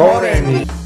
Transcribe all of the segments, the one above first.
македонски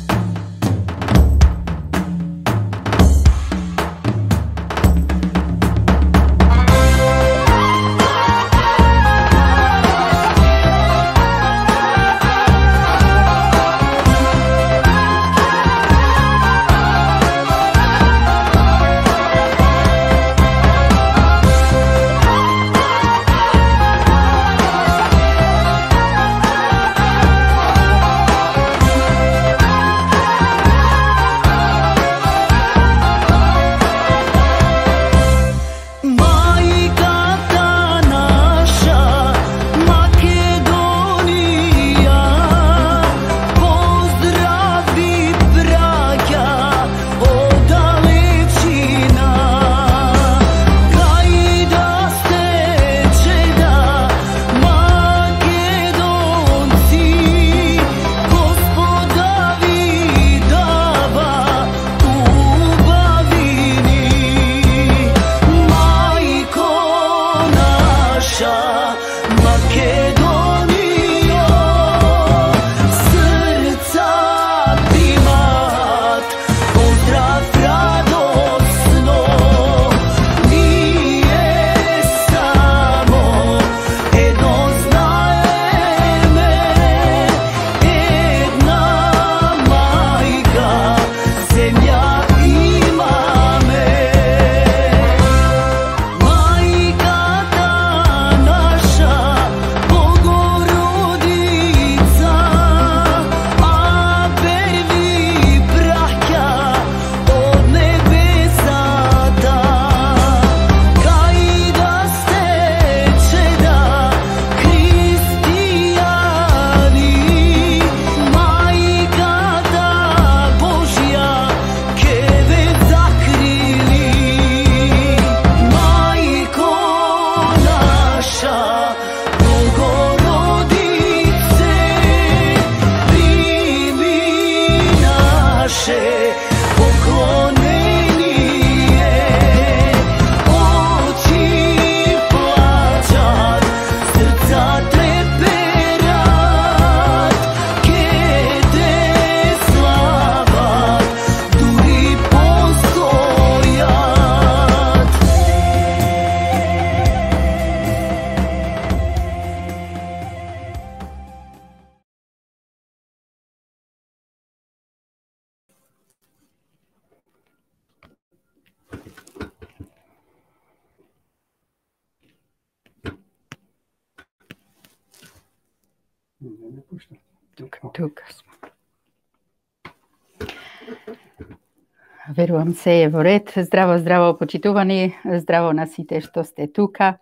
Надевам се е во ред. Здраво, здраво, почитувани. Здраво на сите што сте тука.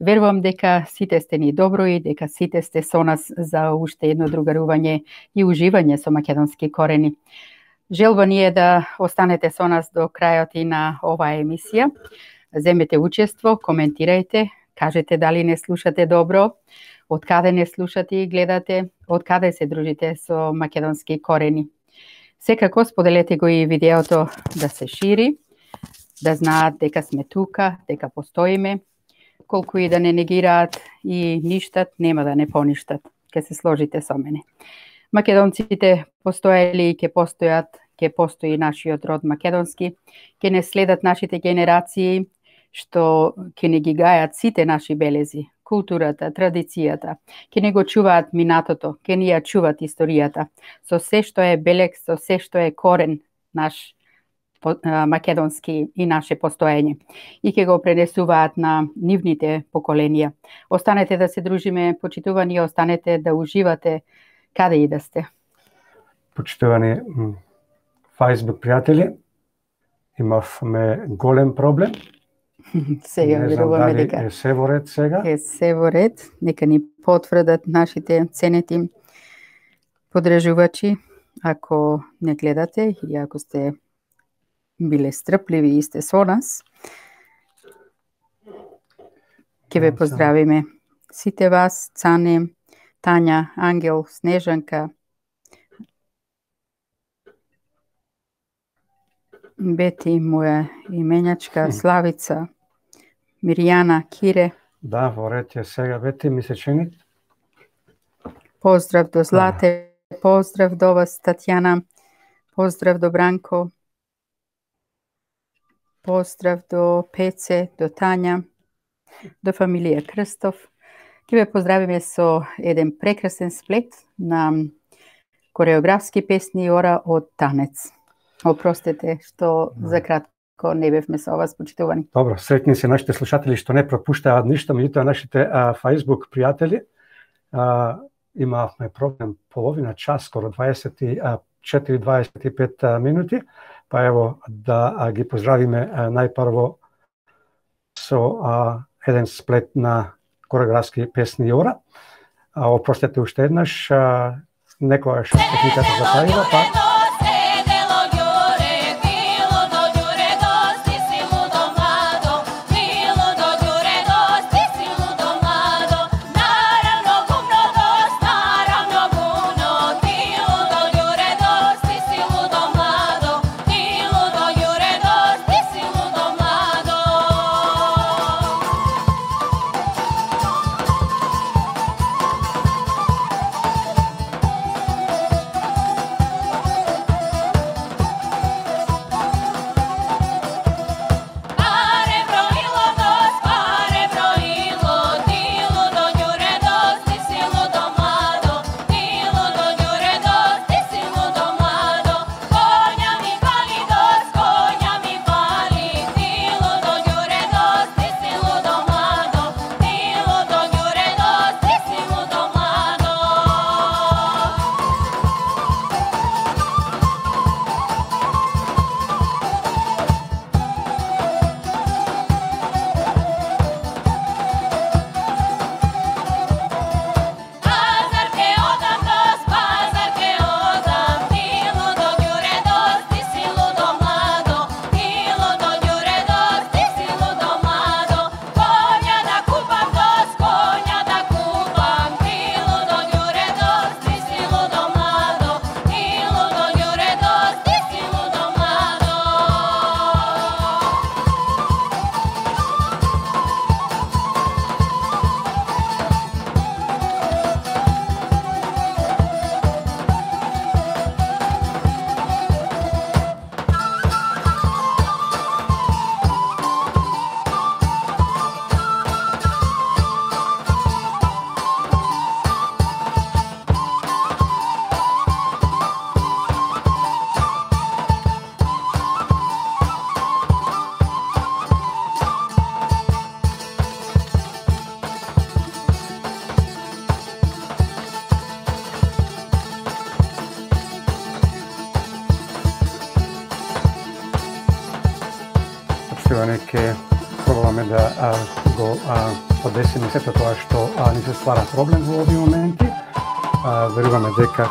Верувам дека сите сте ни добро и дека сите сте со нас за уште едно другарување и уживање со македонски корени. Желба ни е да останете со нас до крајот и на оваа емисија. Земете учество, коментирајте, кажете дали не слушате добро, од каде не слушате и гледате, од каде се дружите со македонски корени. Секако споделете го и видеото да се шири, да знаат дека сме тука, дека постоиме, колку и да не негираат и ништат, нема да не поништат. Ке се сложите со мене. Македонците постоели и ке постојат, ке постои нашиот род македонски, ке не следат нашите генерации, што ќе не ги гајат сите наши белези, културата, традицијата, Ке не го чуваат минатото, ке ни ја чуваат историјата, со се што е белек, со се што е корен наш македонски и наше постоење и ќе го пренесуваат на нивните поколенија. Останете да се дружиме, почитувани, останете да уживате каде и да сте. Почитувани Facebook пријатели, имавме голем проблем сега веруваме дека е се во ред сега. Е се во ред, нека ни потврдат нашите ценети подржувачи ако не гледате и ако сте биле стрпливи и сте со нас. Ке ве поздравиме сите вас, Цане, Тања, Ангел, Снежанка, Бети, моја именјачка, Славица, Миријана, Кире. Да, во ред е сега, Бети, ми се чини. Поздрав до Злате, поздрав до вас, Татјана. Поздрав до Бранко. Поздрав до Пеце, до Тања, до фамилија Крстов. Ке ве поздравиме со еден прекрасен сплет на кореографски песни и ора од танец. Опростете што за кратко не бевме со вас почитувани. Добро, среќни се нашите слушатели што не пропуштаат ништо, меѓутоа нашите а, Facebook пријатели а, имавме проблем половина час, скоро 24-25 минути, па ево да ги поздравиме најпрво со а, еден сплет на кореографски песни и ора. А, опростете уште еднаш, а, некојаш техниката затајува, па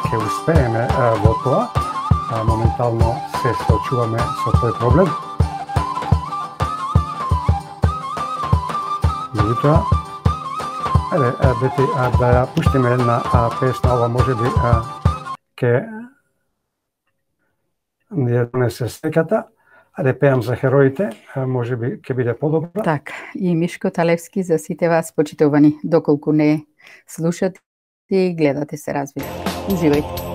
ќе успееме а, во тоа. А, моментално се соочуваме со тој проблем. Меѓутоа, Еле, бети, а, да ја пуштиме една а, песна, ова може би а, ке ни ја донесе секата. Аде пеам за хероите, може би ќе биде подобро. Така, и Мишко Талевски за сите вас почитувани, доколку не слушате и гледате се Gì?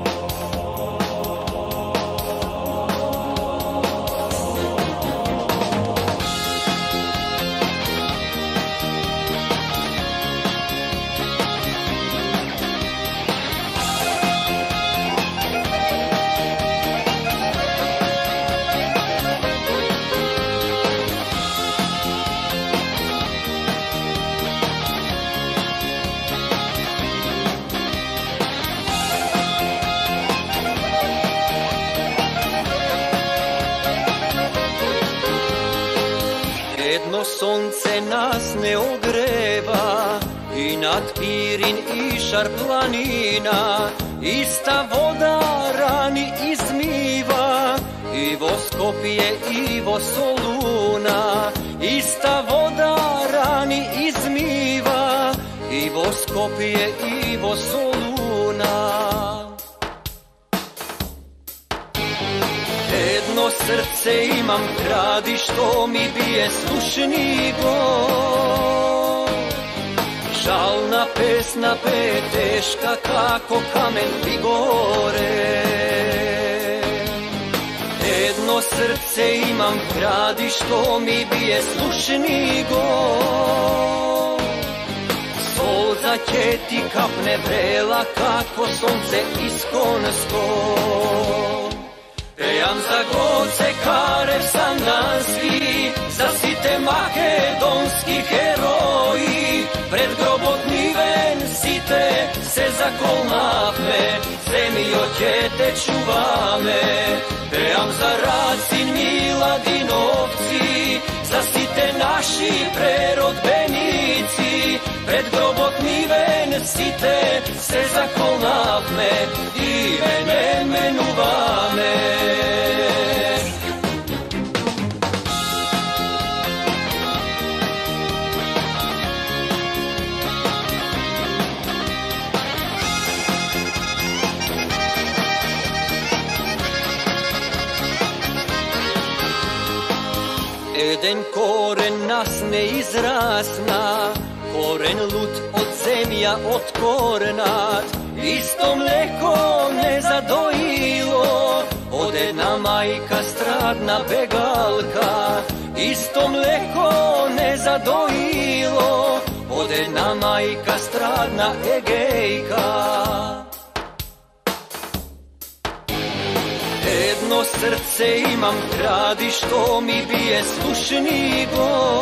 Ivo Skopije, Ivo Soluna. Jedno srce imam radi što mi bije slušni go Žalna pesna peteška kako kamen vigore Jedno srce imam radi što mi bije slušni go Солза ќе ти капне брела како сонце исконско Пејам за Гоце Карев Сандански, за сите македонски херои, пред гробот нивен сите се заколнавме, земјо ќе те чуваме. Пејам за Рацин Миладиновци, за сите наши преродбеници, пред гробот нивен сите се заколнавме и мене менуваме. Jeden koren nas ne izrasna, koren lut od zemlja od korenat. Isto mleko ne zadojilo, od jedna majka stradna begalka. Isto mleko ne zadojilo, od jedna majka stradna egejka. jedno srce imam Radi što mi bije slušni go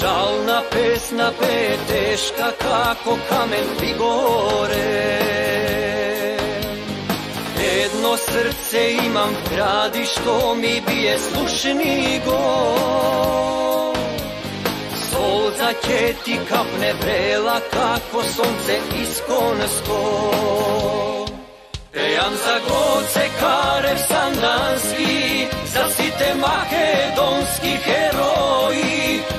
Žalna pesna pe teška kako kamen bi gore. Jedno srce imam Radi što mi bije slušni go Sol za ti kapne vrela kako sonce iskon Пејам за Гоце Карев Сандански, за сите македонски херои,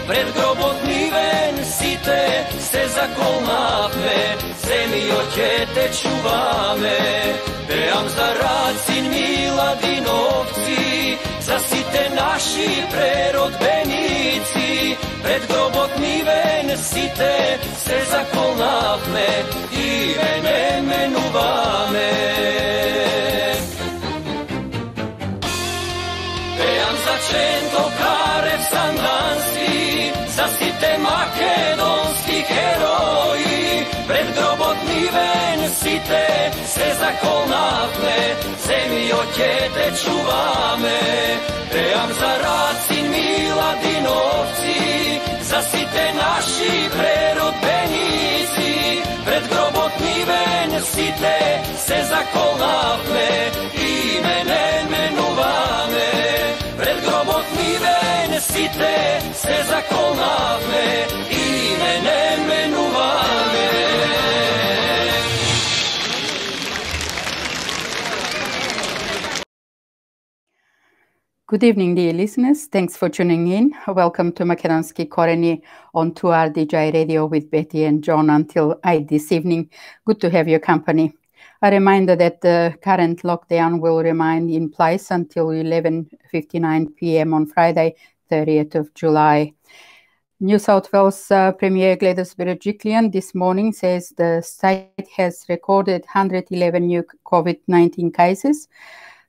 Predgrobotný ven sité se zakomáme, zemi očete čuvame. Peam za racin mi ladinovci, zasite naši prerodbenici. Predgrobotný ven site se zakomáme i vene menuvame. Peam za čento за сите македонски херои, пред гробот нивен сите се заколнавме, земјо ќе те чуваме. Пеам за Рацин Миладиновци, за сите наши преродбеници, пред гробот нивен сите се заколнавме и мене менуваме. Good evening, dear listeners. Thanks for tuning in. Welcome to Makedonsky Koreni on 2RDJ Radio with Betty and John until 8 this evening. Good to have your company. A reminder that the current lockdown will remain in place until 11:59 p.m. on Friday, 30th of July. New South Wales uh, Premier Gladys Berejiklian this morning says the state has recorded 111 new COVID-19 cases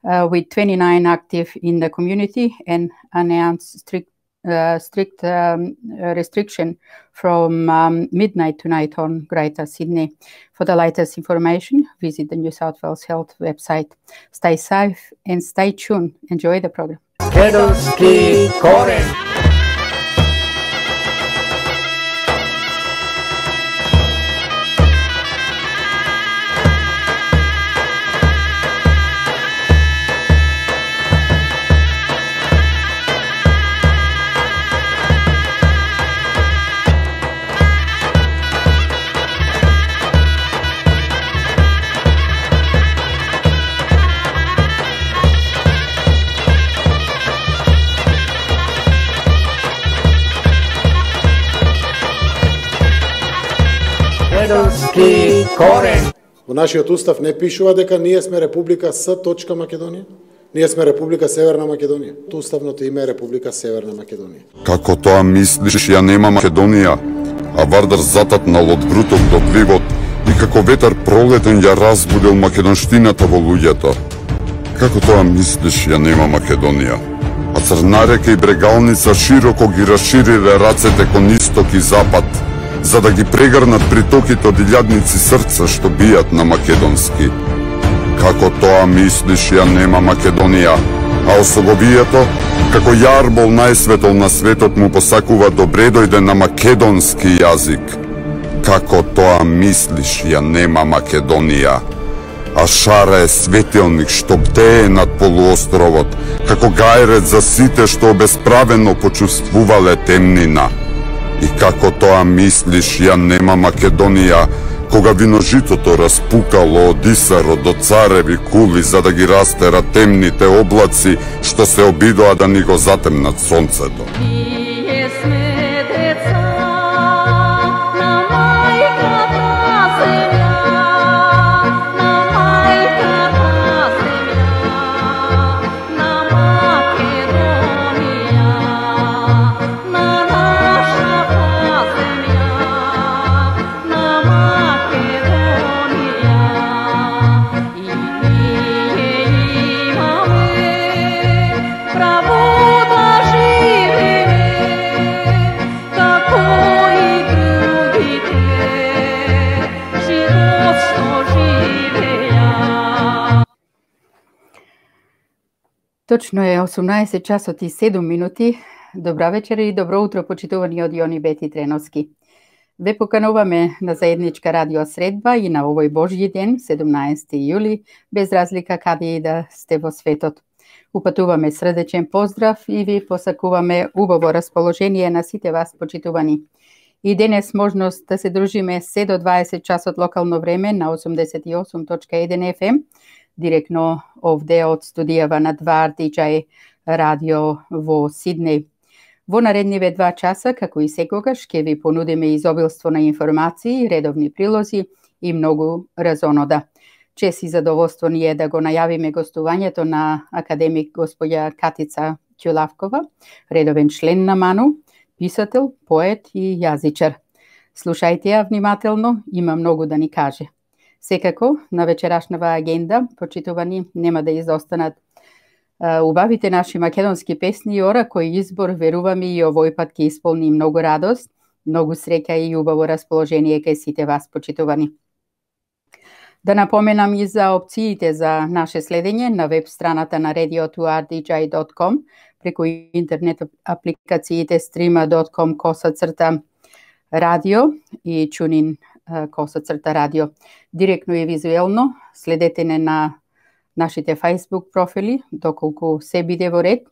uh, with 29 active in the community and announced strict uh, strict um, restriction from um, midnight tonight on Greater Sydney. For the latest information, visit the New South Wales Health website. Stay safe and stay tuned. Enjoy the program. Kettleski Koren. Во нашиот устав не пишува дека ние сме Република С. Македонија. Ние сме Република Северна Македонија. Уставното име е Република Северна Македонија. Како тоа мислиш, ја нема Македонија? а Вардар зататнал од бруток до вливот и како ветар пролетен ја разбудил македонштината во луѓето. Како тоа мислиш ја нема Македонија? А Црнарека и Брегалница широко ги расшириле рацете кон исток и запад, за да ги прегрнат притоките од илјадници срца што бијат на македонски. Како тоа мислиш ја нема Македонија? А осоговието, како јарбол најсветол на светот му посакува да добре дојде на македонски јазик. Како тоа мислиш ја нема Македонија? А Шара е светилник што бдее над полуостровот, како гајрет за сите што обесправено почувствувале темнина. И како тоа мислиш ја нема Македонија, кога виножитото распукало од Исаро до цареви кули за да ги растера темните облаци што се обидоа да ни го затемнат сонцето. Точно е 18 часот и 7 минути. Добра вечер и добро утро, почитувани од Јони Бети Треновски. Ве покануваме на заедничка радио средба и на овој Божји ден, 17 јули, без разлика каде и да сте во светот. Упатуваме срдечен поздрав и ви посакуваме убаво расположение на сите вас почитувани. И денес можност да се дружиме се до 20 часот локално време на 88.1 FM директно овде од студијава на 2 DJ радио во Сиднеј. Во наредниве два часа, како и секогаш, ќе ви понудиме изобилство на информации, редовни прилози и многу разонода. Чест и задоволство ни е да го најавиме гостувањето на академик господја Катица Ќулавкова, редовен член на МАНУ, писател, поет и јазичар. Слушајте ја внимателно, има многу да ни каже. Секако, на вечерашнава агенда, почитувани, нема да изостанат. Убавите наши македонски песни и ора кој избор веруваме и овој пат ќе исполни. Многу радост, многу среќа и убаво расположение кај сите вас почитувани. Да напоменам и за опциите за наше следење на веб страната на radio2rdj.com преку интернет апликациите streama.com коса црта радио и чунин коса црта радио. Директно и визуелно следете не на нашите Facebook профили, доколку се биде во ред.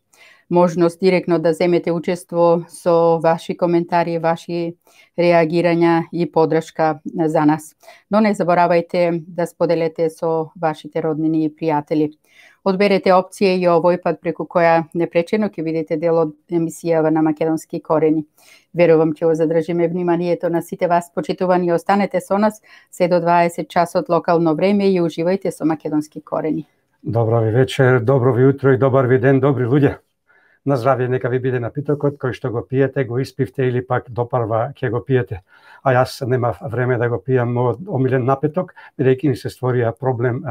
Можност директно да земете учество со ваши коментари, ваши реагирања и подршка за нас. Но не заборавајте да споделете со вашите роднини и пријатели. Одберете опција и овој пат преку која непречено ќе видите дел од емисијава на македонски корени. Верувам ќе го задржиме вниманието на сите вас почитувани. Останете со нас се до 20 часот локално време и уживајте со македонски корени. Добро ви вечер, добро ви утро и добар ви ден, добри луѓе. На здравје нека ви биде напитокот кој што го пиете, го испивте или пак допарва ќе го пиете а јас немав време да го пијам мојот омилен напиток, бидејќи ми се створија проблем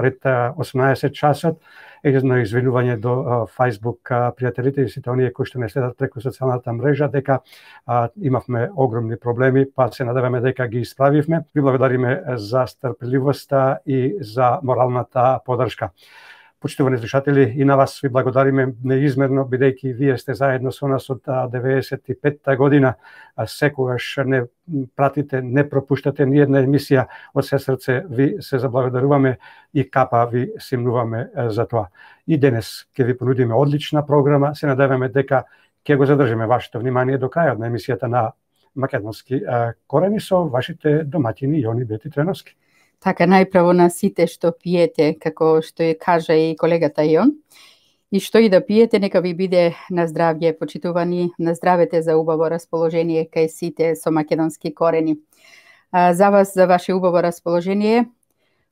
пред 18 часот. Едно извинување до Facebook пријателите и сите оние кои што не следат преку социјалната мрежа дека а, имавме огромни проблеми, па се надеваме дека ги исправивме. Ви благодариме за стрпливоста и за моралната подршка. Почитувани слушатели, и на вас ви благодариме неизмерно, бидејќи вие сте заедно со нас од 95-та година, а секогаш не пратите, не пропуштате ни една емисија, од се срце ви се заблагодаруваме и капа ви симнуваме за тоа. И денес ќе ви понудиме одлична програма, се надеваме дека ќе го задржиме вашето внимание до крајот на емисијата на македонски корени со вашите доматини Јони Бети Треновски. Така, најправо на сите што пиете, како што ја кажа и колегата Јон, и што и да пиете, нека ви биде на здравје, почитувани, на здравете за убаво расположение кај сите со македонски корени. А, за вас, за ваше убаво расположение,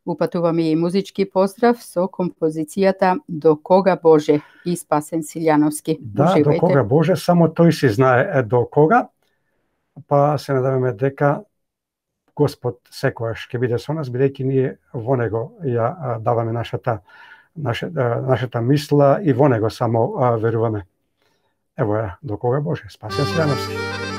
упатуваме и музички поздрав со композицијата До кога Боже и Спасен Силјановски. Да, Уживајте. до кога Боже, само тој си знае до кога, па се надаваме дека Господ секојаш ќе биде со нас, бидејќи ние во Него ја даваме нашата, нашата, нашата мисла и во Него само веруваме. Ево ја, до кога Боже, спасен на корени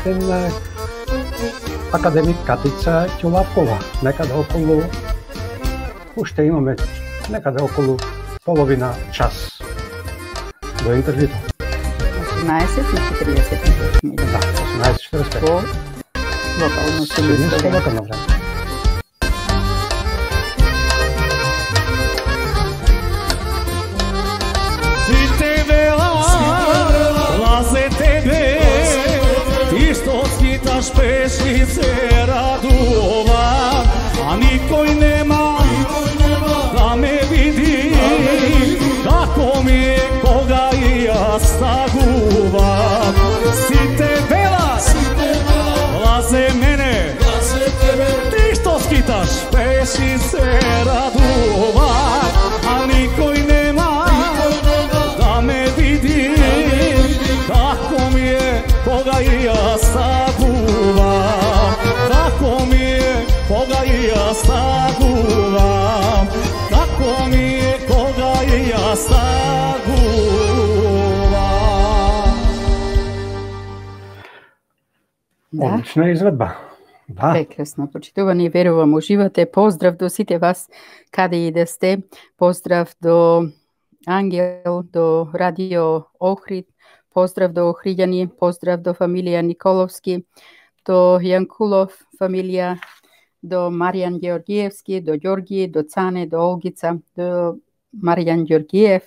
гостин академик Катица Ќулавкова, некаде околу уште имаме некаде околу половина час до интервјуто. 18 и 40 минути. Да, 18.45. По локално се локално време. Песни се радува, а никој нема да ме види, како ми е кога и јас стагувам. Сите вела, лазе мене, ти што скиташ песни се радува, Да? Одлична изведба. Да. Прекрасно, почитувани, верувам, уживате. Поздрав до сите вас, каде и да сте. Поздрав до Ангел, до Радио Охрид, поздрав до Охриѓани, поздрав до фамилија Николовски, до Јанкулов фамилија, до Маријан Георгиевски, до Ѓорги, до Цане, до Олгица, до Маријан Ѓоргиев.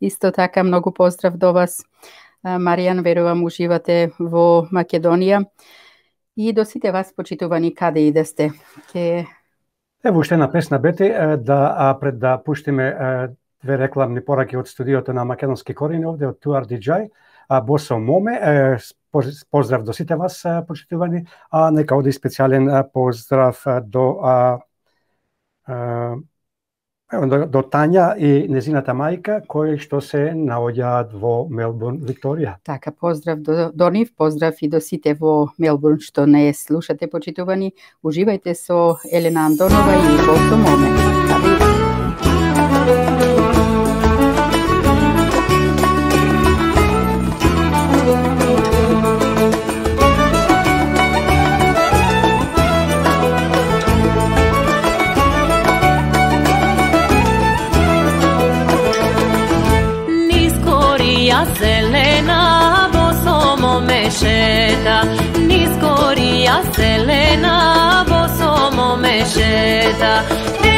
Исто така многу поздрав до вас. Маријан, верувам уживате во Македонија. И до сите вас почитувани каде и да сте. Ке Ево уште една песна бети да пред да пуштиме две рекламни пораки од студиото на Македонски корени овде од Туар Диджај, а Босо Моме, поздрав до сите вас почитувани, а нека оди специјален поздрав до а, а, до, до Тања и незината мајка кои што се наоѓаат во Мелбурн, Викторија. Така, поздрав до, до нив, поздрав и до сите во Мелбурн што не слушате почитувани. Уживајте со Елена Андонова и Босо Моме. šeta 你。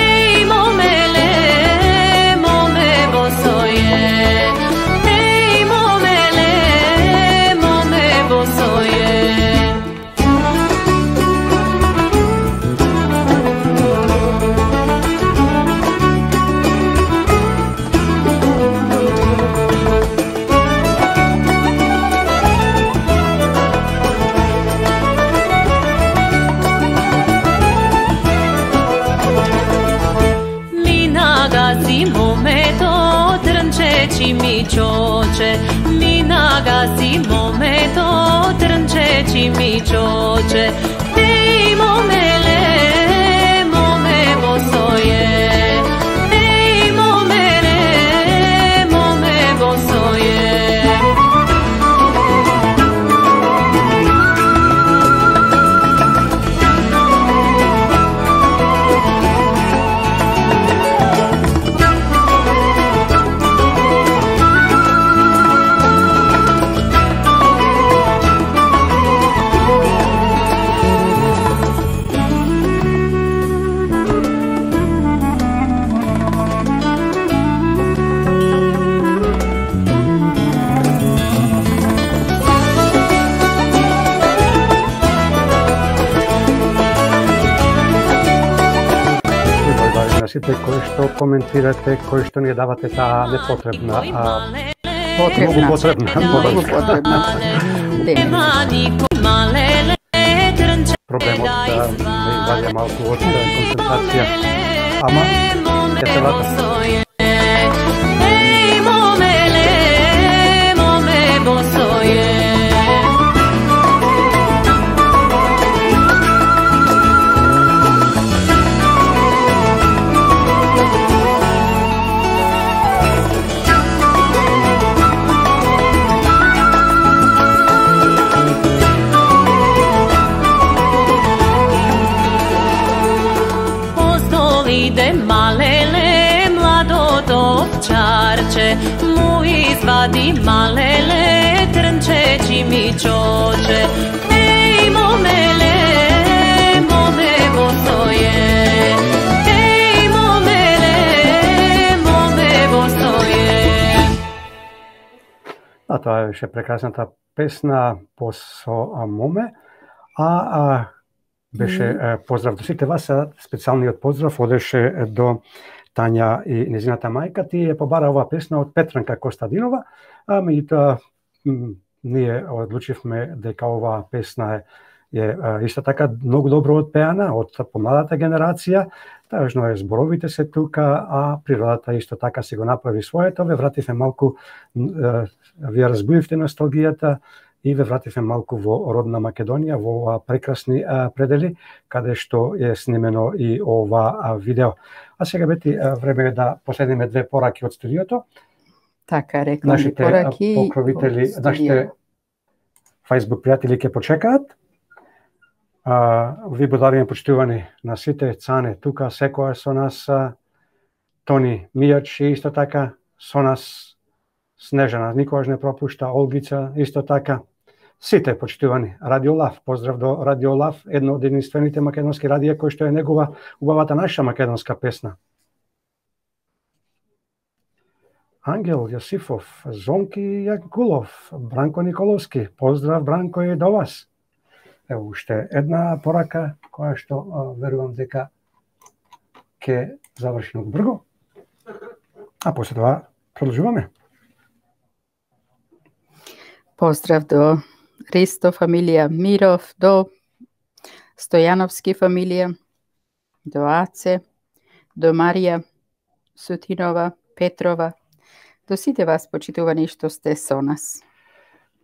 Што коментирате, кои што ни давате таа непотребна, а Потребна. многу потребна Многу потребна. Проблемот да не извадија малку од концентрација. Ама, ете вата. Dovčarče Mu izvadi malele, trnčeći mi čoče Ej, momele, mome bosoje Ej, momele, mome bosoje А тоа беше прекрасната песна Посо Моме. А, а беше поздрав до сите вас, а специјалниот поздрав одеше до Тања и незината мајка. ти ја побара оваа песна од Петранка Костадинова, а меѓутоа ние одлучивме дека оваа песна е е исто така многу добро отпеана од помладата генерација, тажно е зборовите се тука, а природата исто така се го направи своето, ве вративме малку е, вие разбуивте носталгијата и ве вративме малку во родна Македонија, во прекрасни предели, каде што е снимено и ова видео. А сега бети време да последиме две пораки од студиото. Така, рекламни Нашите пораки. покровители, нашите. Facebook пријатели ќе почекаат. А, ви благодариме почитувани на сите Цане тука секоја со нас а, Тони Мијач и исто така со нас Снежана никогаш не пропушта, Олгица исто така. Сите почитувани Радио Лав, поздрав до Радио Лав, едно од единствените македонски радија кој што е негова убавата наша македонска песна. Ангел Јосифов, Зонки Јагулов, Бранко Николовски, поздрав Бранко и до вас. Ево уште една порака која што верувам дека ќе заврши многу брго. А после тоа продолжуваме. Поздрав до Ристо фамилија Миров, до Стојановски фамилија, до Аце, до Марија Сутинова, Петрова, до сите вас почитувани што сте со нас.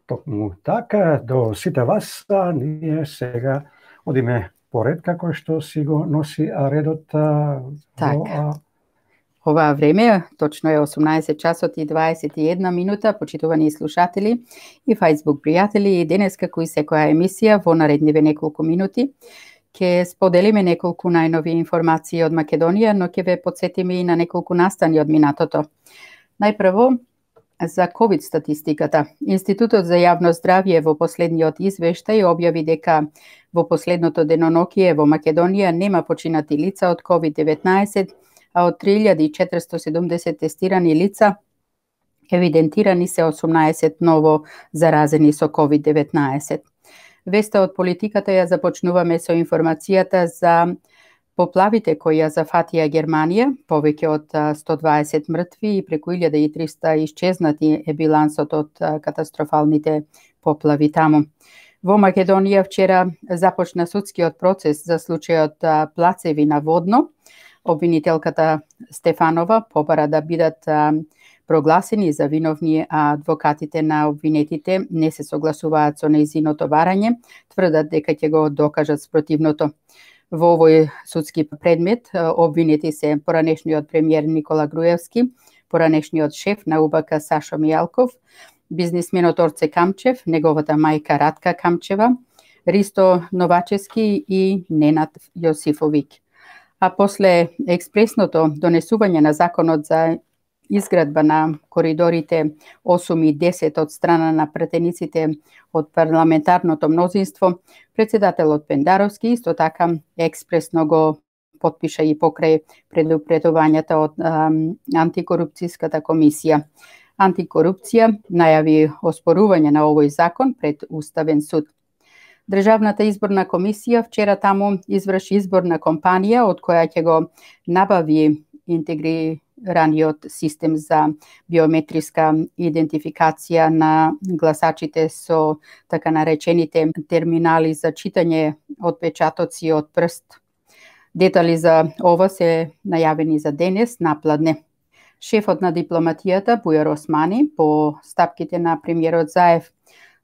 Токму така, до сите вас, а ние сега одиме поред како што си го носи редот така. во оваа време, точно е 18 часот и 21 минута, почитувани слушатели и Facebook пријатели, и денес како и секоја емисија во наредниве неколку минути ќе споделиме неколку најнови информации од Македонија, но ќе ве подсетиме и на неколку настани од минатото. Најпрво, за COVID статистиката. Институтот за јавно здравје во последниот извештај објави дека во последното денонокие во Македонија нема починати лица од COVID-19, а од 3470 тестирани лица евидентирани се 18 ново заразени со COVID-19. Веста од политиката ја започнуваме со информацијата за поплавите кои ја зафатија Германија, повеќе од 120 мртви и преку 1300 исчезнати е билансот од катастрофалните поплави таму. Во Македонија вчера започна судскиот процес за случајот плацеви на Водно, обвинителката Стефанова побара да бидат прогласени за виновни, а адвокатите на обвинетите не се согласуваат со неизиното барање, тврдат дека ќе го докажат спротивното. Во овој судски предмет обвинети се поранешниот премиер Никола Груевски, поранешниот шеф на УБК Сашо Мијалков, бизнисменот Орце Камчев, неговата мајка Радка Камчева, Ристо Новачески и Ненат Јосифовик а после експресното донесување на законот за изградба на коридорите 8 и 10 од страна на претениците од парламентарното мнозинство, председателот Пендаровски исто така експресно го подпиша и покрај предупредувањата од а, антикорупцијската комисија. Антикорупција најави оспорување на овој закон пред Уставен суд. Државната изборна комисија вчера таму изврши изборна компанија од која ќе го набави интегрираниот систем за биометриска идентификација на гласачите со така наречените терминали за читање отпечатоци од прст. Детали за ова се најавени за денес напладне. Шефот на дипломатијата Бујар Османи по стапките на премиерот Заев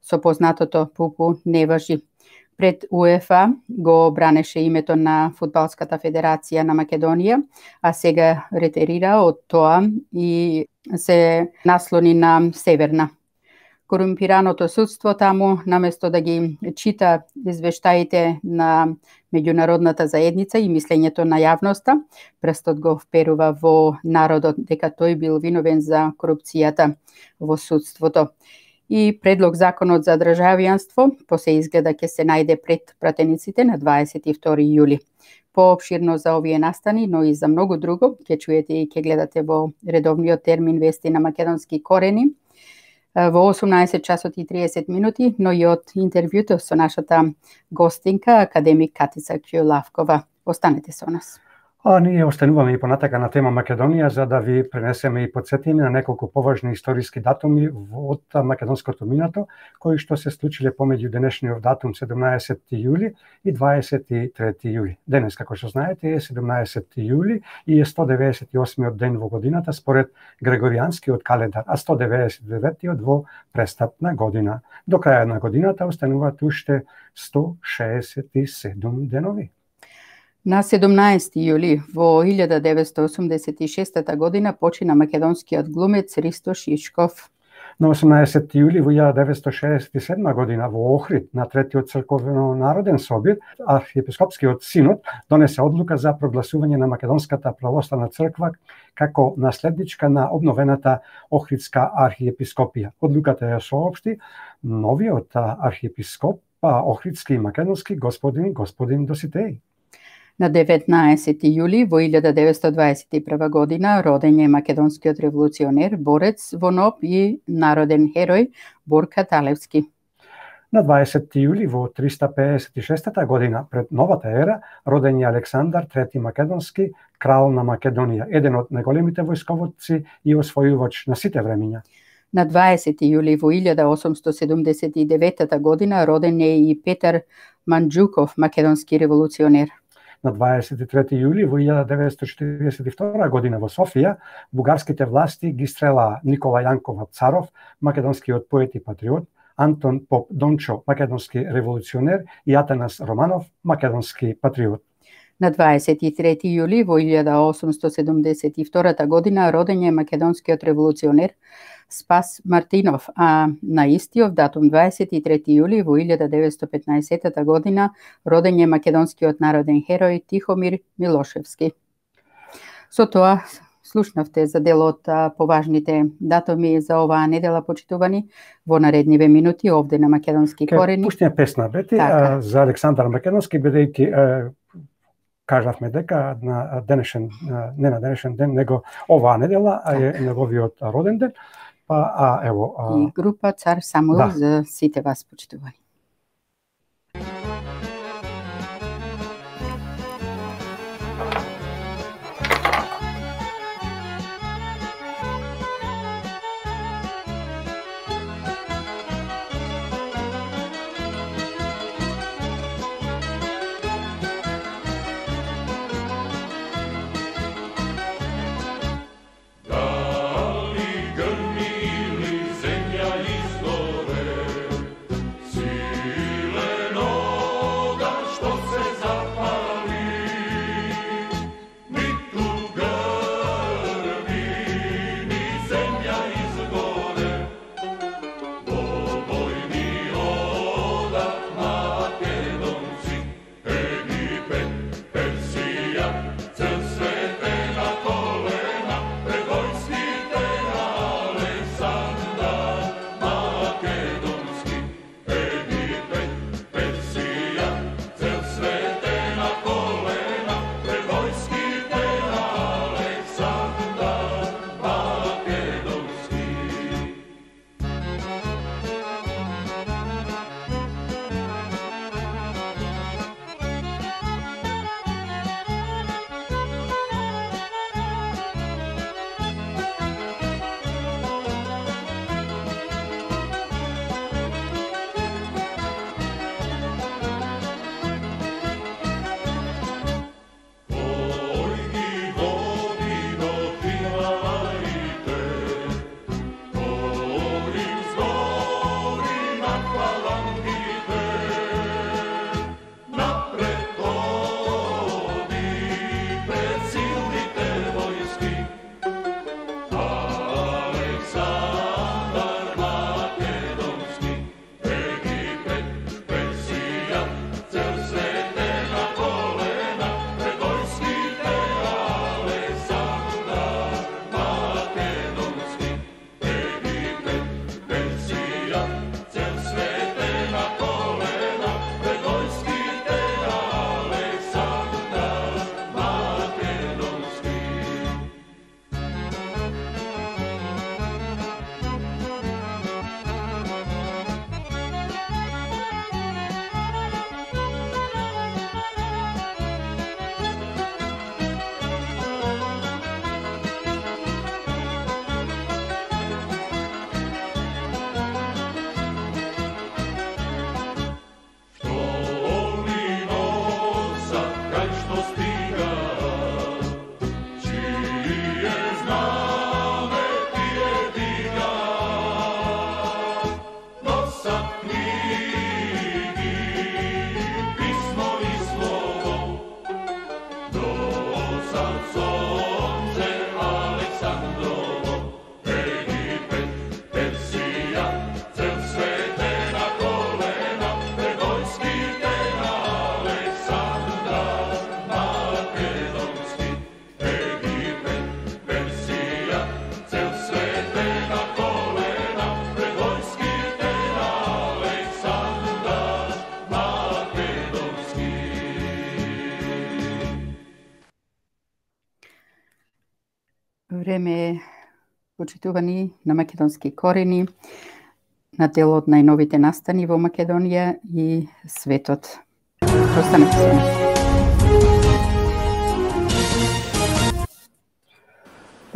со познатото пупу не важи пред УЕФА го бранеше името на Фудбалската федерација на Македонија, а сега ретерира од тоа и се наслони на Северна. Корумпираното судство таму, наместо да ги чита извештаите на меѓународната заедница и мислењето на јавноста, престот го вперува во народот дека тој бил виновен за корупцијата во судството и предлог законот за државјанство по се изгледа ќе се најде пред пратениците на 22 јули. Пообширно за овие настани, но и за многу друго, ќе чуете и ќе гледате во редовниот термин вести на македонски корени во 18 часот и 30 минути, но и од интервјуто со нашата гостинка, академик Катица Кјулавкова. Останете со нас. А ние остануваме и понатака на тема Македонија за да ви пренесеме и подсетиме на неколку поважни историски датуми од македонското минато, кои што се случиле помеѓу денешниот датум 17 јули и 23 јули. Денес, како што знаете, е 17 јули и е 198 ден во годината според Грегоријанскиот календар, а 199 во престапна година. До краја на годината остануваат уште 167 денови. На 17 јули во 1986 година почина македонскиот глумец Ристо Шишков. На 18 јули во 1967 година во Охрид на третиот црковно народен собир архиепископскиот синод донесе одлука за прогласување на Македонската православна црква како наследничка на обновената Охридска архиепископија. Одлуката ја соопшти новиот архиепископ па Охридски и македонски господин господин Доситеј. На 19. јули во 1921 година роден е македонскиот револуционер, борец во НОП и народен херој Борка Талевски. На 20. јули во 356 година пред новата ера роден е Александар III Македонски, крал на Македонија, еден од најголемите војсководци и освојувач на сите времиња. На 20. јули во 1879 година роден е и Петар Манджуков, македонски револуционер на 23 јули во 1942 година во Софија, бугарските власти ги стрелаа Никола Јанкова Царов, македонскиот поет и патриот, Антон Поп Дончо, македонски револуционер и Атанас Романов, македонски патриот. На 23 јули во 1872 година роден е македонскиот револуционер Спас Мартинов, а на истиот датум 23 јули во 1915 година роден е македонскиот народен херој Тихомир Милошевски. Со тоа слушнавте за дел од поважните датуми за оваа недела почитувани во наредниве минути овде на Македонски корени. Пуштиме песна, Бети, така. за Александар Македонски, бидејќи кажавме дека на денешен, не на денешен ден, него оваа недела е неговиот роден ден. Па, а, ево... А... И група Цар Самуил да. за сите вас почитувани. Време почитувани на македонски корени, на дел од најновите настани во Македонија и светот. Останете се.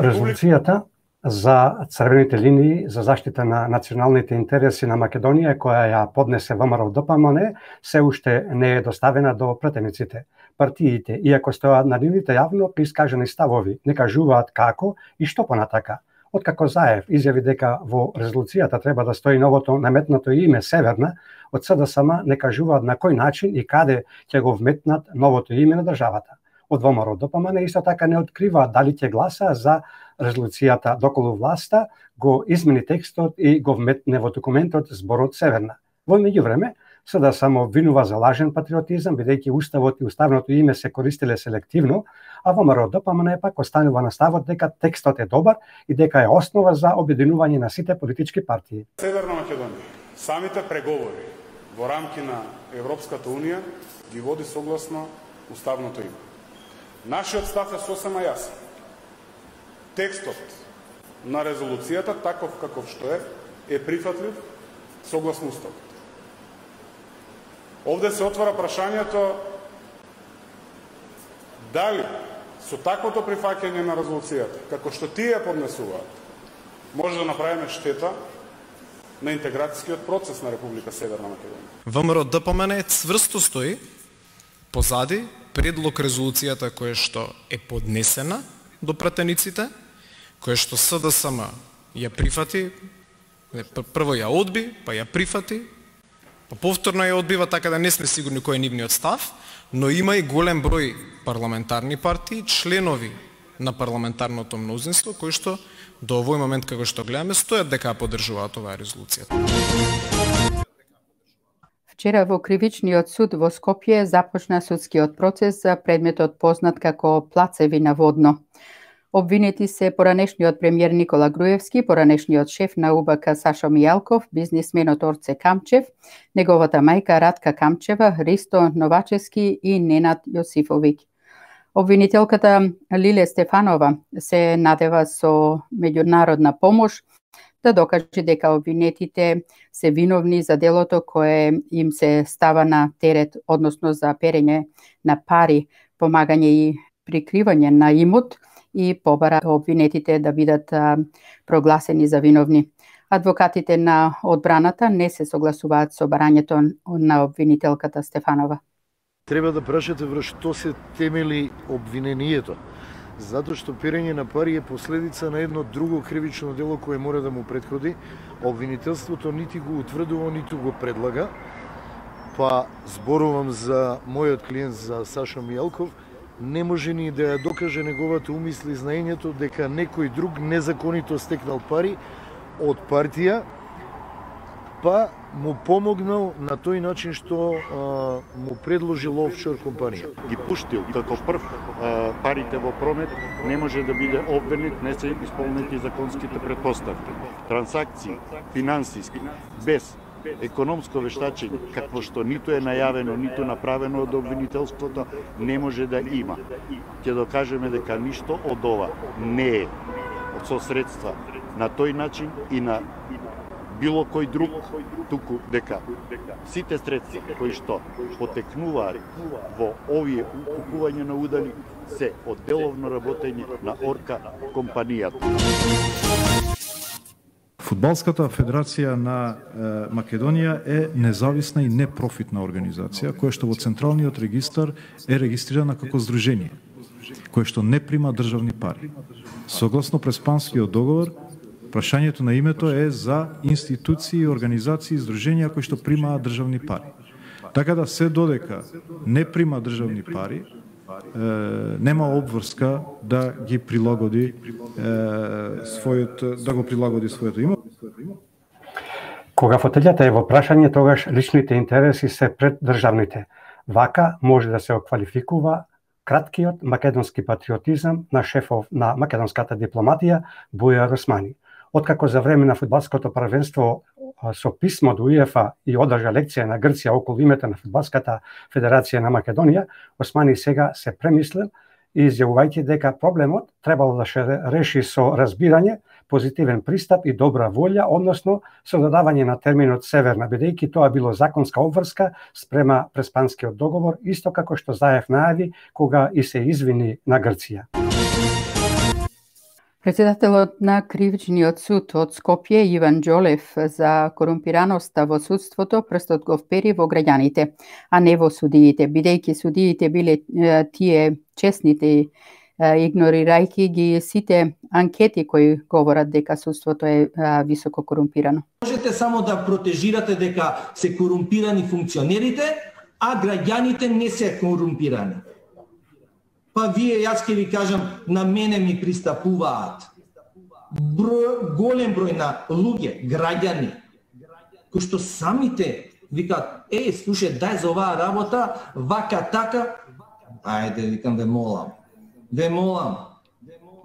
Резолуцијата за црвените линии за заштита на националните интереси на Македонија која ја поднесе ВМРО ДПМН се уште не е доставена до пратениците. Партиите, иако стојат на нивните јавно искажени ставови, не кажуваат како и што понатака. Откако Заев изјави дека во резолуцијата треба да стои новото наметнато име Северна, од СДСМ не кажуваат на кој начин и каде ќе го вметнат новото име на државата. Од ВМРО ДПМН исто така не открива дали ќе гласа за резолуцијата доколу власта, го измени текстот и го вметне во документот зборот Северна. Во меѓувреме, се да само обвинува за лажен патриотизам, бидејќи уставот и уставното име се користеле селективно, а во МРО ДПМН пак останува на ставот дека текстот е добар и дека е основа за обединување на сите политички партии. Северна Македонија, самите преговори во рамки на Европската Унија ги води согласно уставното име. Нашиот став е сосема јасен текстот на резолуцијата, таков каков што е, е прифатлив согласно Уставот. Овде се отвара прашањето дали со таквото прифаќање на резолуцијата, како што тие поднесуваат, може да направиме штета на интеграцијскиот процес на Република Северна Македонија. ВМРО ДПМН цврсто стои позади предлог резолуцијата која што е поднесена до пратениците која што СДСМ ја прифати, прво ја одби, па ја прифати, па повторно ја одбива, така да не сме сигурни кој е нивниот став, но има и голем број парламентарни партии, членови на парламентарното мнозинство, кои што до овој момент како што гледаме стојат дека поддржуваат оваа резолуција. Вчера во Кривичниот суд во Скопје започна судскиот процес за предметот познат како плацеви на водно. Обвинети се поранешниот премиер Никола Груевски, поранешниот шеф на УБК Сашо Мијалков, бизнисменот Орце Камчев, неговата мајка Радка Камчева, Ристо Новачески и Ненад Јосифовик. Обвинителката Лиле Стефанова се надева со меѓународна помош да докаже дека обвинетите се виновни за делото кое им се става на терет, односно за перење на пари, помагање и прикривање на имот, и побара обвинетите да бидат прогласени за виновни. Адвокатите на одбраната не се согласуваат со барањето на обвинителката Стефанова. Треба да прашате врз што се темели обвинението. Затоа што перење на пари е последица на едно друго кривично дело кое мора да му предходи. Обвинителството нити го утврдува, ниту го предлага. Па зборувам за мојот клиент за Сашо Мијалков, не може ни да ја докаже неговата умисли знаењето дека некој друг незаконито стекнал пари од партија, па му помогнал на тој начин што а, му предложил офшор компанија. Ги пуштил како прв а, парите во промет, не може да биде обвинет, не се исполнети законските предпоставки. Трансакции, финансиски, без економско вештачење, какво што ниту е најавено, ниту направено од обвинителството, не може да има. Ќе докажеме дека ништо од ова не е со средства на тој начин и на било кој друг, туку дека сите средства кои што потекнуваат во овие купување на удали се од деловно работење на Орка компанијата. Фудбалската федерација на Македонија е независна и непрофитна организација која што во централниот регистар е регистрирана како здружение, кое што не прима државни пари. Согласно Преспанскиот договор, прашањето на името е за институции, организации и здруженија кои што примаат државни пари. Така да се додека не прима државни пари, нема обврска да ги прилагоди својот да го прилагоди своето име. Кога фотелјата е во прашање, тогаш личните интереси се пред државните. Вака може да се оквалификува краткиот македонски патриотизам на шефов на македонската дипломатија Буја Росмани. Откако за време на фудбалското првенство со писмо до УЕФА и одржа лекција на Грција околу името на Фудбалската федерација на Македонија, Османи сега се премислил и изјавувајќи дека проблемот требало да се реши со разбирање, позитивен пристап и добра волја, односно со додавање на терминот северна, бидејќи тоа било законска обврска спрема преспанскиот договор, исто како што Заев најави кога и се извини на Грција. Председателот на Кривичниот суд од Скопје Иван Џолев за корумпираноста во судството прстот го впери во граѓаните, а не во судиите, бидејќи судиите биле тие честните игнорирајќи ги сите анкети кои говорат дека судството е високо корумпирано. Можете само да протежирате дека се корумпирани функционерите, а граѓаните не се корумпирани. Па вие, јас ќе ви кажам, на мене ми пристапуваат Бро, голем број на луѓе, граѓани, кои што самите викаат, е, слушај, дај за оваа работа, вака така, ајде, викам, ве молам, ве молам.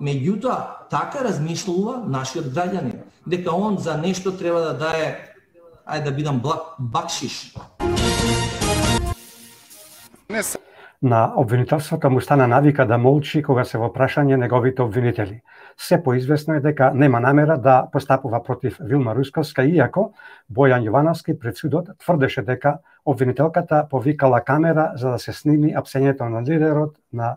Меѓутоа, така размислува нашиот граѓанин, дека он за нешто треба да дае, ајде да бидам блак, бакшиш. Не На обвинителството му стана навика да молчи кога се во прашање неговите обвинители. Се поизвестно е дека нема намера да постапува против Вилма Рускоска, иако Бојан Јовановски пред судот тврдеше дека обвинителката повикала камера за да се сними апсењето на лидерот на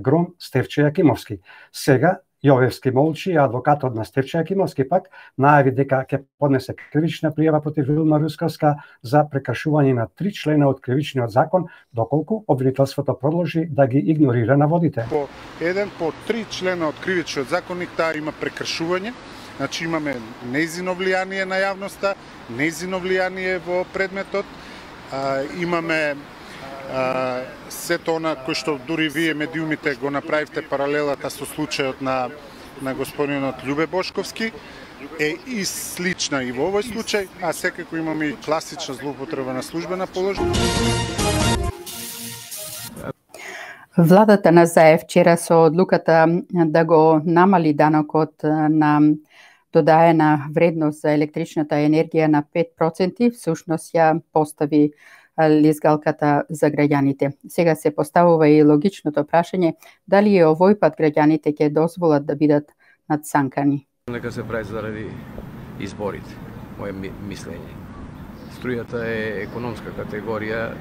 Гром Стевче Јакимовски. Сега Јовевски молчи, а адвокатот на Стевче Јакимовски пак најави дека ќе поднесе кривична пријава против Вилма Рускавска за прекршување на три члена од кривичниот закон, доколку обвинителството продолжи да ги игнорира наводите. По еден по три члена од кривичниот законник таа има прекршување, значи имаме неизино влијание на јавноста, неизино влијание во предметот, имаме а, сето она кој што дури вие медиумите го направивте паралелата со случајот на на господинот Љубе Бошковски е и слична и во овој случај, а секако имаме и класична злоупотреба на службена положба. Владата на Заев вчера со одлуката да го намали данокот на додаена вредност за електричната енергија на 5%, всушност ја постави лизгалката за граѓаните. Сега се поставува и логичното прашање дали е овој пат граѓаните ќе дозволат да бидат надсанкани. Нека се прави заради изборите, моје мислење. Струјата е економска категорија,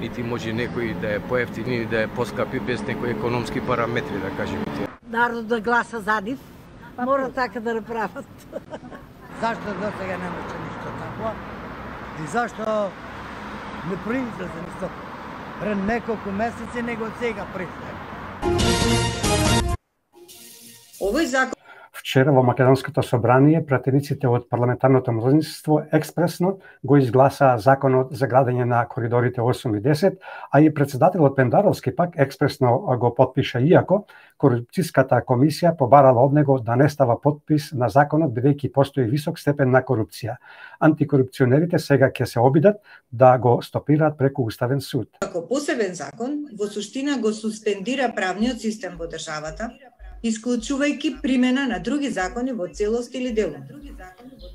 нити може некој да е поевтини, да е поскапи без некои економски параметри, да кажеме. Народ да гласа за нив, мора така да направат. Зашто до сега немаше ништо такво? И зашто не произлезе ништо пред неколку месеци, него сега произлезе. Овој закон Вчера во Македонското собрание пратениците од парламентарното мнозинство експресно го изгласаа законот за градење на коридорите 8 и 10, а и председателот Пендаровски пак експресно го подпиша, иако корупцијската комисија побарала од него да не става подпис на законот бидејќи постои висок степен на корупција. Антикорупционерите сега ќе се обидат да го стопираат преку Уставен суд. Како посебен закон, во суштина го суспендира правниот систем во државата, исклучувајќи примена на други закони во целост или дело.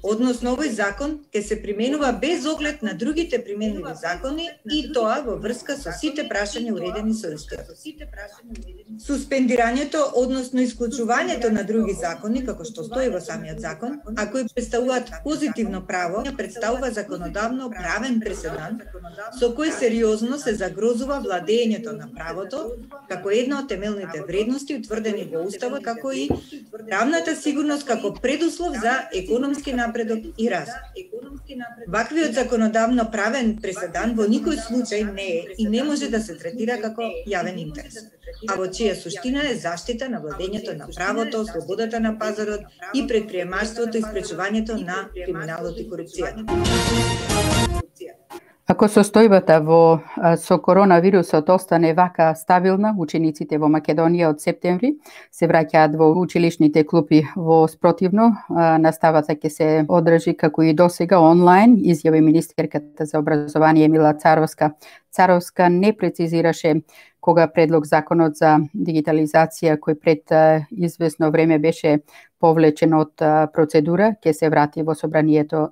Односно, овој закон ќе се применува без оглед на другите применливи закони и тоа во врска со сите прашања уредени со истиот. Суспендирањето, односно исклучувањето на други закони, како што стои во самиот закон, а кои представуваат позитивно право, представува законодавно правен преседан со кој сериозно се загрозува владењето на правото како една од темелните вредности утврдени во Уставот, како и правната сигурност како предуслов за економски напредок и раст. Ваквиот законодавно правен преседан во никој случај не е и не може да се третира како јавен интерес, а во чија суштина е заштита на владењето на правото, слободата на пазарот и предприемаштвото и спречувањето на криминалот и корупцијата. Ако состојбата во со коронавирусот остане вака стабилна, учениците во Македонија од септември се враќаат во училишните клупи во спротивно. Наставата ќе се одржи како и досега онлайн, изјави министерката за образование Мила Царовска. Царовска не прецизираше кога предлог законот за дигитализација кој пред известно време беше повлечен од процедура, ќе се врати во собранието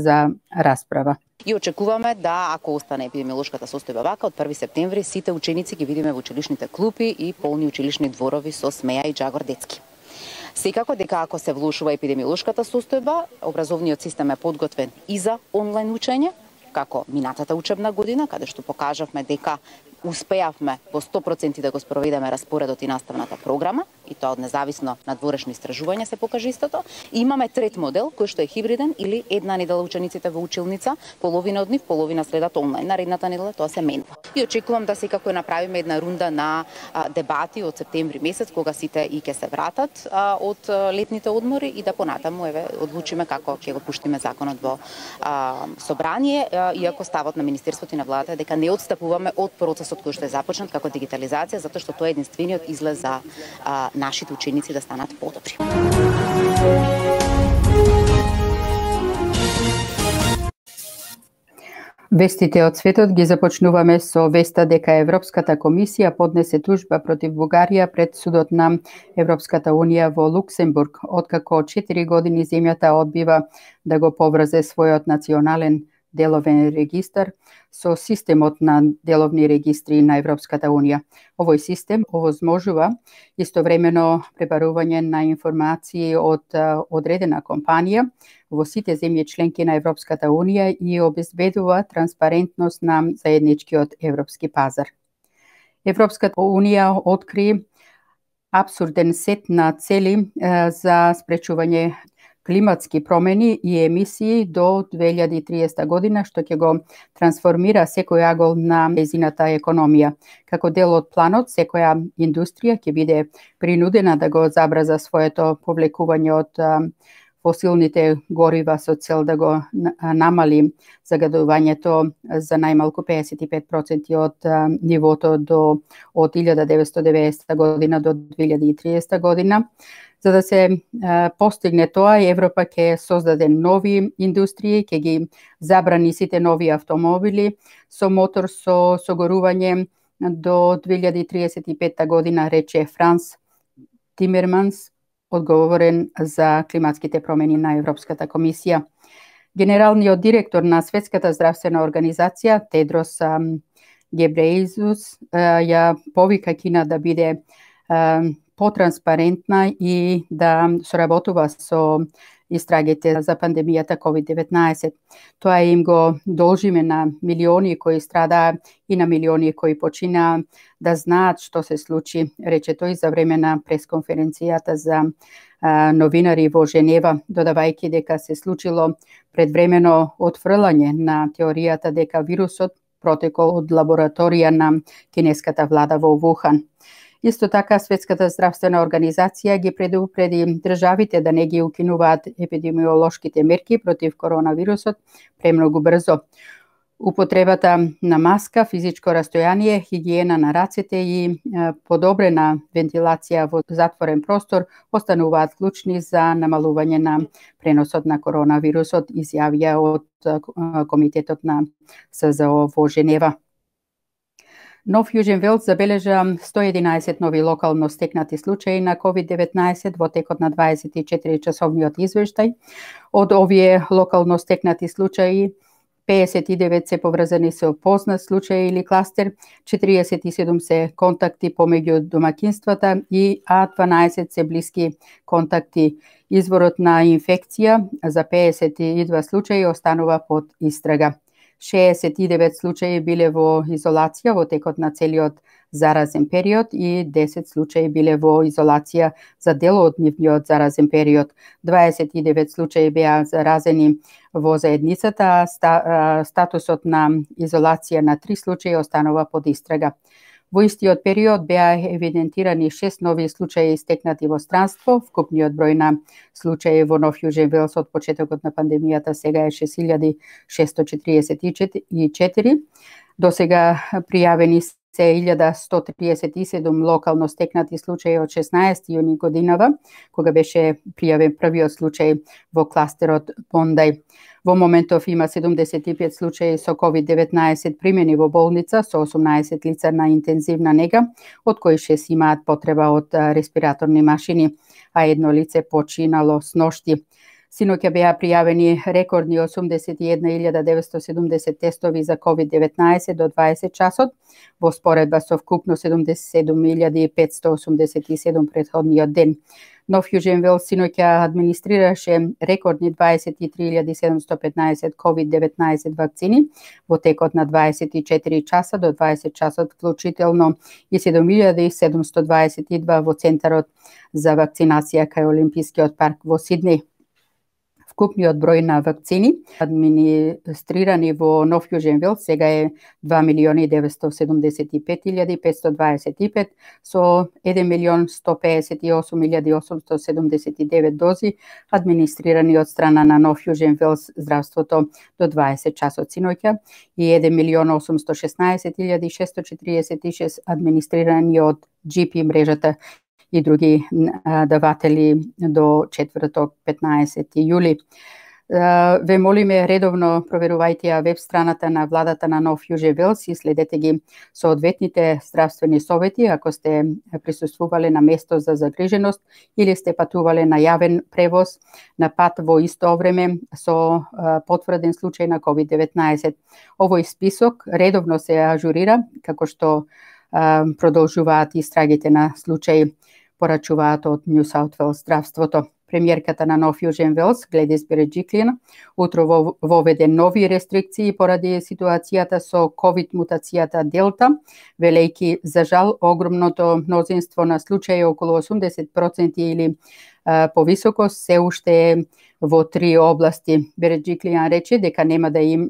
за расправа. И очекуваме да, ако остане епидемиолошката состојба вака, од 1 септември сите ученици ги видиме во училишните клупи и полни училишни дворови со смеја и джагор детски. Секако дека ако се влушува епидемиолошката состојба, образовниот систем е подготвен и за онлайн учење, како минатата учебна година, каде што покажавме дека успеавме во 100% да го спроведеме распоредот и наставната програма, и тоа од независно надворешно истражување се покажа истото. И имаме трет модел, кој што е хибриден или една недела учениците во училница, половина од нив, половина следат онлайн. Наредната недела тоа се менува. И очекувам да секако направиме една рунда на а, дебати од септември месец, кога сите и ќе се вратат а, од летните одмори и да понатаму еве одлучиме како ќе го пуштиме законот во а, собрание, иако ставот на Министерството и на владата дека не одстапуваме од процесот кој што е започнат како дигитализација, затоа што тоа е единствениот излез за а, нашите ученици да станат подобри. Вестите од светот ги започнуваме со веста дека Европската комисија поднесе тужба против Бугарија пред судот на Европската унија во Луксембург, откако 4 години земјата одбива да го поврзе својот национален деловен регистар со системот на деловни регистри на Европската Унија. Овој систем овозможува истовремено пребарување на информации од одредена компанија во сите земји членки на Европската Унија и обезбедува транспарентност на заедничкиот европски пазар. Европската Унија откри абсурден сет на цели за спречување климатски промени и емисии до 2030 година, што ќе го трансформира секој агол на незината економија. Како дел од планот, секоја индустрија ќе биде принудена да го забраза своето повлекување од фосилните горива со цел да го намали загадувањето за најмалку 55% од нивото до од 1990 година до 2030 година. За да се постигне тоа, Европа ќе создаде нови индустрии, ќе ги забрани сите нови автомобили со мотор со согорување до 2035 година, рече Франс Тимерманс, одговорен за климатските промени на Европската комисија. Генералниот директор на Светската здравствена организација, Тедрос Гебреизус, ја повика Кина да биде потранспарентна и да соработува со истрагите за пандемијата COVID-19. Тоа им го должиме на милиони кои страда и на милиони кои почина да знаат што се случи, рече тој за време на пресконференцијата за а, новинари во Женева, додавајќи дека се случило предвремено отфрлање на теоријата дека вирусот протекол од лабораторија на кинеската влада во Вухан. Исто така, Светската здравствена организација ги предупреди државите да не ги укинуваат епидемиолошките мерки против коронавирусот премногу брзо. Употребата на маска, физичко растојание, хигиена на рацете и подобрена вентилација во затворен простор остануваат клучни за намалување на преносот на коронавирусот, изјавија од Комитетот на СЗО во Женева. Нов Јужен Велт забележа 111 нови локално стекнати случаи на COVID-19 во текот на 24 часовниот извештај. Од овие локално стекнати случаи 59 се поврзани со познат случај или кластер, 47 се контакти помеѓу домакинствата и а 12 се блиски контакти. Изворот на инфекција за 52 случаи останува под истрага. 69 случаи биле во изолација во текот на целиот заразен период и 10 случаи биле во изолација за дел од нивниот заразен период. 29 случаи беа заразени во заедницата, а статусот на изолација на 3 случаи останува под истрага. Во истиот период беа евидентирани 6 нови случаи истекнати во странство. Вкупниот број на случаи во Нов Јужен Велс од почетокот на пандемијата сега е 6644. До сега пријавени се 1137 локално стекнати случаи од 16 јуни годинава, кога беше пријавен првиот случај во кластерот Бондај. Во моментов има 75 случаи со COVID-19 примени во болница со 18 лица на интензивна нега, од кои 6 имаат потреба од респираторни машини, а едно лице починало с ношти. Синоќа беа пријавени рекордни 81.970 тестови за COVID-19 до 20 часот, во споредба со вкупно 77.587 предходниот ден. Нов Јужен Вел синоќа администрираше рекордни 23.715 COVID-19 вакцини во текот на 24 часа до 20 часот вклучително и 7.722 во Центарот за вакцинација кај Олимпискиот парк во Сиднеј. Вкупниот број на вакцини администрирани во Нов Јужен Вел сега е 2 милиони 975.525 со 1 милион 158.879 дози администрирани од страна на Нов Јужен Вел здравството до 20 часот синоќа и 1 милион 816.646 администрирани од GP мрежата и други даватели до четврток 15 јули. Ве молиме редовно проверувајте ја веб страната на владата на Нов Јуже Велс и следете ги соодветните здравствени совети ако сте присуствувале на место за загриженост или сте патувале на јавен превоз на пат во исто време со потврден случај на COVID-19. Овој список редовно се ажурира како што продолжуваат истрагите на случаи порачуваат од Нью Саут Велс здравството. Премиерката на Нов Јужен Велс, Гледис Береджиклин, утро воведе нови рестрикции поради ситуацијата со ковид мутацијата Делта, велејки за жал огромното мнозинство на случаи околу 80% или повисоко се уште е во три области. Береджиклијан рече дека нема да им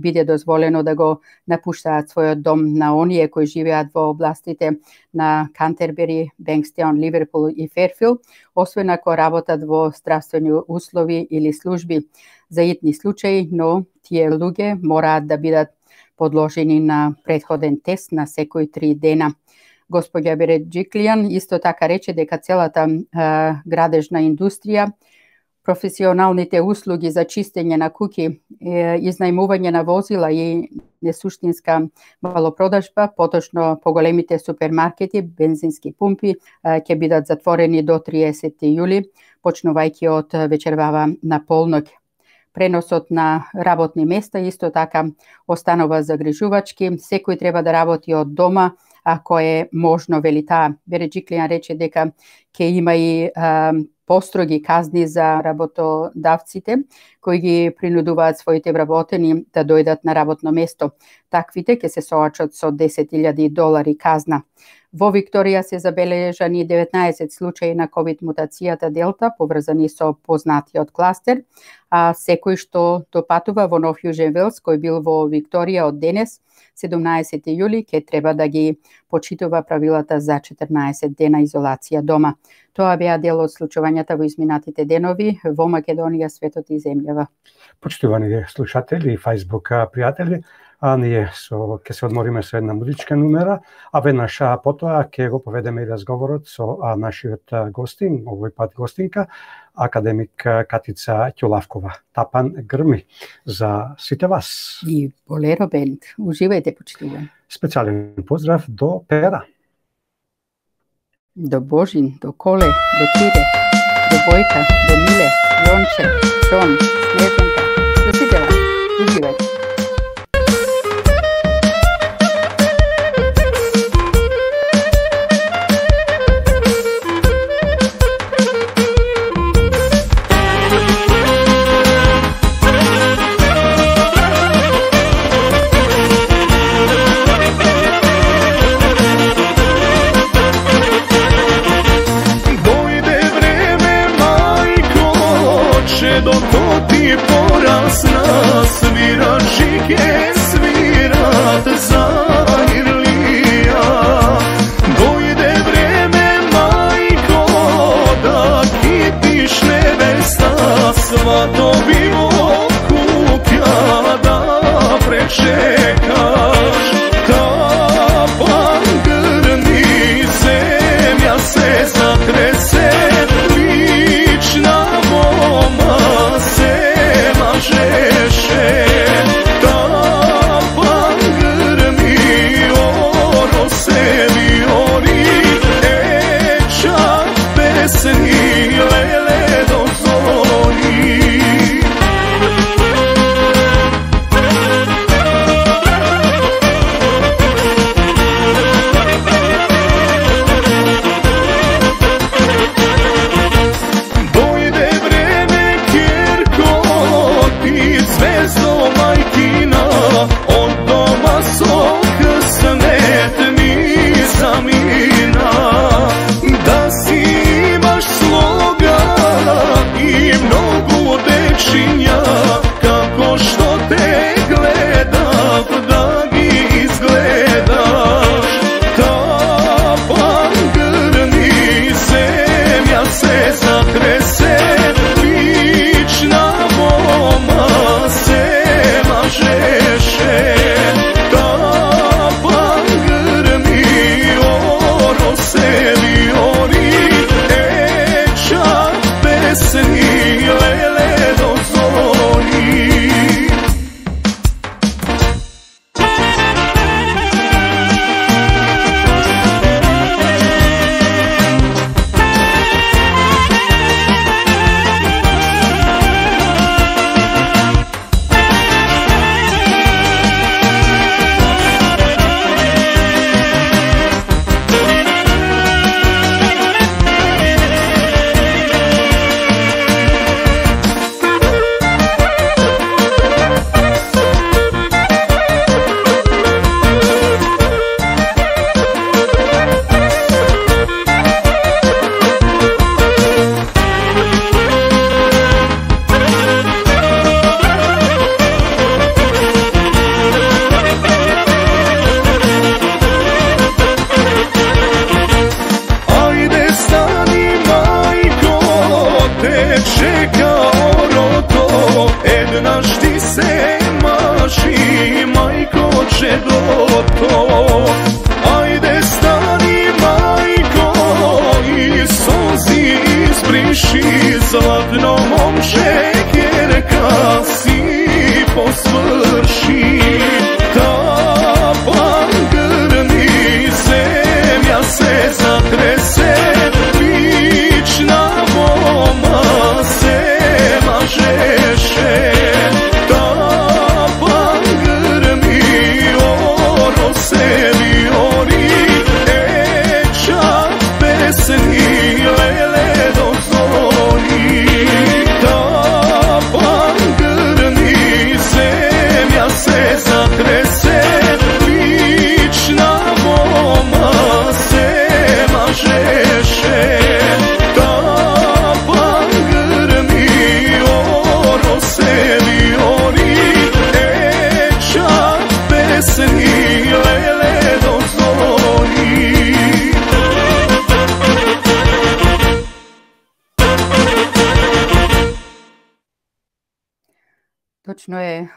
биде дозволено да го напуштаат својот дом на оние кои живеат во областите на Кантербери, Бенкстеон, Ливерпул и Ферфил, освен ако работат во здравствени услови или служби за итни случаи, но тие луѓе мораат да бидат подложени на предходен тест на секој три дена. Господја Береджиклијан исто така рече дека целата градежна индустрија професионалните услуги за чистење на куки, изнајмување на возила и несуштинска малопродажба, поточно поголемите супермаркети, бензински пумпи ќе бидат затворени до 30 јули, почнувајќи од вечервава на полноќ. Преносот на работни места исто така останува загрижувачки. Секој треба да работи од дома, ако е можно, вели таа. Береджиклијан рече дека ќе има и а, построги казни за работодавците кои ги принудуваат своите вработени да дојдат на работно место. Таквите ќе се соочат со 10.000 долари казна. Во Викторија се забележани 19 случаи на COVID мутацијата Делта поврзани со познатиот кластер, а секој што допатува во Нов Јужен Велс кој бил во Викторија од денес 17 јули ке треба да ги почитува правилата за 14 дена изолација дома. Тоа беа дел од случувањата во изминатите денови во Македонија, светот и земјава. Почитувани слушатели и Facebook пријатели, а ние со ќе се одмориме со една музичка numera, а веднаш потоа ќе го поведеме и разговорот со а, нашиот гостин, овој пат гостинка, академик Катица Ќолавкова. Тапан грми за сите вас. И Болеро Бенд. Уживајте, почитувани. Специјален поздрав до Пера. До Божин, до Коле, до Тире, до Бојка, до Миле, Јонче, Шон, Снеженка, до сите вас. Уживајте.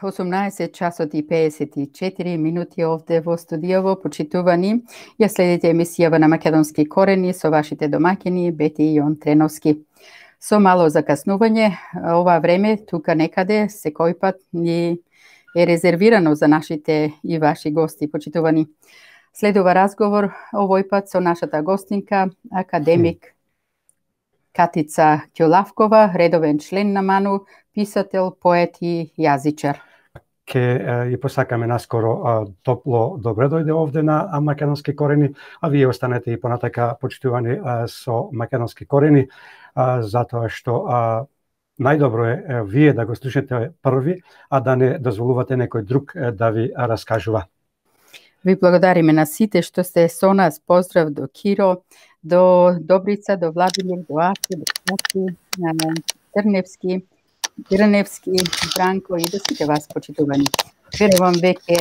18 часот и 54 минути овде во студиово, почитувани. Ја следите емисијава на Македонски корени со вашите домакини Бети и Јон Треновски. Со мало закаснување, ова време тука некаде секој пат ни е резервирано за нашите и ваши гости, почитувани. Следува разговор овој пат со нашата гостинка, академик Катица Ќолавкова, редовен член на МАНУ, писател, поет и јазичар. Ке и посакаме наскоро топло добре дојде овде на а, македонски корени, а вие останете и понатака почитувани со македонски корени, затоа што најдобро е, вие да го слушате први, а да не дозволувате некој друг да ви раскажува. Ви благодариме на сите што сте со нас. Поздрав до Киро, до Добрица, до Владимир, до Аки, до Кати, на Трневски, Грневски, Бранко и до сите вас почитувани. Верувам веќе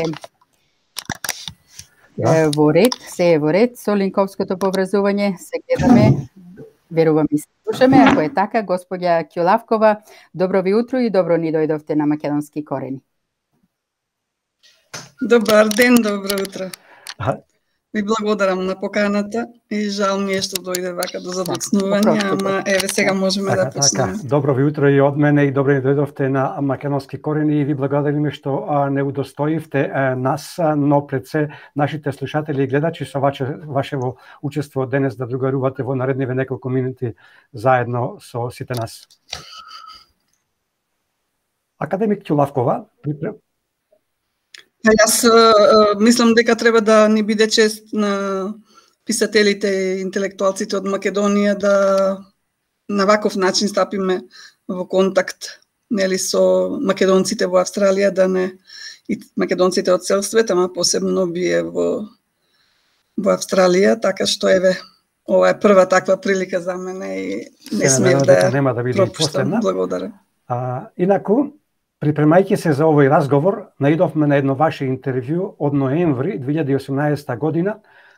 е, во ред, се е во ред со линковското поврзување, се гледаме, верувам и се слушаме. Ако е така, господја Ќолавкова, добро ви утро и добро ни дојдовте на Македонски корени. Добар ден, добро утро. Ви благодарам на поканата и жал ми е што дојде вака до задоцнување, ама еве сега можеме така, да почнеме. Така. Добро ви утро и од мене и добро ни дојдовте на Македонски корени и ви благодариме што а, не удостоивте а, нас, а, но пред се нашите слушатели и гледачи со ваше, вашево учество денес да другарувате во наредниве неколку минути заедно со сите нас. Академик Ќулавкова, Па јас мислам дека треба да ни биде чест на писателите и интелектуалците од Македонија да на ваков начин стапиме во контакт нели со македонците во Австралија да не и македонците од цел свет, ама посебно бие во во Австралија, така што еве ова е прва таква прилика за мене и не смеев да нема да биде последна. Благодарам. А, инаку, Припремајќи се за овој разговор, наидовме на едно ваше интервју од ноември 2018 година,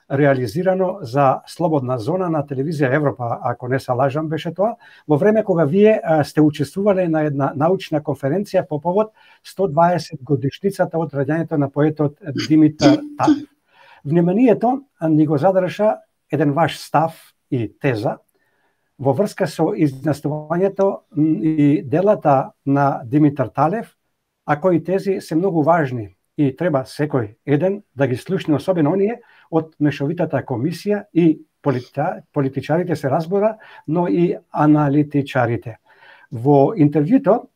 реализирано за Слободна зона на телевизија Европа, ако не се лажам беше тоа, во време кога вие сте учествувале на една научна конференција по повод 120 годишницата од раѓањето на поетот Димитар Татев. Вниманието ни го задржа еден ваш став и теза во врска со изнастувањето и делата на Димитар Талев, а кои тези се многу важни и треба секој еден да ги слушне, особено оние од Мешовитата комисија и политичарите се разбора, но и аналитичарите. Во интервјуто,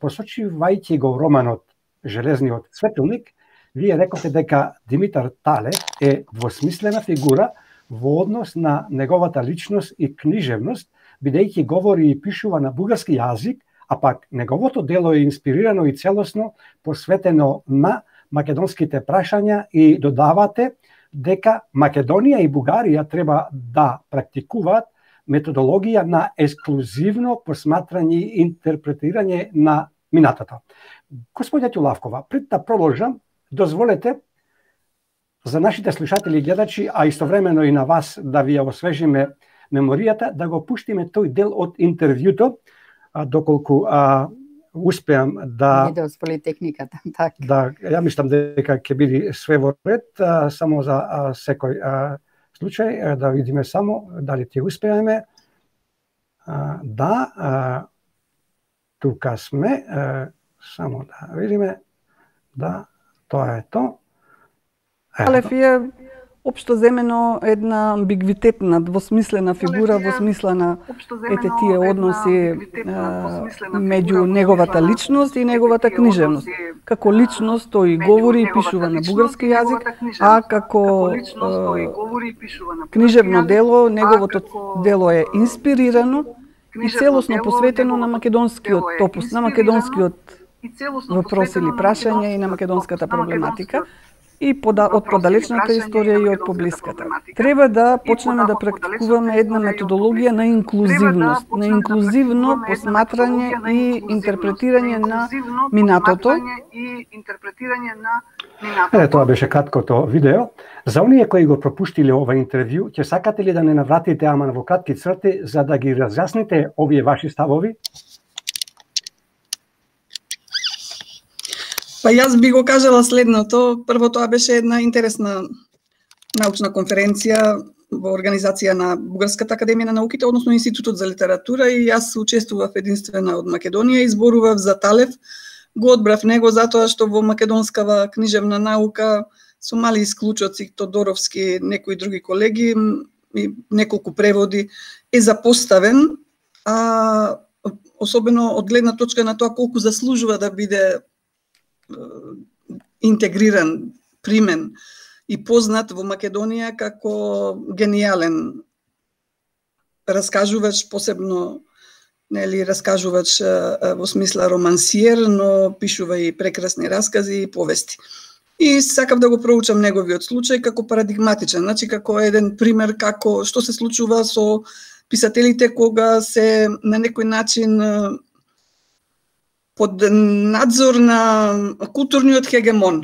посочувајќи го романот Железниот светилник, вие рековте дека Димитар Талев е двосмислена фигура во однос на неговата личност и книжевност, бидејќи говори и пишува на бугарски јазик, а пак неговото дело е инспирирано и целосно посветено на македонските прашања и додавате дека Македонија и Бугарија треба да практикуваат методологија на ексклузивно посматрање и интерпретирање на минатото. Господја Тюлавкова, пред да продолжам, дозволете за нашите слушатели и гледачи, а истовремено и на вас да ви ја освежиме меморијата, да го пуштиме тој дел од интервјуто, а, доколку а, успеам да... Не дозволи техниката, така. Да, ја мислам дека ќе биде све во ред, а, само за а, секој а, случај, а, да видиме само дали ќе успееме. А, да, а, тука сме, а, само да видиме, да, тоа е тоа. Алеф е општо земено една амбигвитетна, двосмислена фигура во смисла на ете тие односи меѓу неговата личност и неговата книжевност. Како личност тој говори и пишува на бугарски јазик, а како книжевно дело, неговото дело е инспирирано и целосно посветено на македонскиот топус, на македонскиот въпроси или прашања и на македонската проблематика и пода, од подалечната историја и од поблиската. Треба да почнеме да практикуваме една методологија на инклузивност, на инклузивно посматрање и интерпретирање на минатото. Е, тоа беше краткото видео. За оние кои го пропуштиле ова интервју, ќе сакате ли да не навратите аман во кратки црти за да ги разјасните овие ваши ставови? Па јас би го кажала следното. Прво тоа беше една интересна научна конференција во организација на Бугарската академија на науките, односно Институтот за литература и јас учествував единствена од Македонија и зборував за Талев. Го одбрав него затоа што во македонскава книжевна наука со мали исклучоци Тодоровски, некои други колеги и неколку преводи е запоставен, а особено од гледна точка на тоа колку заслужува да биде Э, интегриран, примен и познат во Македонија како гениален раскажувач, посебно нели раскажувач э, э, во смисла романсиер, но пишува и прекрасни раскази и повести. И сакав да го проучам неговиот случај како парадигматичен, значи како еден пример како што се случува со писателите кога се на некој начин под надзор на културниот хегемон.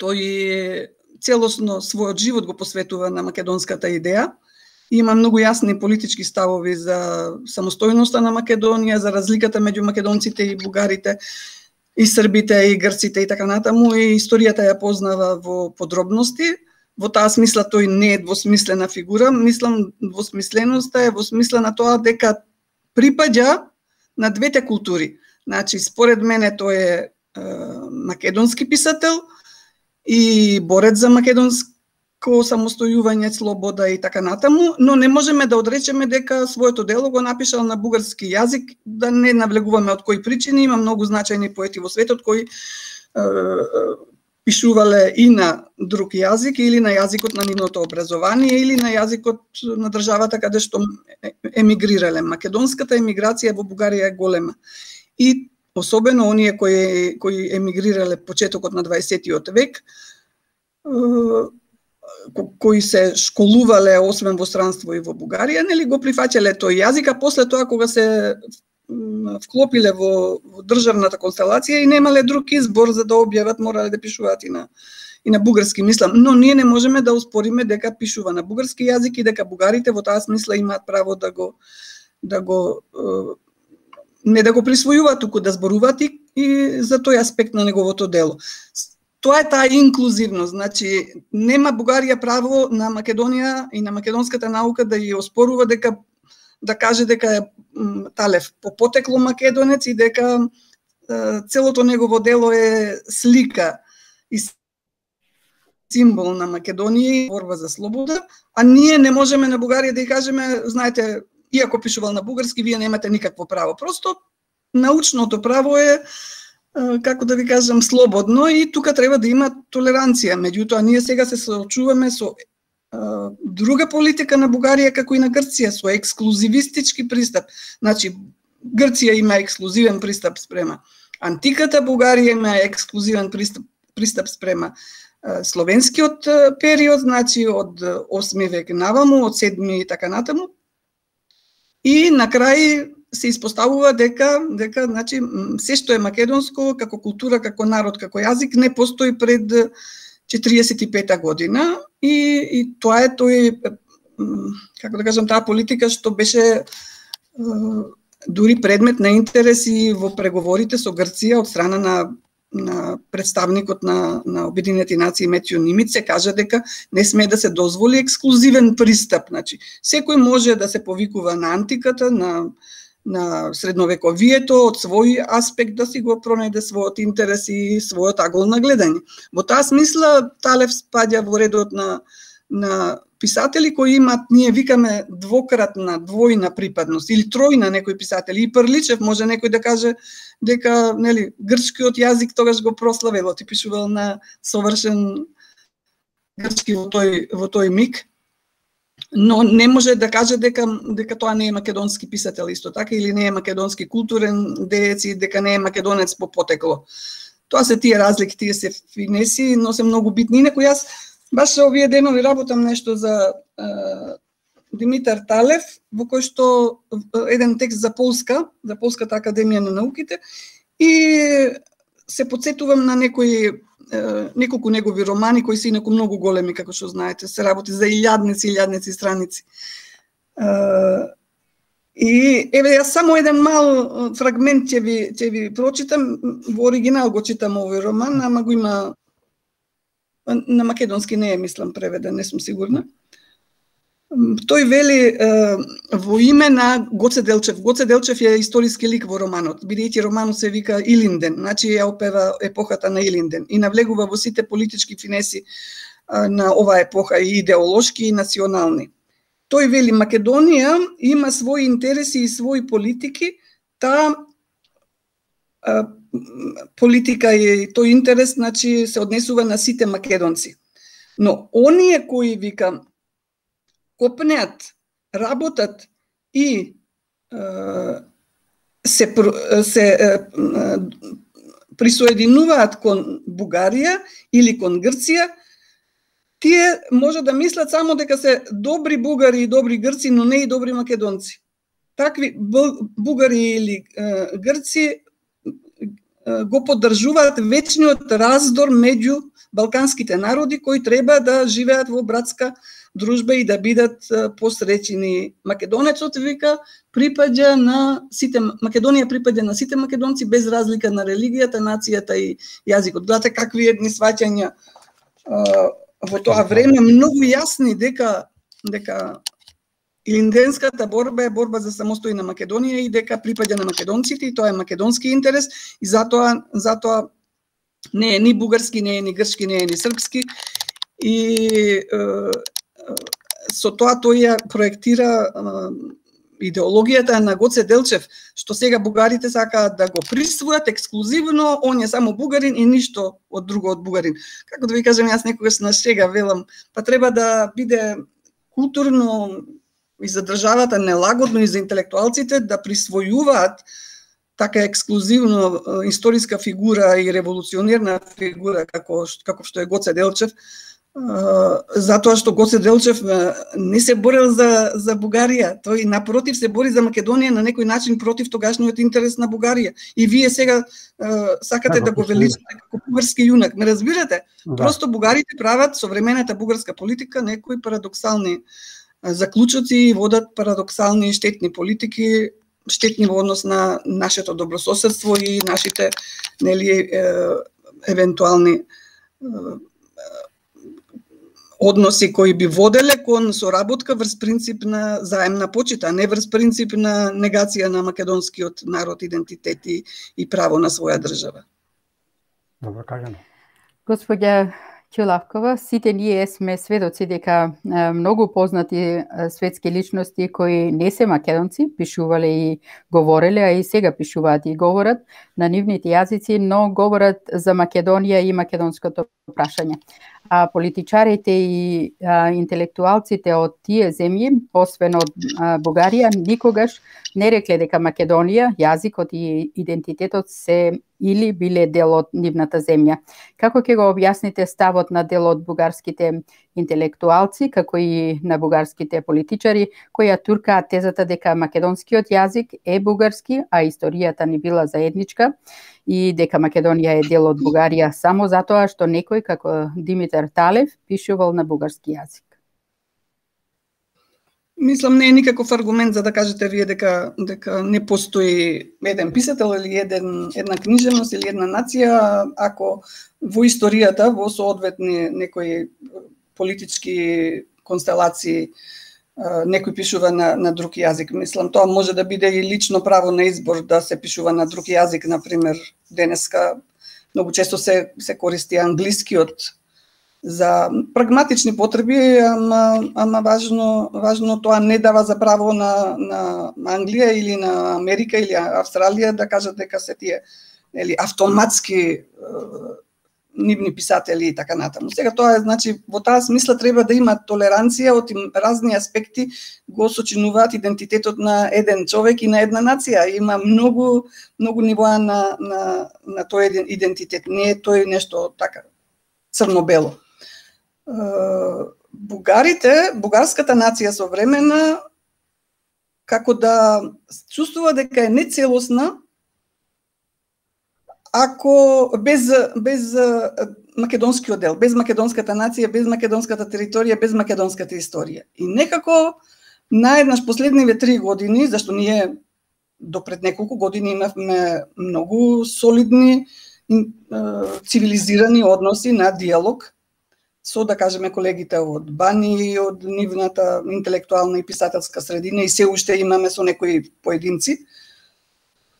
Тој целосно својот живот го посветува на македонската идеја. Има многу јасни политички ставови за самостојноста на Македонија, за разликата меѓу македонците и бугарите, и србите и грците и така натаму и историјата ја познава во подробности, во таа смисла тој не е двосмислена фигура, мислам двосмисленоста е во смисла на тоа дека припаѓа на двете култури. Значи, според мене тој е, е македонски писател и борец за македонско самостојување, слобода и така натаму, но не можеме да одречеме дека своето дело го напишал на бугарски јазик, да не навлегуваме од кои причини, има многу значајни поети во светот кои пишувале и на друг јазик или на јазикот на нивното образование или на јазикот на државата каде што емигрирале. Македонската емиграција во Бугарија е голема. И особено оние кои кои емигрирале почетокот на 20 век э, кои се школувале освен во странство и во Бугарија, нели го прифаќале тој јазик, а после тоа кога се вклопиле во, во државната констелација и немале друг избор за да објават, морале да пишуваат и на и на бугарски мислам, но ние не можеме да успориме дека пишува на бугарски јазик и дека бугарите во таа смисла имаат право да го да го э, не да го присвојува, туку да зборуваат и, и за тој аспект на неговото дело. Тоа е таа инклузивност, значи нема Бугарија право на Македонија и на македонската наука да ја оспорува дека да каже дека е Талев по потекло македонец и дека целото негово дело е слика и символ на Македонија и борба за слобода, а ние не можеме на Бугарија да ја кажеме, знаете, иако пишувал на бугарски, вие немате никакво право. Просто научното право е како да ви кажам слободно и тука треба да има толеранција. Меѓутоа ние сега се соочуваме со друга политика на Бугарија како и на Грција со ексклузивистички пристап. Значи Грција има ексклузивен пристап спрема антиката, Бугарија има ексклузивен пристап, пристап спрема словенскиот период, значи од 8 век наваму, од 7 и така натаму. И на крај се испоставува дека дека значи се што е македонско како култура, како народ, како јазик не постои пред 45 година. И, и тоа е тој како да кажам таа политика што беше дури предмет на интерес и во преговорите со Грција од страна на на представникот на, на Обединети нации Метјо Нимице се кажа дека не смее да се дозволи ексклузивен пристап. Значи, секој може да се повикува на антиката, на на средновековието од свој аспект да си го пронајде својот интерес и својот агол на гледање. Во таа смисла Талев спаѓа во редот на на писатели кои имаат, ние викаме двократна, двојна припадност или тројна некои писатели. И Прличев може некој да каже дека нели грчкиот јазик тогаш го прославил, ти пишувал на совршен грчки во тој во тој миг но не може да каже дека дека тоа не е македонски писател исто така или не е македонски културен деец и дека не е македонец по потекло. Тоа се тие разлики, тие се финеси, но се многу битни. Инаку јас баш овие денови работам нешто за е, Димитар Талев, во кој што еден текст за Полска, за Полската академија на науките, и се подсетувам на некои неколку негови романи кои се инаку многу големи, како што знаете, се работи за илјадници, илјадници страници. И еве јас само еден мал фрагмент ќе ви ќе ви прочитам, во оригинал го читам овој роман, ама го има на македонски не е мислам преведен, не сум сигурна тој вели е, во име на Гоце Делчев. Гоце Делчев е историски лик во романот, бидејќи романот се вика Илинден, значи ја опева епохата на Илинден и навлегува во сите политички финеси на оваа епоха и идеолошки и национални. Тој вели Македонија има своји интереси и своји политики, та политика и тој интерес значи се однесува на сите македонци. Но оние кои вика копнеат, работат и се, се присоединуваат кон Бугарија или кон Грција, тие може да мислат само дека се добри бугари и добри грци, но не и добри македонци. Такви бугари или грци го поддржуваат вечниот раздор меѓу балканските народи кои треба да живеат во братска дружба и да бидат посречени. Македонецот вика припаѓа на сите Македонија припаѓа на сите македонци без разлика на религијата, нацијата и јазикот. Гледате какви едни сваќања во тоа време многу јасни дека дека Илинденската борба е борба за самостојна Македонија и дека припаѓа на македонците и тоа е македонски интерес и затоа затоа не е ни бугарски, не е ни грчки, не е ни српски и е, со тоа тој ја проектира идеологијата на Гоце Делчев, што сега бугарите сакаат да го присвојат ексклузивно, он е само бугарин и ништо од друго од бугарин. Како да ви кажам, јас некогаш на шега велам, па треба да биде културно и за државата нелагодно и за интелектуалците да присвојуваат така ексклузивно историска фигура и револуционерна фигура како како што е Гоце Делчев, затоа што Гоце Делчев не се борел за, за Бугарија, тој напротив се бори за Македонија на некој начин против тогашниот интерес на Бугарија. И вие сега сакате да, да го величите како бугарски јунак. Ме разбирате? Да. Просто бугарите прават современата бугарска политика некои парадоксални заклучоци и водат парадоксални и штетни политики, штетни во однос на нашето добрососедство и нашите нели евентуални односи кои би воделе кон соработка врз принцип на заемна почита, не врз принцип на негација на македонскиот народ, идентитет и, и право на своја држава. Добро кажано. Господја Чулавкова, сите ние сме сведоци дека многу познати светски личности кои не се македонци, пишувале и говореле, а и сега пишуваат и говорат на нивните јазици, но говорат за Македонија и македонското прашање а, политичарите и а, интелектуалците од тие земји, освен од а, Бугарија, никогаш не рекле дека Македонија, јазикот и идентитетот се или биле дел од нивната земја. Како ќе го објасните ставот на дел од бугарските интелектуалци, како и на бугарските политичари, која туркаат тезата дека македонскиот јазик е бугарски, а историјата ни била заедничка, и дека Македонија е дел од Бугарија само затоа што некој како Димитар Талев пишувал на бугарски јазик. Мислам не е никаков аргумент за да кажете вие дека дека не постои еден писател или еден една книжевност или една нација ако во историјата во соодветни некои политички констелации некој пишува на, на друг јазик. Мислам, тоа може да биде и лично право на избор да се пишува на друг јазик, например, денеска многу често се, се користи англискиот за прагматични потреби, ама, ама важно, важно тоа не дава за право на, на Англија или на Америка или Австралија да кажат дека се тие нели автоматски нивни писатели и така натаму. Сега тоа е, значи, во таа смисла треба да има толеранција од разни аспекти го сочинуваат идентитетот на еден човек и на една нација. Има многу многу нивоа на на на тој идентитет. Не е тој нешто така црно-бело. Бугарите, бугарската нација современа како да чувствува дека е нецелосна ако без без македонскиот дел, без македонската нација, без македонската територија, без македонската историја. И некако наеднаш последниве три години, зашто ние до пред неколку години имавме многу солидни цивилизирани односи на диалог со, да кажеме, колегите од Бани и од нивната интелектуална и писателска средина и се уште имаме со некои поединци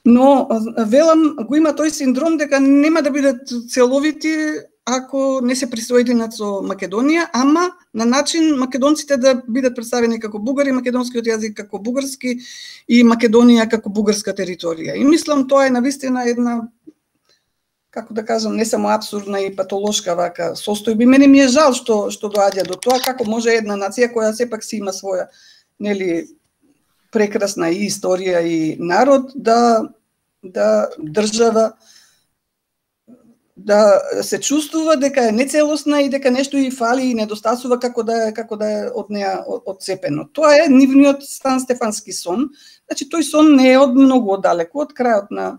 Но велам го има тој синдром дека нема да бидат целовити ако не се присоединат со Македонија, ама на начин македонците да бидат представени како бугари, македонскиот јазик како бугарски и Македонија како бугарска територија. И мислам тоа е навистина една како да кажам, не само абсурдна и патолошка вака состојби. Мене ми е жал што што доаѓа до тоа како може една нација која сепак си има своја нели прекрасна и историја и народ да да држава да се чувствува дека е нецелосна и дека нешто и фали и недостасува како да е како да е од неа одцепено. Тоа е нивниот Стан Стефански сон. Значи тој сон не е од многу оддалеку, од крајот на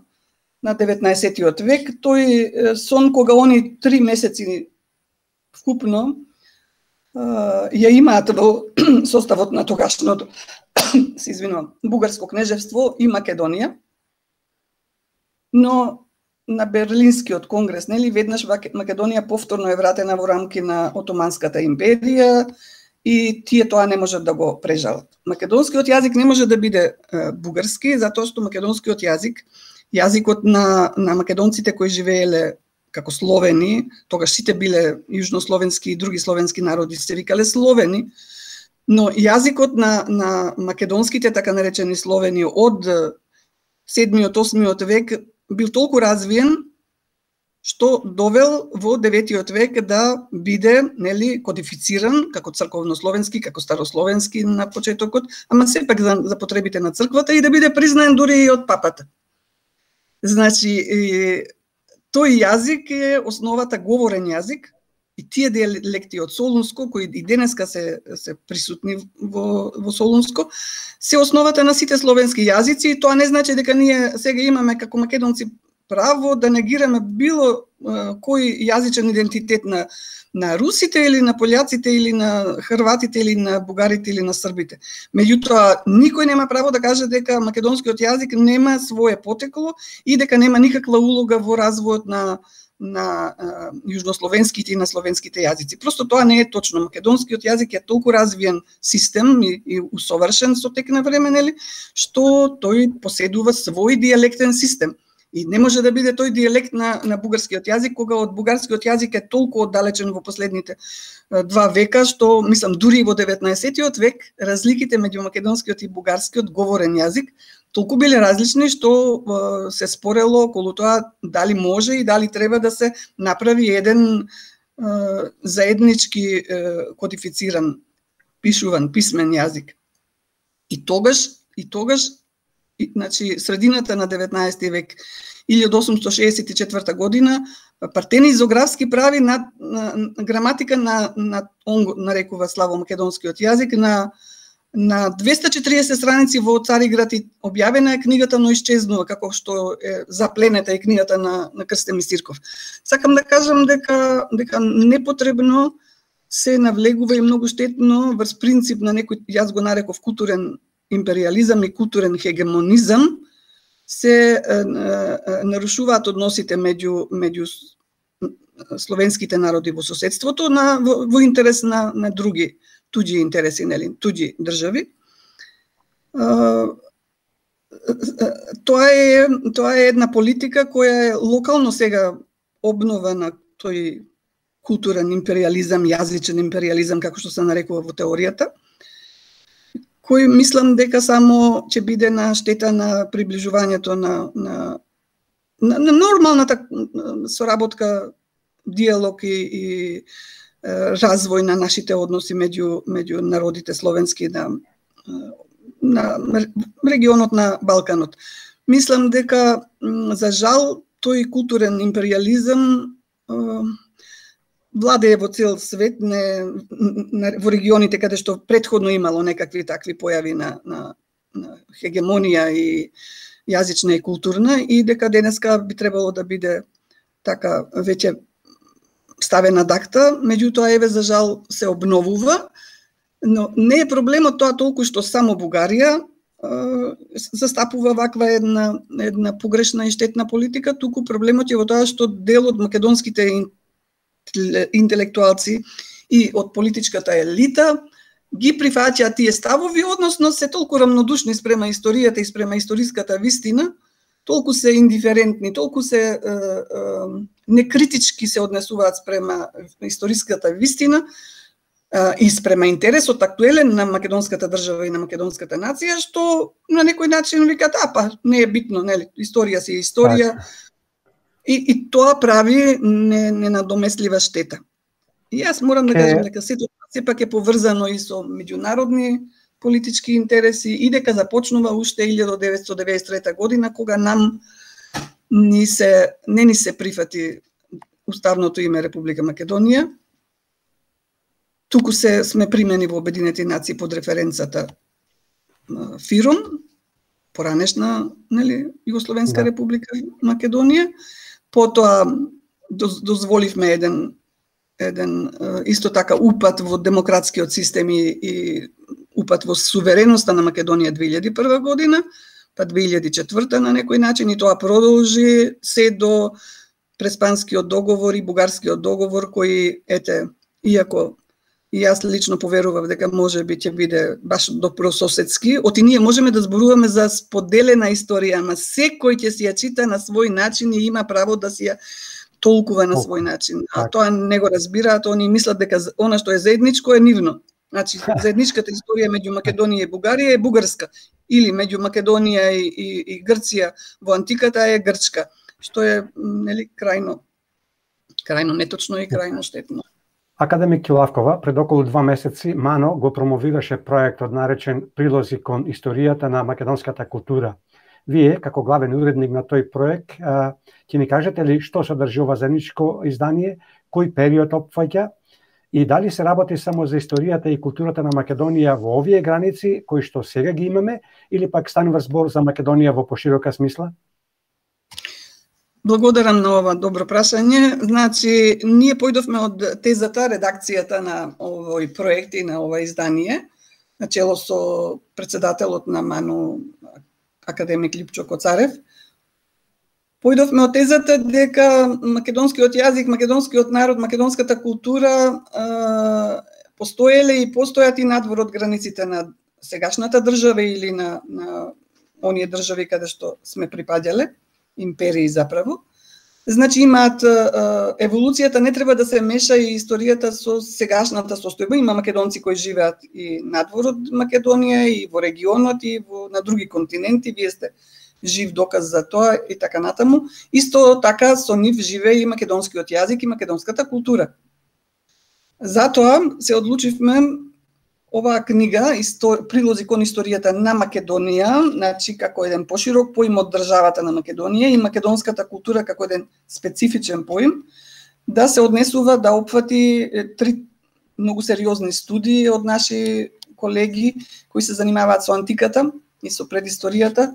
на 19 век. Тој сон кога они три месеци вкупно ја имаат во составот на тогашното се извинувам, бугарско кнежевство и Македонија. Но на Берлинскиот конгрес, нели веднаш Македонија повторно е вратена во рамки на Отоманската империја и тие тоа не можат да го прежалат. Македонскиот јазик не може да биде е, бугарски затоа што македонскиот јазик јазикот на на македонците кои живееле како словени, тогаш сите биле јужнословенски и други словенски народи се викале словени, но јазикот на на македонските така наречени словени од 7-8 век бил толку развиен што довел во 9 век да биде нели кодифициран како црковнословенски, како старословенски на почетокот, ама сепак за, за потребите на црквата и да биде признаен дури и од папата. Значи, тој јазик е основата говорен јазик и тие диалекти од Солунско кои и денеска се се присутни во во Солунско се основата на сите словенски јазици и тоа не значи дека ние сега имаме како македонци право да негираме било кој јазичен идентитет на на русите или на полјаците или на хрватите или на бугарите или на србите. Меѓутоа, никој нема право да каже дека македонскиот јазик нема свое потекло и дека нема никаква улога во развојот на на а, јужнословенските и на словенските јазици. Просто тоа не е точно. Македонскиот јазик е толку развиен систем и, и усовршен со тек на време, нели, што тој поседува свој диалектен систем. И не може да биде тој диалект на, на бугарскиот јазик, кога од бугарскиот јазик е толку оддалечен во последните два века, што, мислам, дури и во 19 век, разликите меѓу македонскиот и бугарскиот говорен јазик толку биле различни што се спорело околу тоа дали може и дали треба да се направи еден заеднички кодифициран пишуван писмен јазик. И тогаш и тогаш значи средината на 19 век 1864 година Партени изографски прави на, на, на граматика на на он нарекува славо македонскиот јазик на На 240 страници во Цариград и објавена е книгата, но исчезнува, како што е запленета е книгата на, на Крсте Мисирков. Сакам да кажам дека, дека непотребно се навлегува и многу штетно врз принцип на некој, јас го нареков културен империализам и културен хегемонизам, се нарушуваат односите меѓу, меѓу словенските народи во соседството на, во, во интерес на, на други туѓи интереси, нели, туѓи држави. Тоа е тоа е една политика која е локално сега обнова на тој културен империализам, јазичен империализам, како што се нарекува во теоријата, кој мислам дека само ќе биде на штета на приближувањето на, на, на, на нормалната соработка, диалог и, и развој на нашите односи меѓу меѓу народите словенски на на регионот на Балканот. Мислам дека за жал тој културен империализам владее во цел свет, не, во регионите каде што предходно имало некакви такви појави на, на, на хегемонија и јазична и културна и дека денеска би требало да биде така веќе ставена дакта, меѓутоа еве за жал се обновува, но не е проблемот тоа толку што само Бугарија застапува ваква една една погрешна и штетна политика, туку проблемот е во тоа што дел од македонските интелектуалци и од политичката елита ги прифаќаат тие ставови, односно се толку рамнодушни спрема историјата и спрема историската вистина, толку се индиферентни, толку се е, е, некритички се однесуваат спрема историската вистина е, и спрема интересот актуелен на македонската држава и на македонската нација, што на некој начин викат, а па не е битно, нели, историја си историја, така историја. И, и тоа прави ненадомеслива штета. И јас морам да кажам дека сето сепак е поврзано и со меѓународни политички интереси и дека започнува уште 1993 година кога нам ни се не ни се прифати уставното име Република Македонија. Туку се сме примени во Обединети нации под референцата ФИРОМ, поранешна, нели, Југословенска да. република Македонија. Потоа дозволивме еден еден исто така упат во демократскиот систем и, и упат во сувереноста на Македонија 2001 година, па 2004 на некој начин и тоа продолжи се до преспанскиот договор и бугарскиот договор кои ете иако и јас лично поверував дека може би ќе биде баш добрососедски, оти ние можеме да зборуваме за споделена историја, ама секој ќе си ја чита на свој начин и има право да си ја толкува на свој начин. А Така. тоа не го разбираат, они мислат дека она што е заедничко е нивно. Значи, заедничката историја меѓу Македонија и Бугарија е бугарска, или меѓу Македонија и, и, и Грција во антиката е грчка, што е нели крајно крајно неточно и крајно штетно. Академик Килавкова пред околу два месеци Мано го промовираше проектот наречен Прилози кон историјата на македонската култура. Вие, како главен уредник на тој проект, ќе ни кажете ли што содржи ова заедничко издание, кој период опфаќа и дали се работи само за историјата и културата на Македонија во овие граници кои што сега ги имаме или пак станува збор за Македонија во поширока смисла? Благодарам на ова добро прашање. Значи, ние појдовме од тезата, редакцијата на овој проект и на ова издание, начело со председателот на МАНУ, академик Липчо Коцарев. Појдовме од тезата дека македонскиот јазик, македонскиот народ, македонската култура постоеле и постојат и надвор од границите на сегашната држава или на, на оние држави каде што сме припаѓале империи заправо. Значи имаат еволуцијата не треба да се меша и историјата со сегашната состојба. Има македонци кои живеат и надвор од Македонија и во регионот и во на други континенти. Вие сте жив доказ за тоа и така натаму. Исто така со нив живее и македонскиот јазик и македонската култура. Затоа се одлучивме оваа книга истор... прилози кон историјата на Македонија, значи како еден поширок поим од државата на Македонија и македонската култура како еден специфичен поим, да се однесува да опфати три многу сериозни студии од наши колеги кои се занимаваат со антиката и со предисторијата,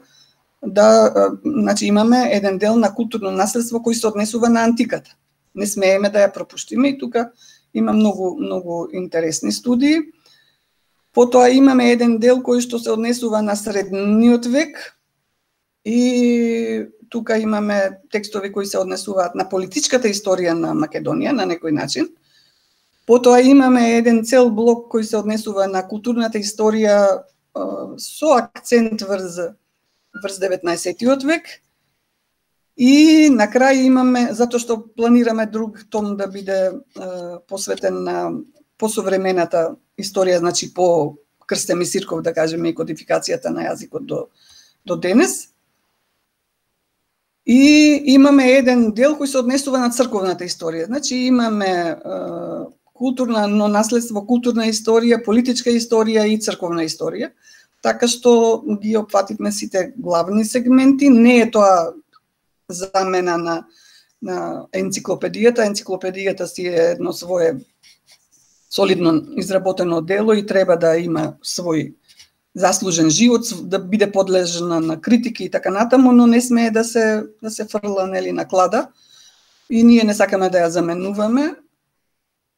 да значи имаме еден дел на културно наследство кој се однесува на антиката. Не смееме да ја пропуштиме и тука има многу многу интересни студии. Потоа имаме еден дел кој што се однесува на средниот век и тука имаме текстови кои се однесуваат на политичката историја на Македонија на некој начин. Потоа имаме еден цел блок кој се однесува на културната историја со акцент врз врз 19 век. И на крај имаме, затоа што планираме друг том да биде е, посветен на посовремената историја, значи по Крстем и Сирков, да кажеме, и кодификацијата на јазикот до, до денес. И имаме еден дел кој се однесува на црковната историја. Значи имаме е, културна но наследство, културна историја, политичка историја и црковна историја. Така што ги опфативме сите главни сегменти. Не е тоа замена на на енциклопедијата. Енциклопедијата си е едно свое солидно изработено дело и треба да има свој заслужен живот, да биде подлежна на критики и така натаму, но не смее да се да се фрла нели на клада. И ние не сакаме да ја заменуваме,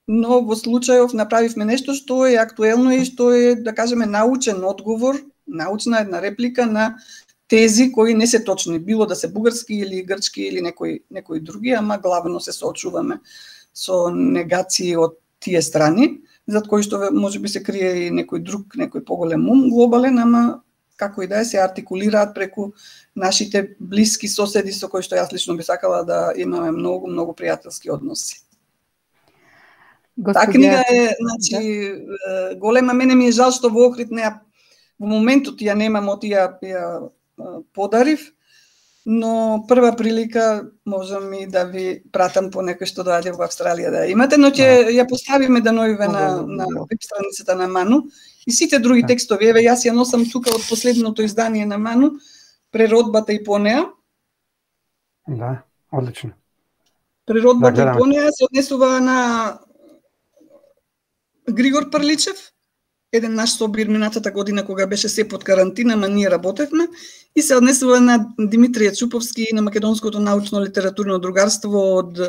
но во случајов направивме нешто што е актуелно и што е, да кажеме, научен одговор, научна една реплика на тези кои не се точни, било да се бугарски или грчки или некои некои други, ама главно се соочуваме со негации од тие страни, зад кои што може би се крие и некој друг, некој поголем ум глобален, ама како и да е се артикулираат преку нашите блиски соседи со кои што јас лично би сакала да имаме многу многу пријателски односи. Таа книга е, значи, да. голема, мене ми е жал што во Охрид не ја, во моментот ја немам, оти ја, ја подарив, но прва прилика можам и да ви пратам по некој што доаѓа во Австралија да имате, но ќе да. ја поставиме да нојуве на, на веб страницата на Ману и сите други да. текстови. Еве, јас ја носам тука од последното издание на Ману, преродбата и по неа. Да, одлично. Природбата да, и по неа се однесува на Григор Прличев, еден наш собир минатата година кога беше се под карантина, ма ние работевме, и се однесува на Димитрија Чуповски и на Македонското научно литературно другарство од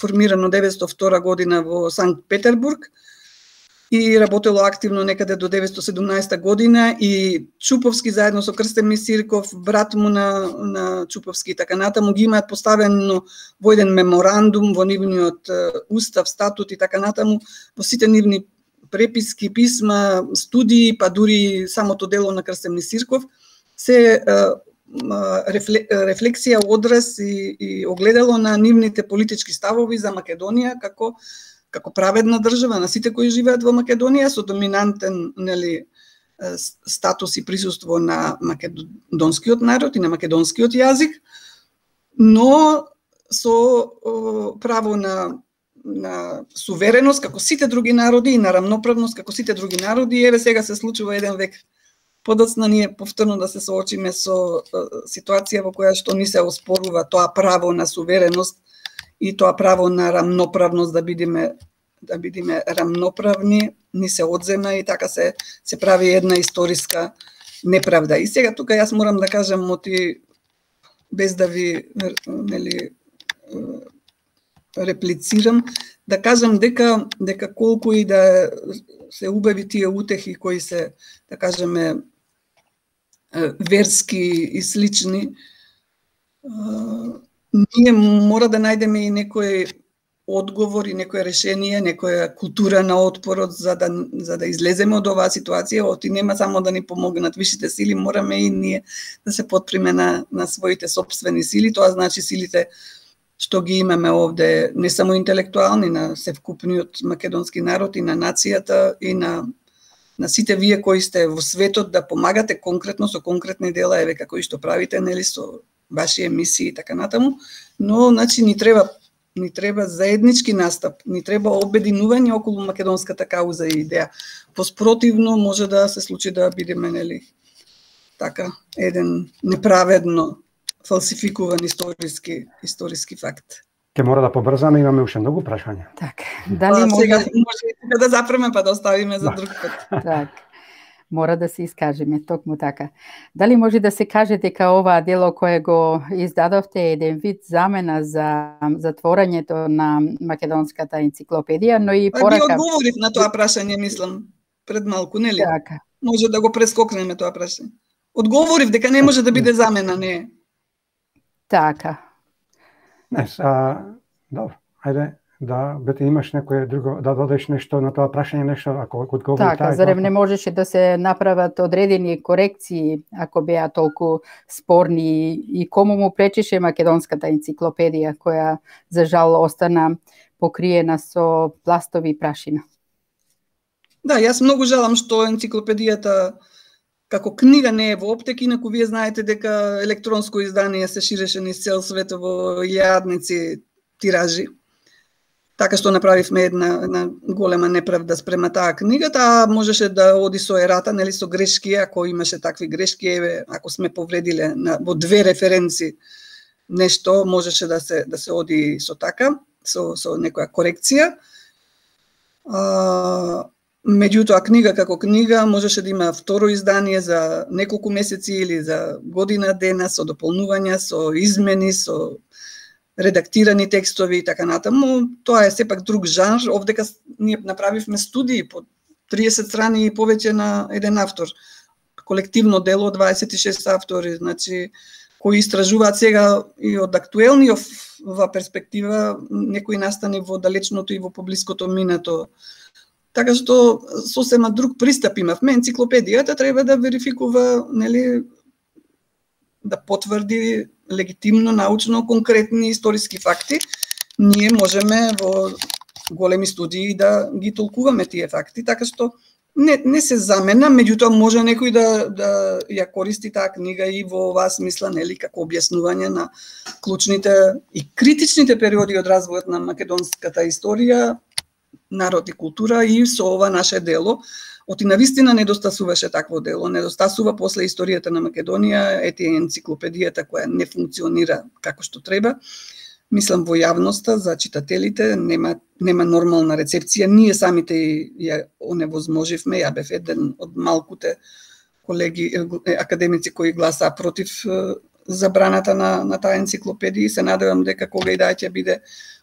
формирано 902 година во Санкт Петербург. и работело активно некаде до 917 година и Чуповски заедно со Крстен Мисирков, брат му на, на Чуповски и така натаму ги имаат поставено во еден меморандум во нивниот устав, статут и така натаму, во сите нивни преписки, писма, студии, па дури самото дело на Крстен Сирков, се рефлексија, одраз и, и огледало на нивните политички ставови за Македонија како како праведна држава на сите кои живеат во Македонија со доминантен нели статус и присуство на македонскиот народ и на македонскиот јазик, но со право на на сувереност како сите други народи и на рамноправност како сите други народи. Еве сега се случува еден век подоцна ние повторно да се соочиме со ситуација во која што ни се оспорува тоа право на сувереност и тоа право на рамноправност да бидеме да бидеме рамноправни, ни се одзема и така се се прави една историска неправда. И сега тука јас морам да кажам моти без да ви нели реплицирам, да кажам дека дека колку и да се убави тие утехи кои се да кажеме верски и слични, ние мора да најдеме и некој одговор и некое решение, некоја култура на отпорот за да за да излеземе од оваа ситуација, оти нема само да ни помогнат вишите сили, мораме и ние да се подприме на на своите собствени сили, тоа значи силите што ги имаме овде не само интелектуални на севкупниот македонски народ и на нацијата и на на сите вие кои сте во светот да помагате конкретно со конкретни дела, еве како и што правите, нели со ваши емисии и така натаму, но значи ни треба ни треба заеднички настап, ни треба обединување околу македонската кауза и идеја. Поспротивно може да се случи да бидеме нели така еден неправедно фалсификуван историски историски факт. Ке мора да побрзаме, имаме уште многу прашања. Така. Дали па, може сега може да запреме па да оставиме за друг пат. Така. Мора да се искажеме, токму така. Дали може да се каже дека ова дело кое го издадовте е еден вид замена за затворањето на македонската енциклопедија, но и порака... Па, ви одговорив на тоа прашање, мислам, пред малку, нели? Така. Може да го прескокнеме тоа прашање. Одговорив дека не може да биде замена, не. Така. Не, а, добро, ајде, да, бете имаш некое друго, да додеш нешто на тоа прашање, нешто, ако одговори Така, тај, зарем не можеше да се направат одредени корекции, ако беа толку спорни и кому му пречеше македонската енциклопедија, која за жал остана покриена со пластови прашина. Да, јас многу жалам што енциклопедијата како книга не е во оптеки, инаку вие знаете дека електронско издание се ширеше низ цел свет во јадници тиражи така што направивме една, една голема неправда спрема таа книга, таа можеше да оди со ерата, нели со грешки, ако имаше такви грешки, еве, ако сме повредиле на, во две референци нешто, можеше да се да се оди со така, со со некоја корекција. А, меѓутоа книга како книга можеше да има второ издание за неколку месеци или за година дена со дополнувања, со измени, со редактирани текстови и така натаму, тоа е сепак друг жанр. Овдека ние направивме студии по 30 страни и повеќе на еден автор. Колективно дело 26 автори, значи кои истражуваат сега и од актуелниот перспектива некои настани во далечното и во поблиското минато. Така што сосема друг пристап имавме. Енциклопедијата треба да верификува, нели, да потврди легитимно, научно, конкретни историски факти, ние можеме во големи студии да ги толкуваме тие факти, така што не, не се замена, меѓутоа може некој да, да ја користи таа книга и во оваа смисла, нели, како објаснување на клучните и критичните периоди од развојот на македонската историја, народ и култура и со ова наше дело, Оти на вистина недостасуваше такво дело, недостасува после историјата на Македонија, ети енциклопедијата која не функционира како што треба. Мислам во јавноста за читателите нема нема нормална рецепција. Ние самите ја оневозможивме, ја бев еден од малкуте колеги академици кои гласаа против забраната на, на таа енциклопедија и се надевам дека кога и да ќе биде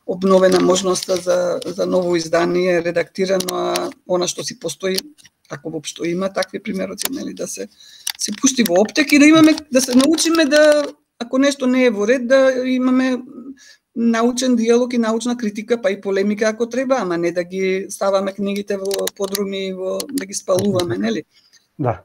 обновена можноста за, за ново издание, редактирано, а она што си постои, ако воопшто има такви примероци, нели, да се се пушти во оптек и да имаме да се научиме да ако нешто не е во ред да имаме научен диалог и научна критика, па и полемика ако треба, ама не да ги ставаме книгите во подруми и во да ги спалуваме, нели? Да.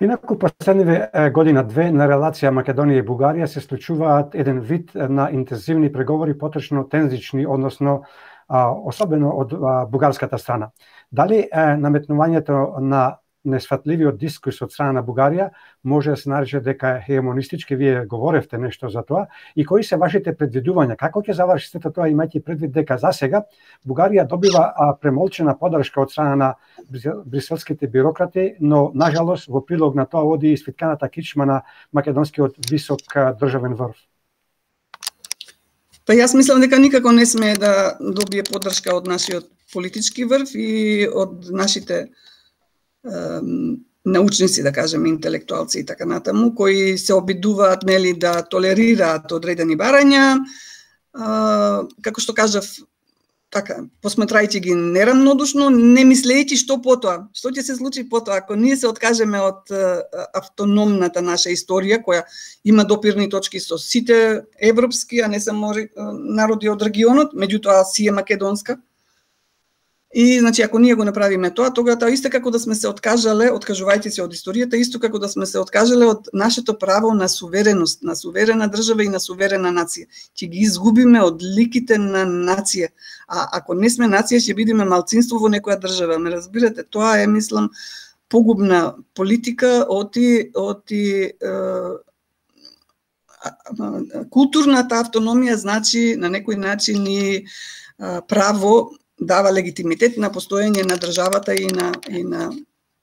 Инаку последниве година-две на релација Македонија и Бугарија се случуваат еден вид на интензивни преговори, поточно тензични, односно особено од бугарската страна. Дали наметнувањето на несфатливиот дискус од страна на Бугарија може да се нарече дека е хегемонистички, вие говоревте нешто за тоа, и кои се вашите предвидувања, како ќе заврши сето тоа, имајќи предвид дека за сега Бугарија добива премолчена подршка од страна на бриселските бюрократи, но нажалост во прилог на тоа оди и свитканата кичма на македонскиот висок државен врв. Па јас мислам дека никако не сме да добие поддршка од нашиот политички врв и од нашите научници, да кажеме, интелектуалци и така натаму, кои се обидуваат нели да толерираат одредени барања, а, како што кажав, така, посметрајќи ги нерамнодушно, не мислејќи што потоа, што ќе се случи потоа ако ние се откажеме од автономната наша историја која има допирни точки со сите европски, а не само народи од регионот, меѓутоа си е македонска И значи ако ние го направиме тоа, тогава исто како да сме се откажале, откажувајќи се од историјата, исто како да сме се откажале од нашето право на сувереност, на суверена држава и на суверена нација. Ќе ги изгубиме од ликите на нација. А ако не сме нација, ќе бидеме малцинство во некоја држава. Ме разбирате, тоа е мислам погубна политика оти оти е, културната автономија значи на некој начин и право дава легитимитет на постоење на државата и на и на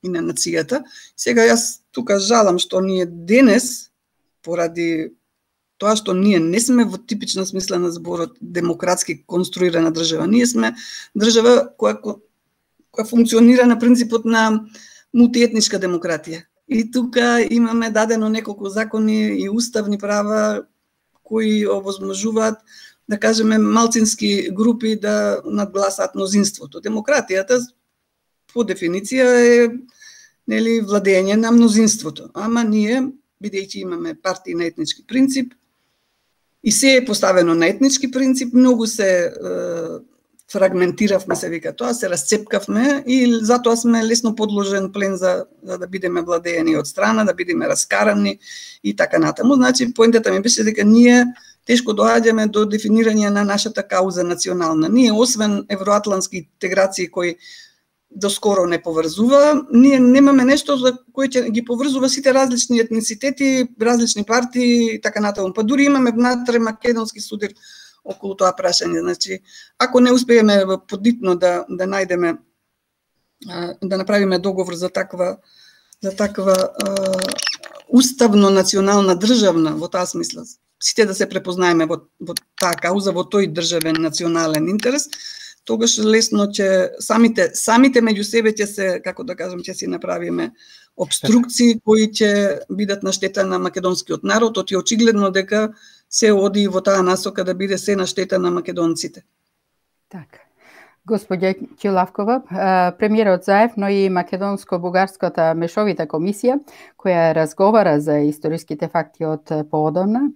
и на нацијата. Сега јас тука жалам што ние денес поради тоа што ние не сме во типична смисла на зборот демократски конструирана држава. Ние сме држава која која функционира на принципот на мултиетничка демократија. И тука имаме дадено неколку закони и уставни права кои овозможуваат да кажеме, малцински групи да надгласат мнозинството. Демократијата по дефиниција е нели владење на мнозинството. Ама ние, бидејќи имаме партии на етнички принцип, и се е поставено на етнички принцип, многу се е, фрагментиравме, се вика тоа, се расцепкавме и затоа сме лесно подложен плен за, за да бидеме владеени од страна, да бидеме раскарани и така натаму. Значи, поентата ми беше дека ние тешко доаѓаме до дефинирање на нашата кауза национална. Ние, освен евроатлански интеграции кои доскоро не поврзува, ние немаме нешто за кое ќе ги поврзува сите различни етницитети, различни партии и така натаму. Па дури имаме внатре македонски судир околу тоа прашање. Значи, ако не успееме подитно да да најдеме да направиме договор за таква за таква уставно национална државна во таа смисла сите да се препознаеме во, во таа кауза, во тој државен национален интерес, тогаш лесно ќе самите самите меѓу себе ќе се како да кажам ќе си направиме обструкции кои ќе бидат на штета на македонскиот народ, оти очигледно дека се оди во таа насока да биде се на штета на македонците. Така. Господја Ќилавкова, премиерот Заев, но и Македонско-Бугарската мешовита комисија, која разговара за историските факти од поодамна,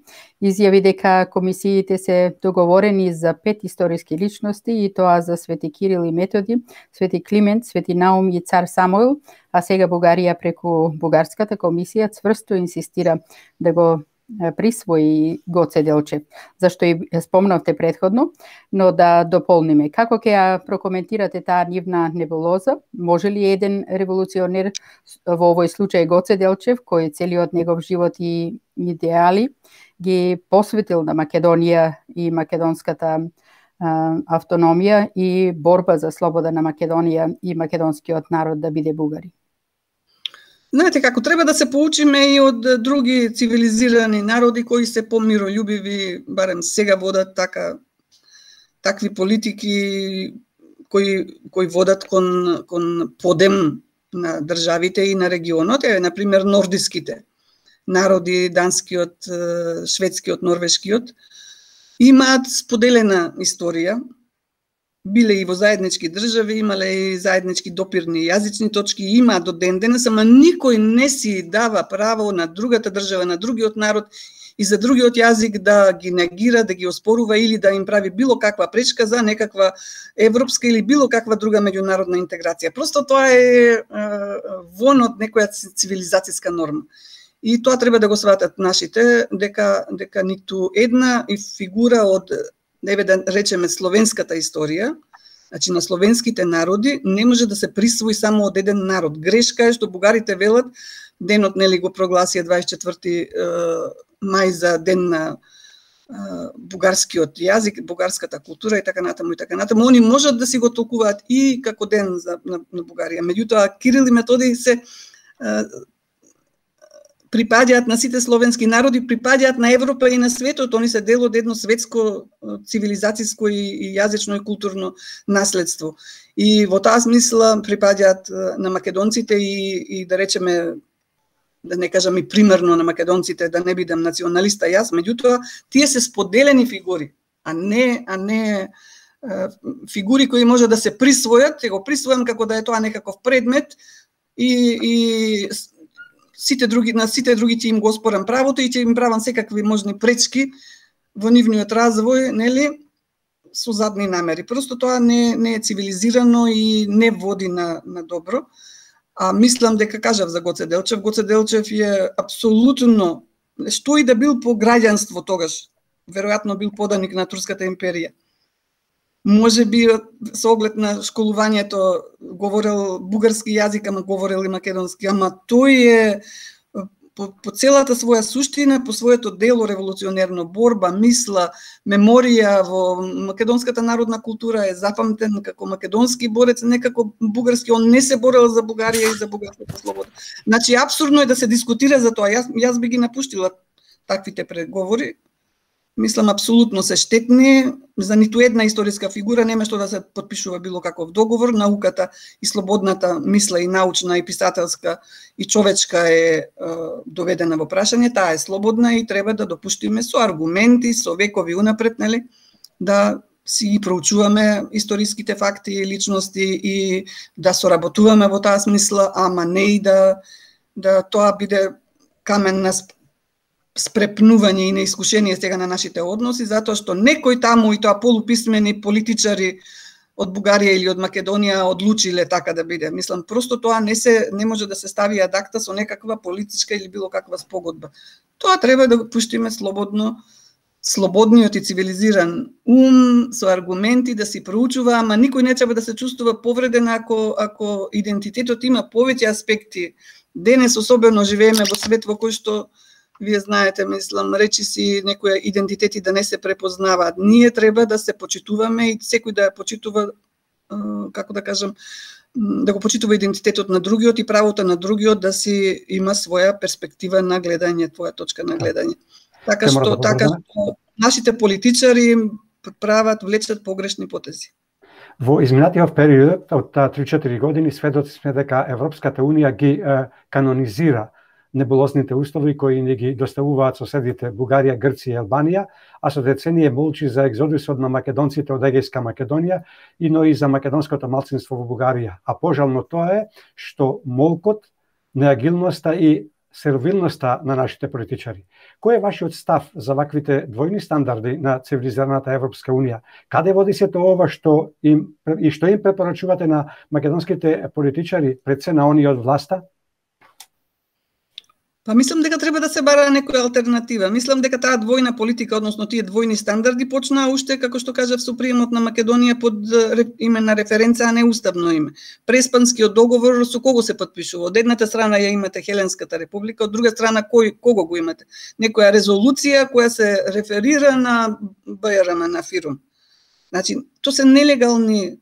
изјави дека комисиите се договорени за пет историски личности и тоа за Свети Кирил и Методи, Свети Климент, Свети Наум и Цар Самоил, а сега Бугарија преку Бугарската комисија цврсто инсистира да го присвои Гоце Делчев, зашто и спомнавте предходно, но да дополниме. Како ќе ја прокоментирате таа нивна небулоза? Може ли еден револуционер во овој случај Гоце Делчев, кој целиот негов живот и идеали ги посветил на Македонија и македонската автономија и борба за слобода на Македонија и македонскиот народ да биде бугари? Знаете како треба да се поучиме и од други цивилизирани народи кои се помиролюбиви, барем сега водат така такви политики кои кои водат кон кон подем на државите и на регионот, е на пример нордиските. народи, данскиот, шведскиот, норвешкиот, имаат споделена историја, биле и во заеднички држави, имале и заеднички допирни јазични точки, има до ден денес, ама никој не си дава право на другата држава, на другиот народ и за другиот јазик да ги негира, да ги оспорува или да им прави било каква пречка за некаква европска или било каква друга меѓународна интеграција. Просто тоа е, е вон од некоја цивилизацијска норма. И тоа треба да го сватат нашите, дека, дека ниту една фигура од, не да речеме, словенската историја, Значи на словенските народи не може да се присвои само од еден народ. Грешка е што бугарите велат, денот нели го прогласија 24 мај за ден на бугарскиот јазик, бугарската култура и така натаму и така натаму. Они можат да си го толкуваат и како ден за, на, на Бугарија. Меѓутоа, Кирил и Методи се припаѓаат на сите словенски народи, припаѓаат на Европа и на светот, они се дел од едно светско цивилизацијско и, и јазично и културно наследство. И во таа смисла припаѓаат на македонците и, и да речеме да не кажам и примерно на македонците да не бидам националиста јас, меѓутоа тие се споделени фигури, а не а не фигури кои може да се присвојат, ја го присвојам како да е тоа некаков предмет и, и сите други на сите други ќе им го спорам правото и ќе им правам секакви можни пречки во нивниот развој, нели? со задни намери. Просто тоа не, не е цивилизирано и не води на, на добро. А мислам дека кажав за Гоце Делчев, Гоце Делчев е апсолутно што и да бил по граѓанство тогаш, веројатно бил поданик на Турската империја. Може би со оглед на школувањето говорел бугарски јазик, ама говорел и македонски, ама тој е по, по целата своја суштина, по своето дело револуционерно борба, мисла, меморија во македонската народна култура е запамтен како македонски борец, не како бугарски, он не се борел за Бугарија и за бугарската слобода. Значи абсурдно е да се дискутира за тоа. Јас јас би ги напуштила таквите преговори, мислам апсолутно се штетни, за ниту една историска фигура нема што да се подпишува било каков договор, науката и слободната мисла и научна и писателска и човечка е, е доведена во прашање, таа е слободна и треба да допуштиме со аргументи, со векови унапред, нели, да си ги проучуваме историските факти и личности и да соработуваме во таа смисла, ама не и да да тоа биде камен на спрепнување и неискушение сега на нашите односи, затоа што некој таму и тоа полуписмени политичари од Бугарија или од Македонија одлучиле така да биде. Мислам, просто тоа не се не може да се стави адакта со некаква политичка или било каква спогодба. Тоа треба да го пуштиме слободно, слободниот и цивилизиран ум со аргументи да си проучува, ама никој не треба да се чувствува повреден ако ако идентитетот има повеќе аспекти. Денес особено живееме во свет во кој што вие знаете, мислам, речи си некои идентитети да не се препознаваат. Ние треба да се почитуваме и секој да ја почитува, како да кажам, да го почитува идентитетот на другиот и правото на другиот да си има своја перспектива на гледање, твоја точка на гледање. Така што, така што нашите политичари прават, влечат погрешни потези. Во изминатиот период од 3-4 години сведоци сме дека Европската унија ги канонизира неболосните устави кои ни ги доставуваат соседите Бугарија, Грција и Албанија, а со деценија молчи за екзодусот на македонците од Егејска Македонија и но и за македонското малцинство во Бугарија. А пожално тоа е што молкот, неагилноста и сервилноста на нашите политичари. Кој е вашиот став за ваквите двојни стандарди на цивилизираната Европска Унија? Каде води се тоа ова што им и што им препорачувате на македонските политичари пред се на они од власта? Па мислам дека треба да се бара некоја алтернатива. Мислам дека таа двојна политика, односно тие двојни стандарди почнаа уште како што кажав со приемот на Македонија под име на референца, а не уставно име. Преспанскиот договор со кого се подпишува? Од едната страна ја имате Хеленската република, од друга страна кој кого го имате? Некоја резолуција која се реферира на БРМ на Фирум. Значи, то се нелегални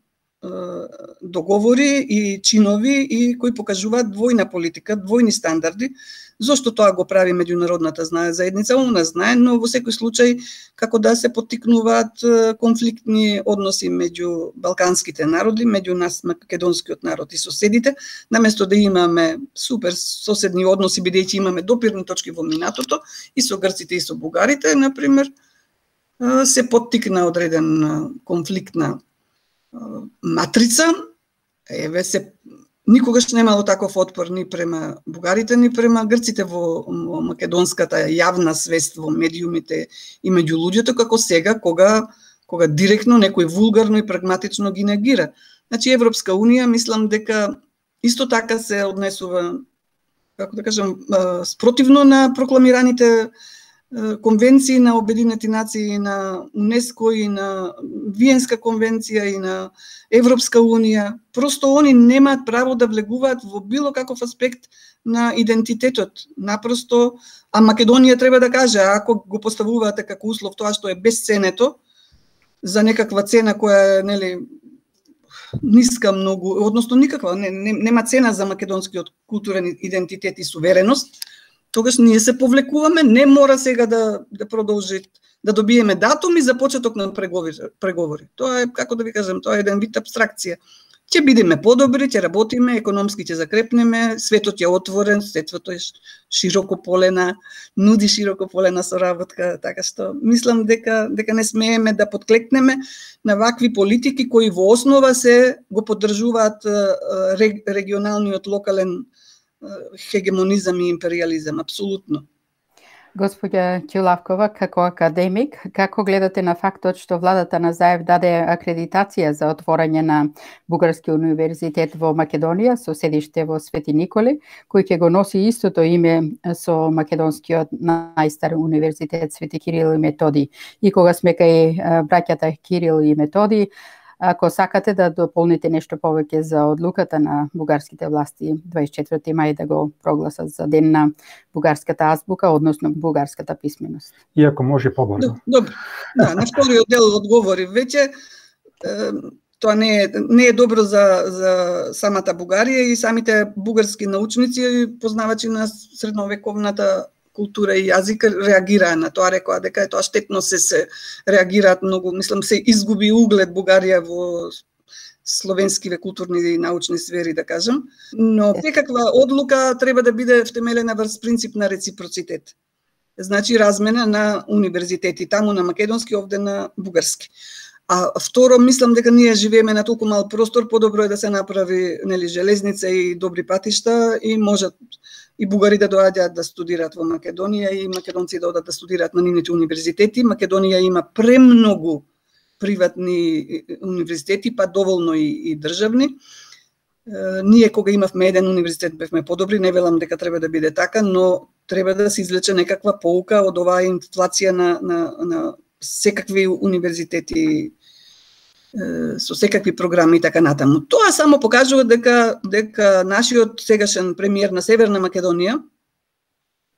договори и чинови и кои покажуваат двојна политика, двојни стандарди. Зошто тоа го прави меѓународната знае заедница? Она знае, но во секој случај како да се потикнуваат конфликтни односи меѓу балканските народи, меѓу нас македонскиот народ и соседите, наместо да имаме супер соседни односи бидејќи имаме допирни точки во минатото и со грците и со бугарите, на пример, се поттикна одреден конфликтна матрица, еве се никогаш немало таков отпор ни према бугарите, ни према грците во, во македонската јавна свест во медиумите и меѓу луѓето, како сега, кога, кога директно некој вулгарно и прагматично ги негира. Значи, Европска Унија, мислам дека исто така се однесува, како да кажам, спротивно на прокламираните конвенции на Обединети нации, на УНЕСКО и на Виенска конвенција и на Европска унија. Просто они немаат право да влегуваат во било каков аспект на идентитетот. Напросто, а Македонија треба да каже, ако го поставувате како услов тоа што е безценето, за некаква цена која е, нели, ниска многу, односно никаква, не, не, нема цена за македонскиот културен идентитет и сувереност, тогаш ние се повлекуваме, не мора сега да да продолжи да добиеме датуми за почеток на преговори. преговори. Тоа е како да ви кажам, тоа е еден вид абстракција. Ќе бидеме подобри, ќе работиме, економски ќе закрепнеме, светот е отворен, светот е широко полена, нуди широко полена соработка, така што мислам дека дека не смееме да подклекнеме на вакви политики кои во основа се го поддржуваат регионалниот локален хегемонизам и империализам, апсолутно. Господја Ќулавкова, како академик, како гледате на фактот што владата на Заев даде акредитација за отворање на Бугарски универзитет во Македонија со седиште во Свети Николи, кој ќе го носи истото име со македонскиот најстар универзитет Свети Кирил и Методи. И кога сме кај браќата Кирил и Методи, Ако сакате да дополните нешто повеќе за одлуката на бугарските власти 24 мај да го прогласат за ден на бугарската азбука, односно бугарската писменост. Иако може побрзо. Добро. Да, на вториот дел одговори веќе тоа не е, не е добро за, за самата Бугарија и самите бугарски научници, познавачи на средновековната култура и јазик реагираа на тоа, рекоа дека е тоа штетно се се реагираат многу, мислам се изгуби углед Бугарија во словенскиве културни и научни сфери, да кажам. Но секаква одлука треба да биде втемелена врз принцип на реципроцитет. Значи размена на универзитети, таму на македонски, овде на бугарски. А второ, мислам дека ние живееме на толку мал простор, подобро е да се направи нели железница и добри патишта и можат и бугарите доаѓаат да студираат во Македонија и македонци да одат да студираат на нивните универзитети. Македонија има премногу приватни универзитети, па доволно и, и државни. Ние кога имавме еден универзитет бевме подобри, не велам дека треба да биде така, но треба да се извлече некаква поука од оваа инфлација на, на, на секакви универзитети со секакви програми и така натаму. Тоа само покажува дека дека нашиот сегашен премиер на Северна Македонија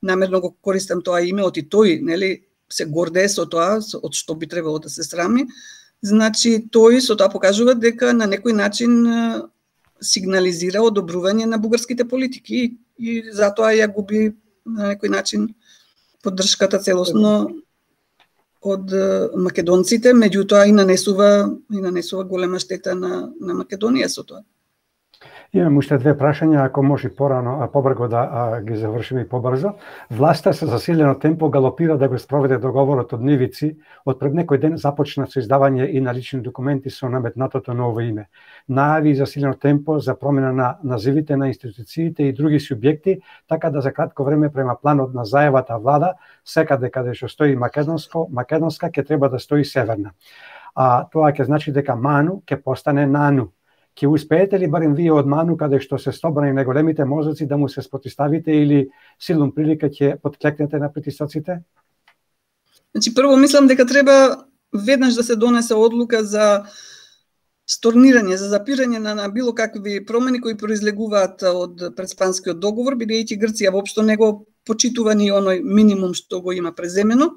намерно го користам тоа име, оти тој, нели, се гордее со тоа, од што би требало да се срами. Значи, тој со тоа покажува дека на некој начин сигнализира одобрување на бугарските политики и затоа ја губи на некој начин поддршката целосно од македонците, меѓутоа и нанесува и нанесува голема штета на на Македонија со тоа. Имам уште две прашања, ако може порано, а побрго да а, ги завршиме и побрзо. Власта со засилено темпо галопира да го спроведе договорот од Нивици. Од пред некој ден започна со издавање и на лични документи со наметнатото ново име. Најави и засилено темпо за промена на називите на институциите и други субјекти, така да за кратко време према планот на заевата влада, секаде каде што стои македонско, македонска ќе треба да стои северна. А тоа ќе значи дека Ману ќе постане Нану ќе успеете ли барем вие од Ману каде што се собрани на големите мозоци да му се спротиставите или силном прилика ќе подклекнете на притисоците? Значи прво мислам дека треба веднаш да се донесе одлука за сторнирање, за запирање на, на било какви промени кои произлегуваат од предспанскиот договор, бидејќи Грција воопшто не го почитувани оној минимум што го има преземено.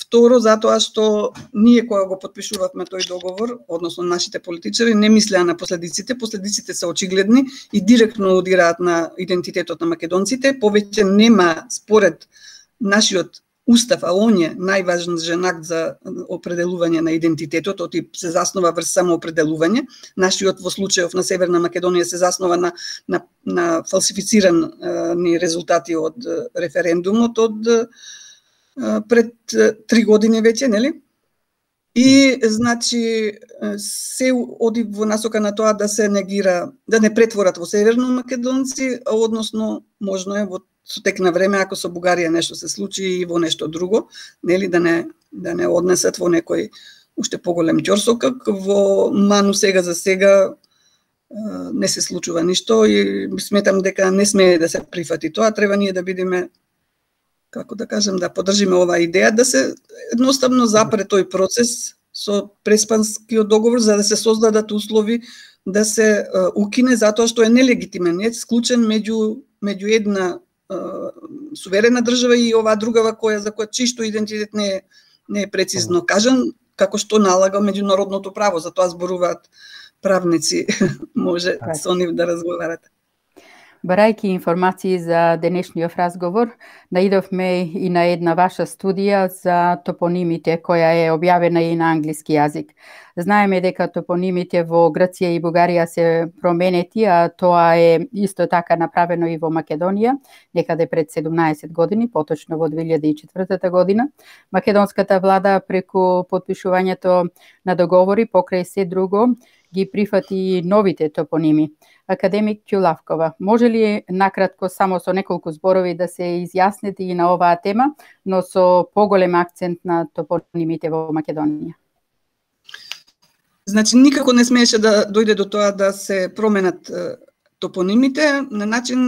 Второ, затоа што ние кога го подпишувавме тој договор, односно нашите политичари, не мислеа на последиците. Последиците се очигледни и директно одираат на идентитетот на македонците. Повеќе нема, според нашиот устав, а он е најважен женак за определување на идентитетот, оти се заснова врз самоопределување. Нашиот во случајов на Северна Македонија се заснова на, на, на фалсифицирани резултати од референдумот од пред три години веќе, нели? И значи се оди во насока на тоа да се негира, да не претворат во северно македонци, односно можно е во со тек на време ако со Бугарија нешто се случи и во нешто друго, нели да не да не однесат во некој уште поголем ќорсокак, во Ману сега за сега не се случува ништо и сметам дека не смее да се прифати тоа, треба ние да бидеме како да кажем, да поддржиме оваа идеја, да се едноставно запре тој процес со преспанскиот договор за да се создадат услови да се укине затоа што е нелегитимен, е склучен меѓу меѓу една суверена држава и оваа другава која за која чисто идентитет не е не е прецизно кажан, како што налага меѓународното право, за тоа зборуваат правници, може со нив да разговарате. Барајки информации за денешниот разговор, да наидовме и на една ваша студија за топонимите која е објавена и на англиски јазик. Знаеме дека топонимите во Грција и Бугарија се променети, а тоа е исто така направено и во Македонија, некаде пред 17 години, поточно во 2004 година. Македонската влада преку подпишувањето на договори покрај се друго ги прифати новите топоними. Академик Ќулавкова, може ли накратко само со неколку зборови да се изјаснете и на оваа тема, но со поголем акцент на топонимите во Македонија? Значи, никако не смееше да дојде до тоа да се променат топонимите на начин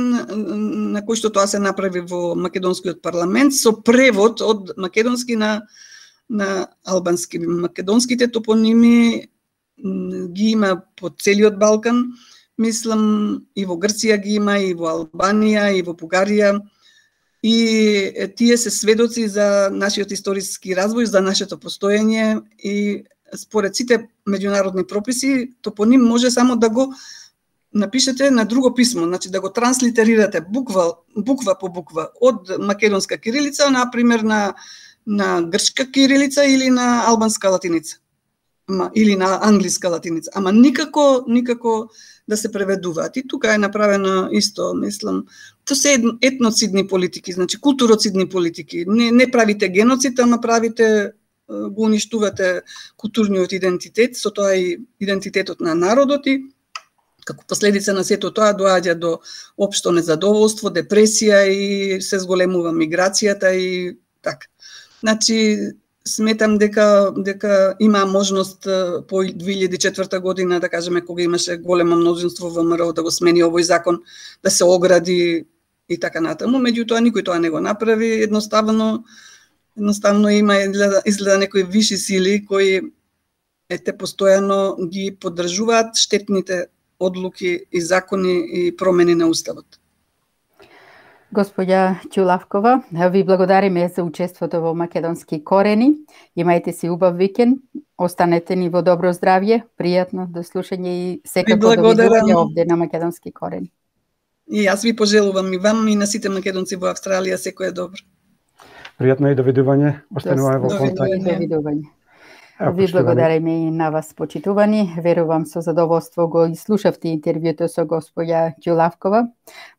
на кој што тоа се направи во македонскиот парламент со превод од македонски на на албански. Македонските топоними ги има по целиот Балкан, мислам и во Грција ги има, и во Албанија, и во Бугарија. И тие се сведоци за нашиот историски развој, за нашето постоење и според сите меѓународни прописи, тоа по ним може само да го напишете на друго писмо, значи да го транслитерирате буква, буква по буква од македонска кирилица, на пример на на грчка кирилица или на албанска латиница ма, или на англиска латиница, ама никако никако да се преведуваат. И тука е направено исто, мислам, тоа се етноцидни политики, значи културоцидни политики. Не не правите геноцид, ама правите го уништувате културниот идентитет, со тоа и идентитетот на народот и како последица на сето тоа доаѓа до општо незадоволство, депресија и се зголемува миграцијата и така. Значи, сметам дека дека има можност по 2004 година да кажеме кога имаше големо мнозинство во ВМРО да го смени овој закон да се огради и така натаму. Меѓутоа никој тоа не го направи. Едноставно едноставно има изгледа, изгледа некои виши сили кои ете постојано ги поддржуваат штетните одлуки и закони и промени на уставот. Господја Ќулавкова, ви благодариме за учеството во Македонски корени. Имајте си убав викенд, останете ни во добро здравје, пријатно до слушање и секако довидување овде на Македонски корени. И јас ви пожелувам и вам и на сите македонци во Австралија секој е добро. Пријатно и довидување, остануваме во контакт. Довидување. Ви благодариме и на вас, почитувани. Верувам со задоволство го изслушавте интервјуто со господја Ѓулавкова.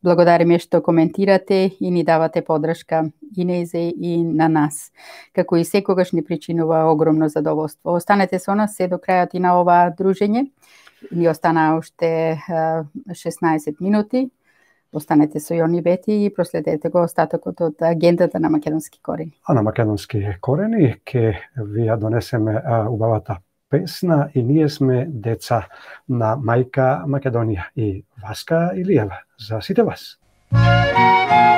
Благодариме што коментирате и ни давате подршка и незе и на нас. Како и секогаш ни причинува огромно задоволство. Останете со нас се до крајот и на ова дружење. Ни остана уште 16 минути. Останете со Јони Бети и проследете го остатокот од агендата на македонски корени. А на македонски корени ќе ви ја донесеме убавата песна и ние сме деца на мајка Македонија и Васка Илиева за сите вас. Yes,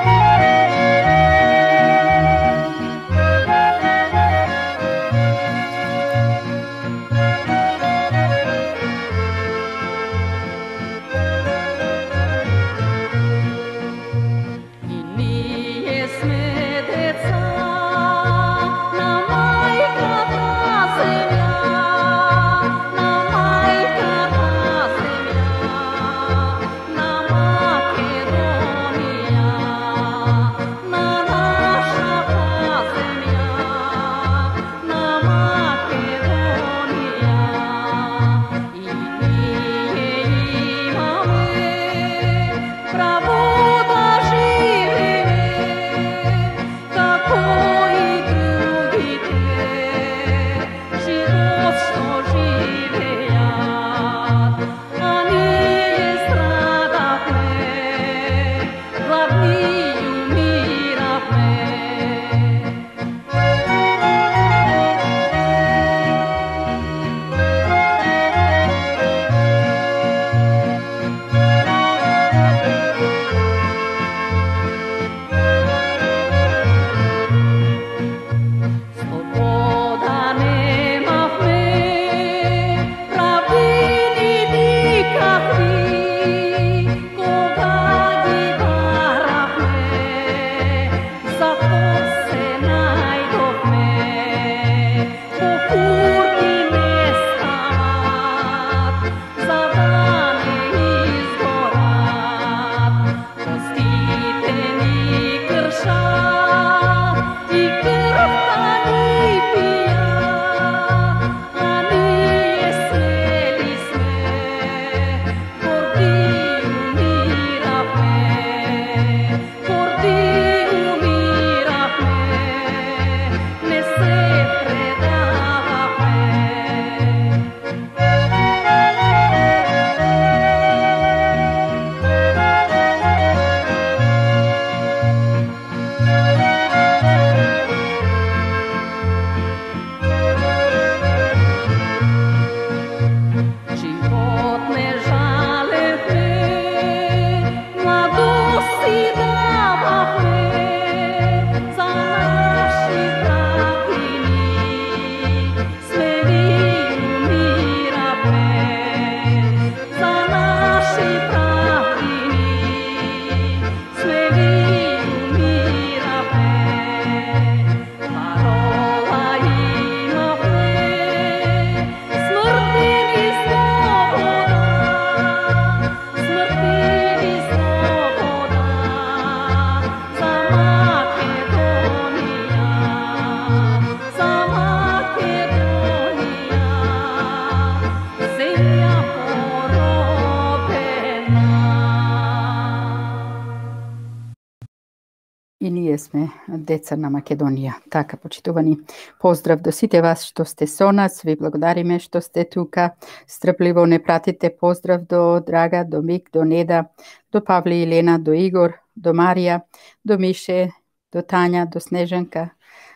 деца на Македонија. Така, почитувани, поздрав до сите вас што сте со нас, ви благодариме што сте тука. Стрпливо не пратите поздрав до Драга, до Мик, до Неда, до Павли и Лена, до Игор, до Марија, до Мише, до Тања, до Снежанка,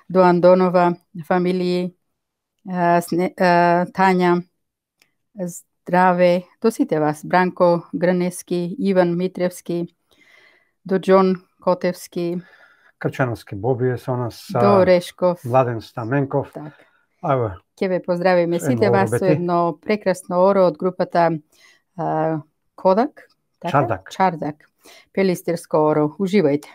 до Андонова, фамилии Тања, здраве до сите вас, Бранко Гранески, Иван Митревски, до Џон Котевски, Крчановски Боби е со нас, до Решков, Владен Стаменков. Так. Ајде. Ке ве поздравиме сите вас со едно прекрасно оро од групата а, Кодак. Така? Чардак. Чардак. Пелистерско оро. Уживајте.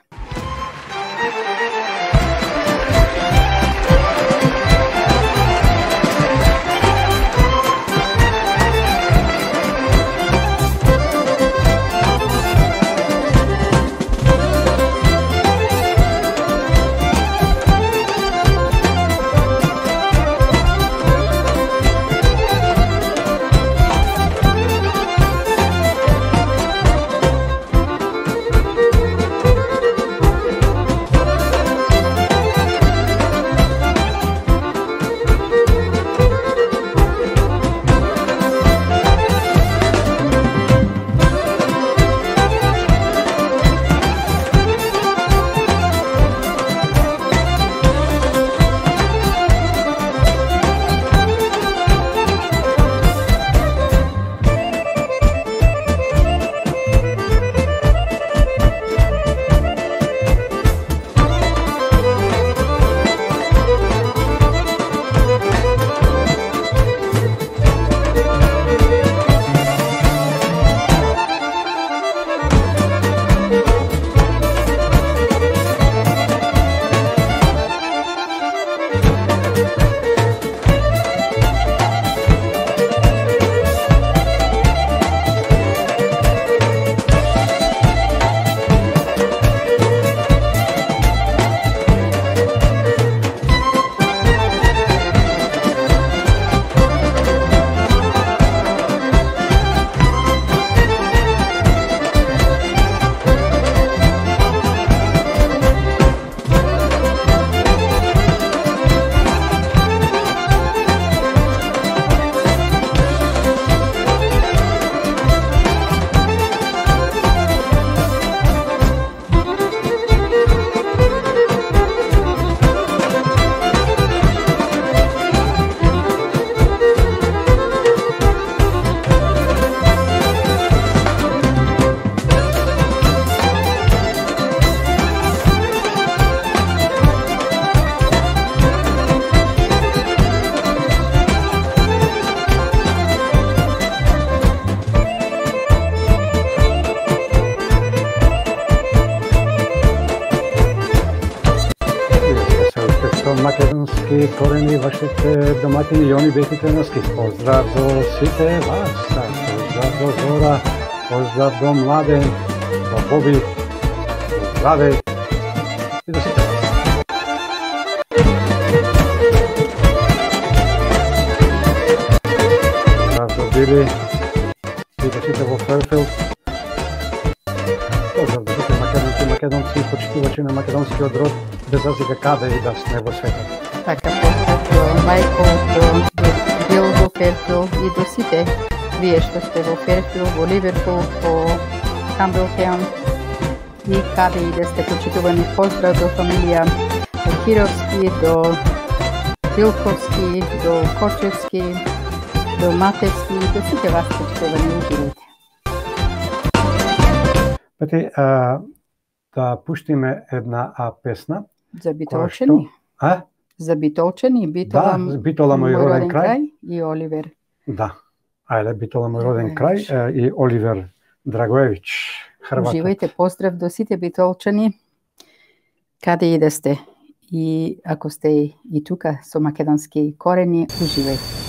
Македонски корени вашите доматини Јони Бети Креновски. Поздрав до сите вас, поздрав до Зора, поздрав до Младен, до Боби, Здраве и до сите вас. Поздрав до Били и до сите во Ферфилд. Поздрав да до сите македонци и македонци, почитувачи на македонскиот род, без разлика каде и да сме во светот. Така, Мајко, до, Бил во Ферфил и до сите вие што сте во Ферфил, во Ливерпул, во Камбелтеон и каде и да сте почитувани поздрав до фамилија Кировски, до Билковски, до Кочевски, до Матевски, до сите вас почитувани. Пети, а, да пуштиме една а, песна. За која битолчени? што- А? За битолчени, битола, Да, Битола мој роден крај. и Оливер. Да. Ајде, Битола мој роден крај и Оливер Драгоевич, Хрват. Уживајте, поздрав до сите битолчани, каде и да сте. И ако сте и тука со македонски корени, уживајте.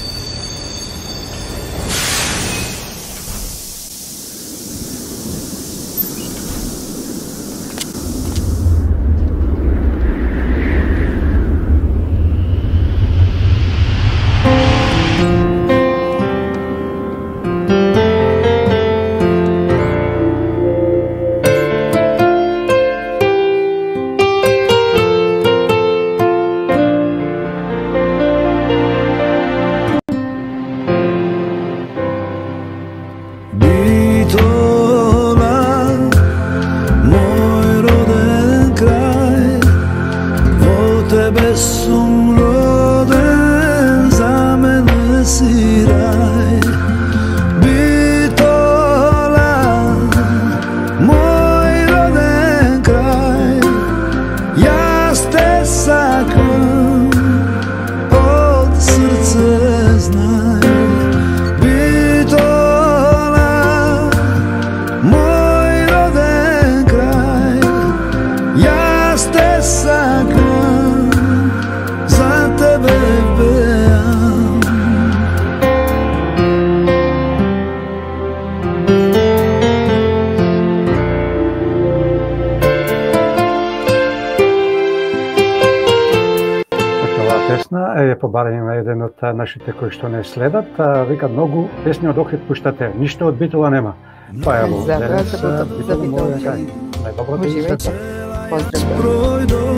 Нашите кои што не следат. а, Вика многу песни од Охрид пуштате, ништо од Битола нема. Па ево, За денес за а, Битол- за Битол мој Битолчани. крај. Најдобро ти Уживајте. света. Поздрав.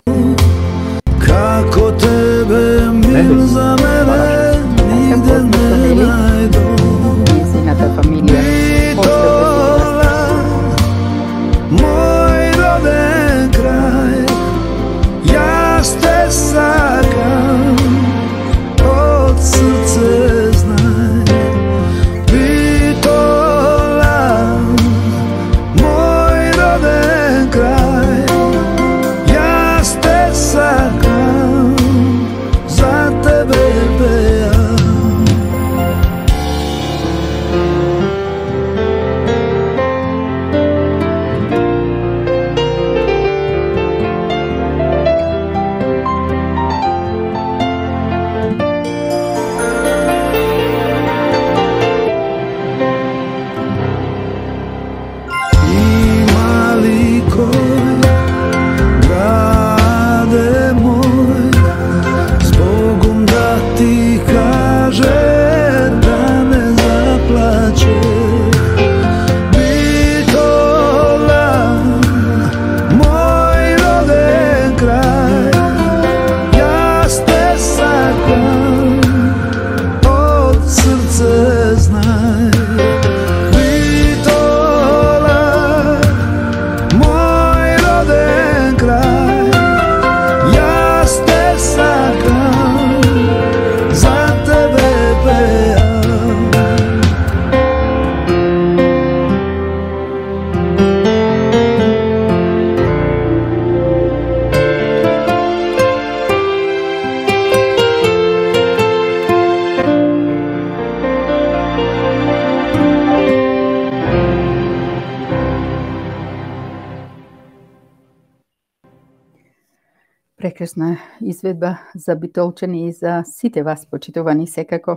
Изведба за битолчани и за сите вас почитувани секако.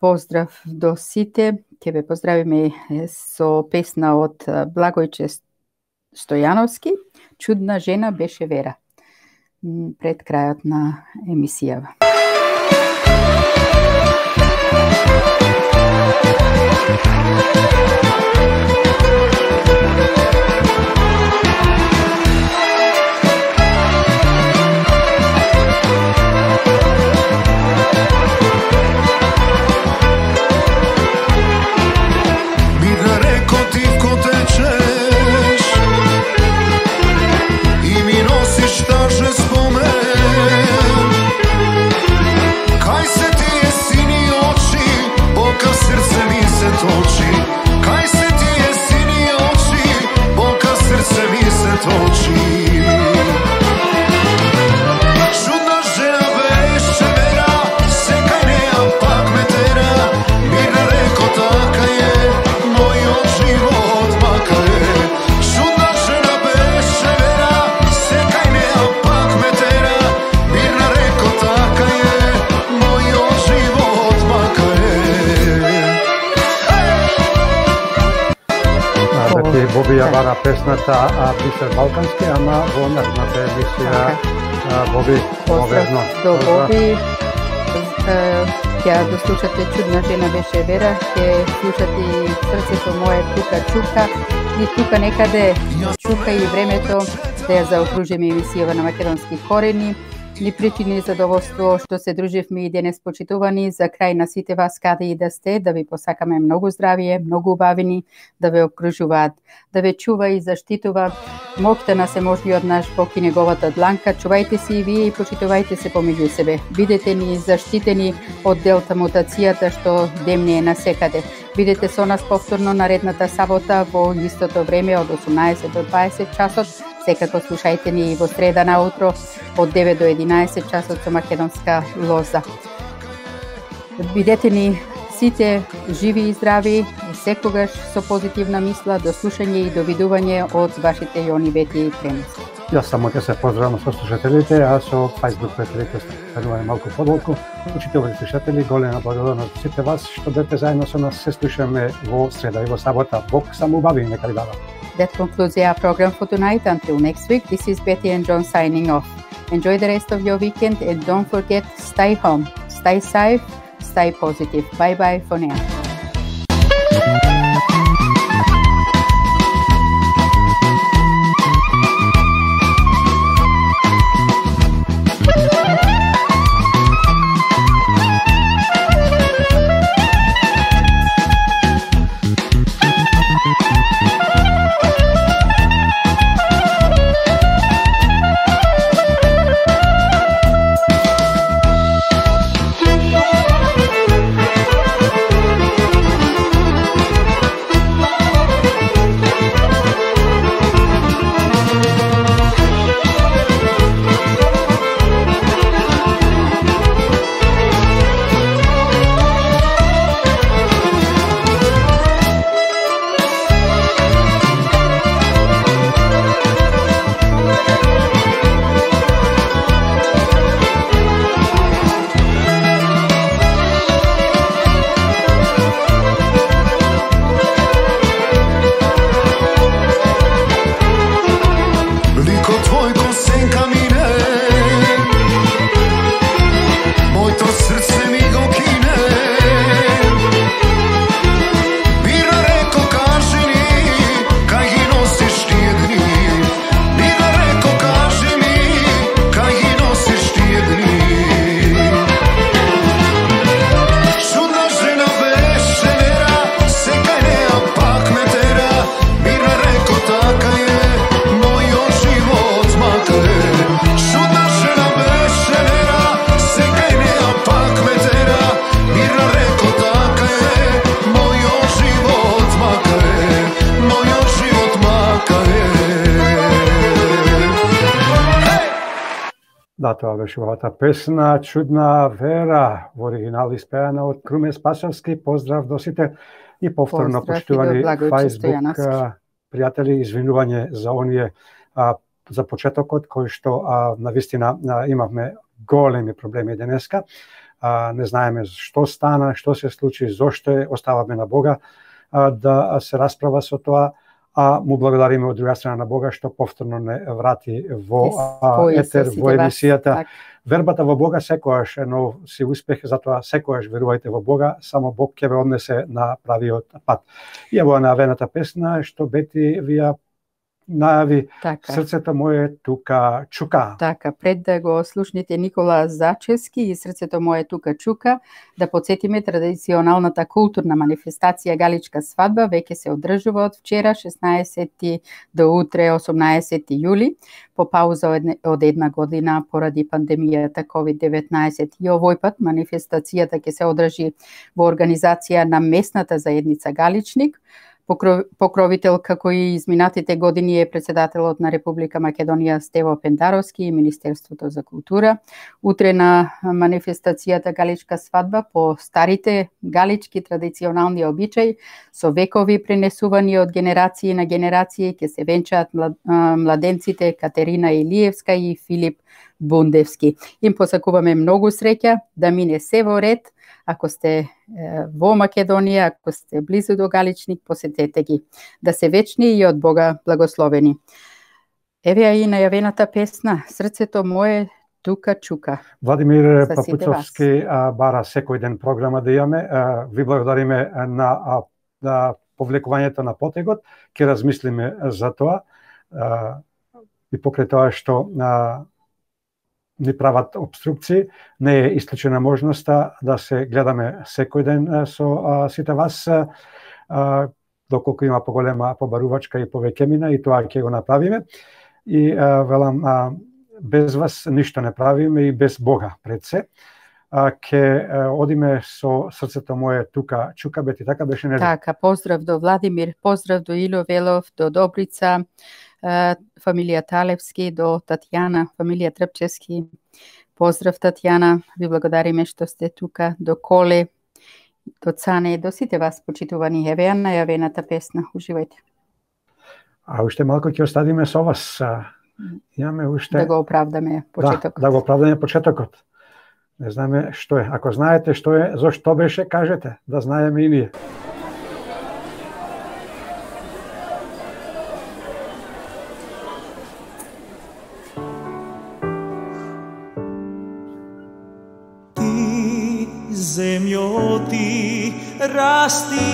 Поздрав до сите. Ке ве поздравиме со песна од Благојче Стојановски. Чудна жена беше Вера. Пред крајот на емисијава. Би бара песната а Бисер Балкански, ама во наредната емисија а, Боби, Поздрав обезно. до. Боби. Ќе дослушате чудна жена беше Вера, ќе слушате срцето мое тука чука и тука некаде чука и времето да ја заокружиме емисијава на македонски корени ни причини задоволство што се дружевме и денес почитувани за крај на сите вас каде и да сте, да ви посакаме многу здравје, многу убавини, да ве окружуваат, да ве чува и заштитува. Мокта на од наш Бог и неговата дланка, чувајте се и вие и почитувајте се помеѓу себе. Бидете ни заштитени од делта мутацијата што демне е насекаде. Бидете со нас повторно наредната сабота во истото време од 18 до 20 часот. Секако слушајте ни и во среда на утро од 9 до 11 часот со македонска лоза. Бидете ни сите живи и здрави, секогаш со позитивна мисла, до слушање и до видување од вашите Јони Вети и преноси. Јас само ќе се поздравам со слушателите, а со Facebook претелите стануваме малку подолку. Учителите слушатели, голема благодарност за сите вас што бете заедно со нас. Се слушаме во среда и во сабота. Бог само убави нека ви дава. That concludes our program for tonight. Until next week, this is Betty and John signing off. Enjoy the rest of your weekend and don't forget, stay home, stay safe, stay positive. Bye bye for now. Овата песна Чудна вера во оригинал испеана од Круме Спасовски. Поздрав до сите и повторно поштувани Facebook пријатели, извинување за оние а, за почетокот кој што а, на вистина а, имавме големи проблеми денеска. А, не знаеме што стана, што се случи, зошто е, оставаме на Бога а, да се расправа со тоа а му благодариме од друга страна на Бога што повторно не врати во а, етер, во емисијата. Вербата во Бога секојаш е нов си успех, затоа секојаш верувајте во Бога, само Бог ќе ве однесе на правиот пат. И ево на вената песна што Бети вија најави така. срцето мое тука чука. Така, пред да го слушнете Никола Зачески и срцето мое тука чука, да подсетиме традиционалната културна манифестација Галичка свадба веќе се одржува од вчера 16 до утре 18 јули по пауза од една година поради пандемијата COVID-19. И овој пат манифестацијата ќе се одржи во организација на местната заедница Галичник, Покровител како и изминатите години е председателот на Република Македонија Стево Пендаровски и Министерството за култура. Утре на манифестацијата Галичка свадба по старите галички традиционални обичаи со векови пренесувани од генерации на генерации ќе се венчаат младенците Катерина Илиевска и Филип Бундевски. Им посакуваме многу среќа, да мине се во ред, Ако сте во Македонија, ако сте близу до Галичник, посетете ги. Да се вечни и од Бога благословени. Еве и најавената песна Срцето мое тука чука. Владимир Папуцовски бара секој ден програма да имаме. Ви благодариме на, на повлекувањето на потегот. Ке размислиме за тоа. И покрај тоа што ни прават обструкции, не е исклучена можноста да се гледаме секој ден со сите вас, доколку има поголема побарувачка и повеќе мина и тоа ќе го направиме. И велам, без вас ништо не правиме и без Бога пред се ќе одиме со срцето мое тука Чукабет и така беше не. Така, поздрав до Владимир, поздрав до Ило Велов, до Добрица, фамилија Талевски, до Татјана, фамилија Трпчевски. Поздрав Татјана, ви благодариме што сте тука, до Коле, до Цане, до сите вас почитувани. Еве ја најавената песна, уживајте. А уште малку ќе оставиме со вас. Имаме уште... Да го оправдаме почетокот. Да, да го оправдаме почетокот. Не знаме што е. Ако знаете што е, зошто беше, кажете, да знаеме и ние. Ти, земјо, ти, расти,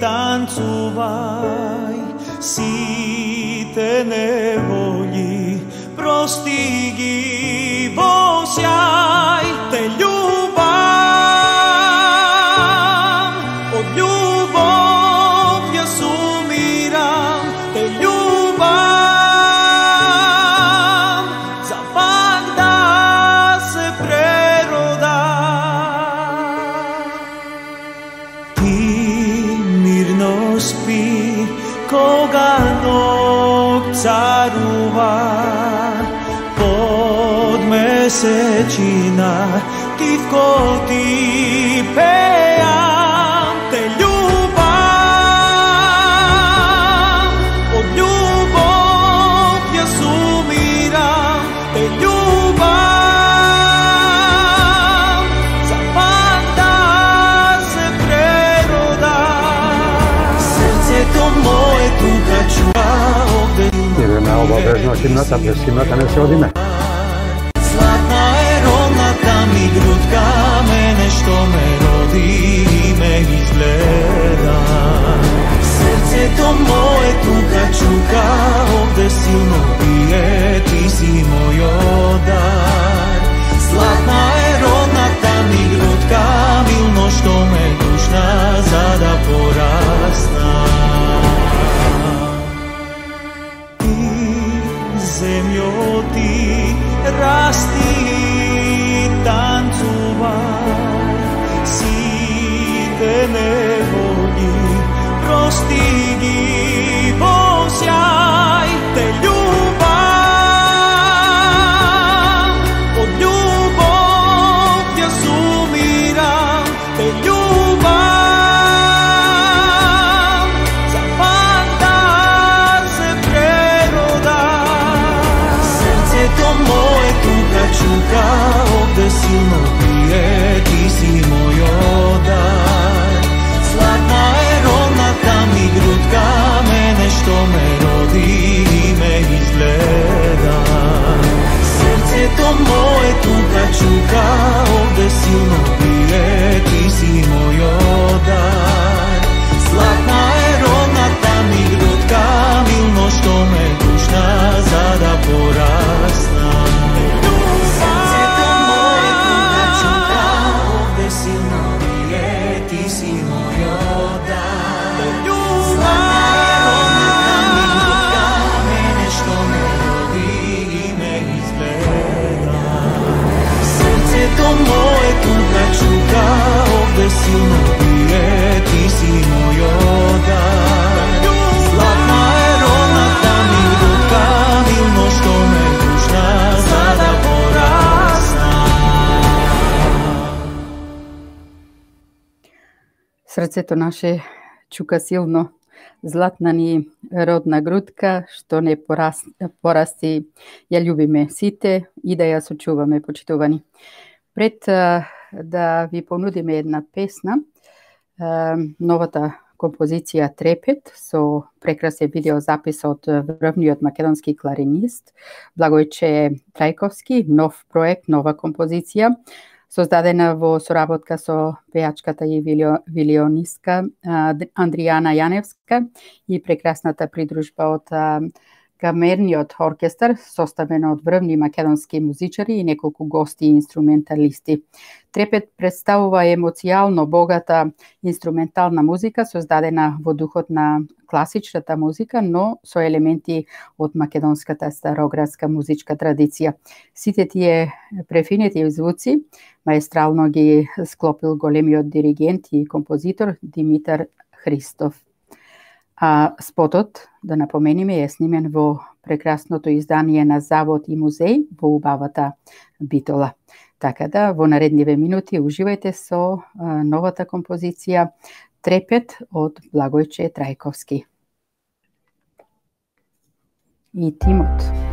танцувај, сите неволи, прости ги во сјај, тивко ти пеам, те љубам, од љубов ја сумирам, те љубам, за пак to melodiji ne izgleda. Srce to moje tuga čuka Ovde silno pije Ti si moj odar. Zlatna je rodna tamnih grutka Milno što me dušna Zada porasna Ti zemljo ti rasti сите to moje tuga čuka Ovde silno bije, ti si moj odaj Zlatna je rodna ta mi Milno što me dušna zada poraj овде силно бие, ти си мојот. Златна е родната ми грудка, милно што ме душна, за да порасна. Срцето наше чука силно, златна ни родна грудка, што не порас, порасти, ја љубиме сите и да ја сочуваме, почитувани. Пред да ви понудиме една песна, новата композиција Трепет со прекрасен видеозапис од врвниот македонски кларинист Благојче Трајковски, нов проект, нова композиција, создадена во соработка со пејачката и вилионистка Андријана Јаневска и прекрасната придружба од камерниот оркестар, составен од врвни македонски музичари и неколку гости и инструменталисти. Трепет представува емоцијално богата инструментална музика создадена во духот на класичната музика, но со елементи од македонската староградска музичка традиција. Сите тие префинети звуци маестрално ги склопил големиот диригент и композитор Димитар Христов. А спотот, да напомениме, е снимен во прекрасното издание на Завод и музеј во убавата Битола. Така да, во наредниве минути уживајте со новата композиција Трепет од Благојче Трајковски. И тимот.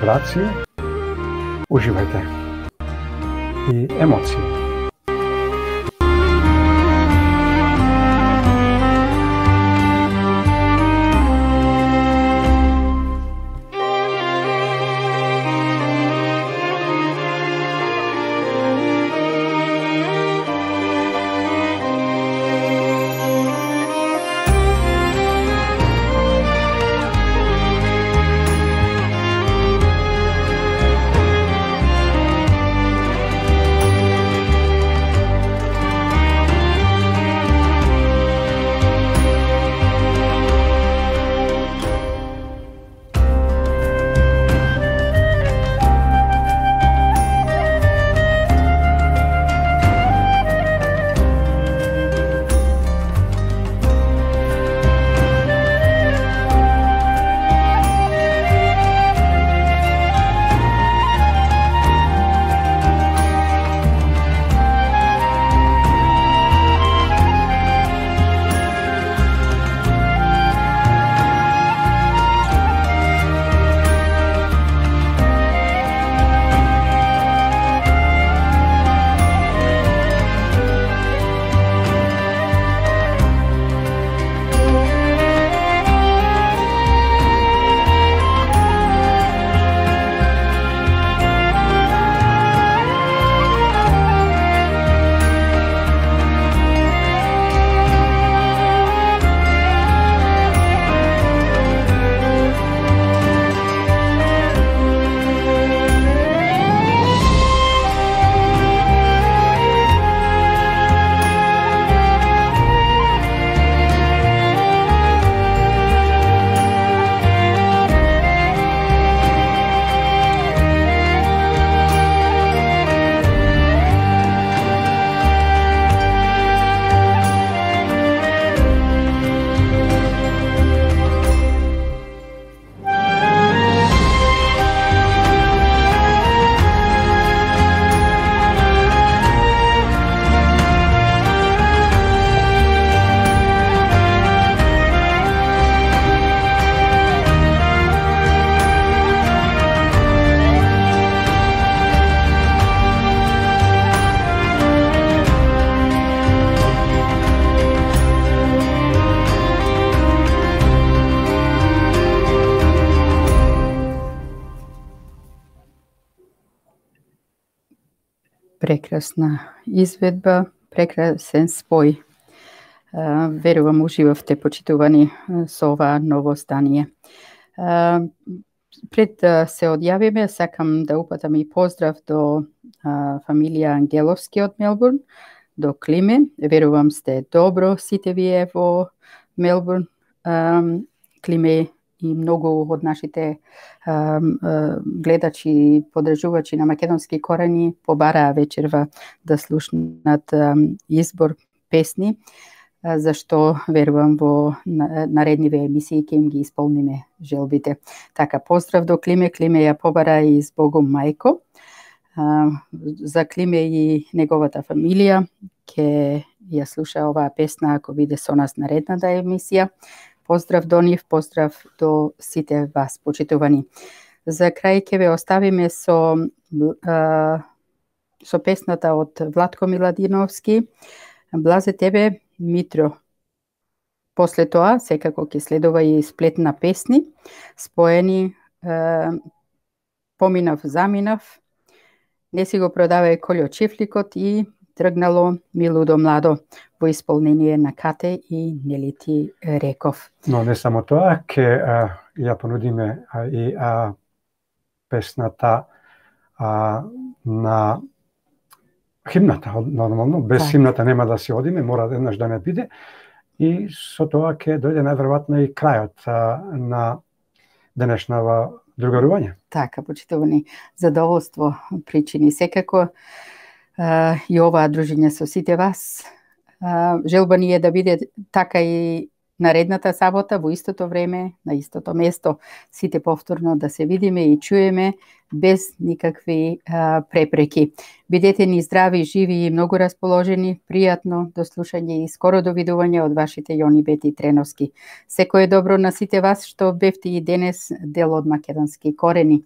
Grazie. Прекрасна изведба, прекрасен спој. Верувам уживавте почитувани со ова ново стание. Пред да се одјавиме, сакам да упатам и поздрав до фамилија Ангеловски од Мелбурн, до Климе. Верувам сте добро сите вие во Мелбурн. Климе и многу од нашите гледачи и подржувачи на македонски корени побараа вечерва да слушнат избор песни зашто верувам во наредниве емисии ќе им ги исполниме желбите. Така, поздрав до Климе, Климе ја побара и с Богом мајко. За Климе и неговата фамилија ќе ја слуша оваа песна ако биде со нас наредната емисија. Поздрав до нив, поздрав до сите вас, почитувани. За крај ќе ве оставиме со со песната од Владко Миладиновски. Блазе тебе, Митро. После тоа, секако ќе следува и сплет на песни, споени е, поминав, заминав, не си го продавај колјо чифликот и тргнало милудо младо во исполнение на Кате и Нелити Реков. Но не само тоа, ке а, ја понудиме а, и а, песната а, на химната, нормално, без да. химната нема да се одиме, мора еднаш да не биде. И со тоа ќе дојде најверојатно и крајот а, на денешнава другарување. Така, почитувани задоволство причини секако и оваа дружиња со сите вас. Желба ни е да биде така и наредната сабота во истото време, на истото место, сите повторно да се видиме и чуеме без никакви а, препреки. Бидете ни здрави, живи и многу расположени, пријатно до слушање и скоро довидување од вашите Јони Бети Треновски. Секој е добро на сите вас што бевте и денес дел од македонски корени.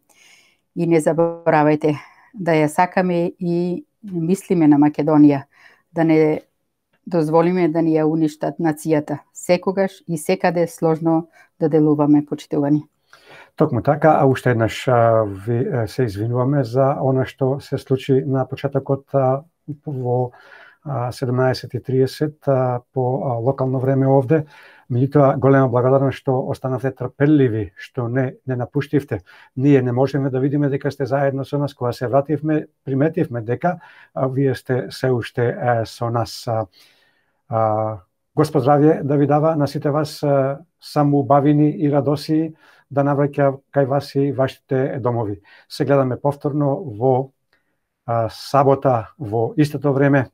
И не заборавајте да ја сакаме и мислиме на Македонија, да не дозволиме да ни ја уништат нацијата. Секогаш и секаде сложно да делуваме почитувани. Токму така, а уште еднаш ви се извинуваме за она што се случи на почетокот во 17.30 по локално време овде. Меѓутоа, голема благодарност што останавте трпеливи, што не не напуштивте. Ние не можеме да видиме дека сте заедно со нас. Кога се вративме, приметивме дека а, вие сте се уште е, со нас. А, а, Господ здравје да ви дава на сите вас а, само убавини и радоси да навраќа кај вас и вашите домови. Се гледаме повторно во а, сабота во истото време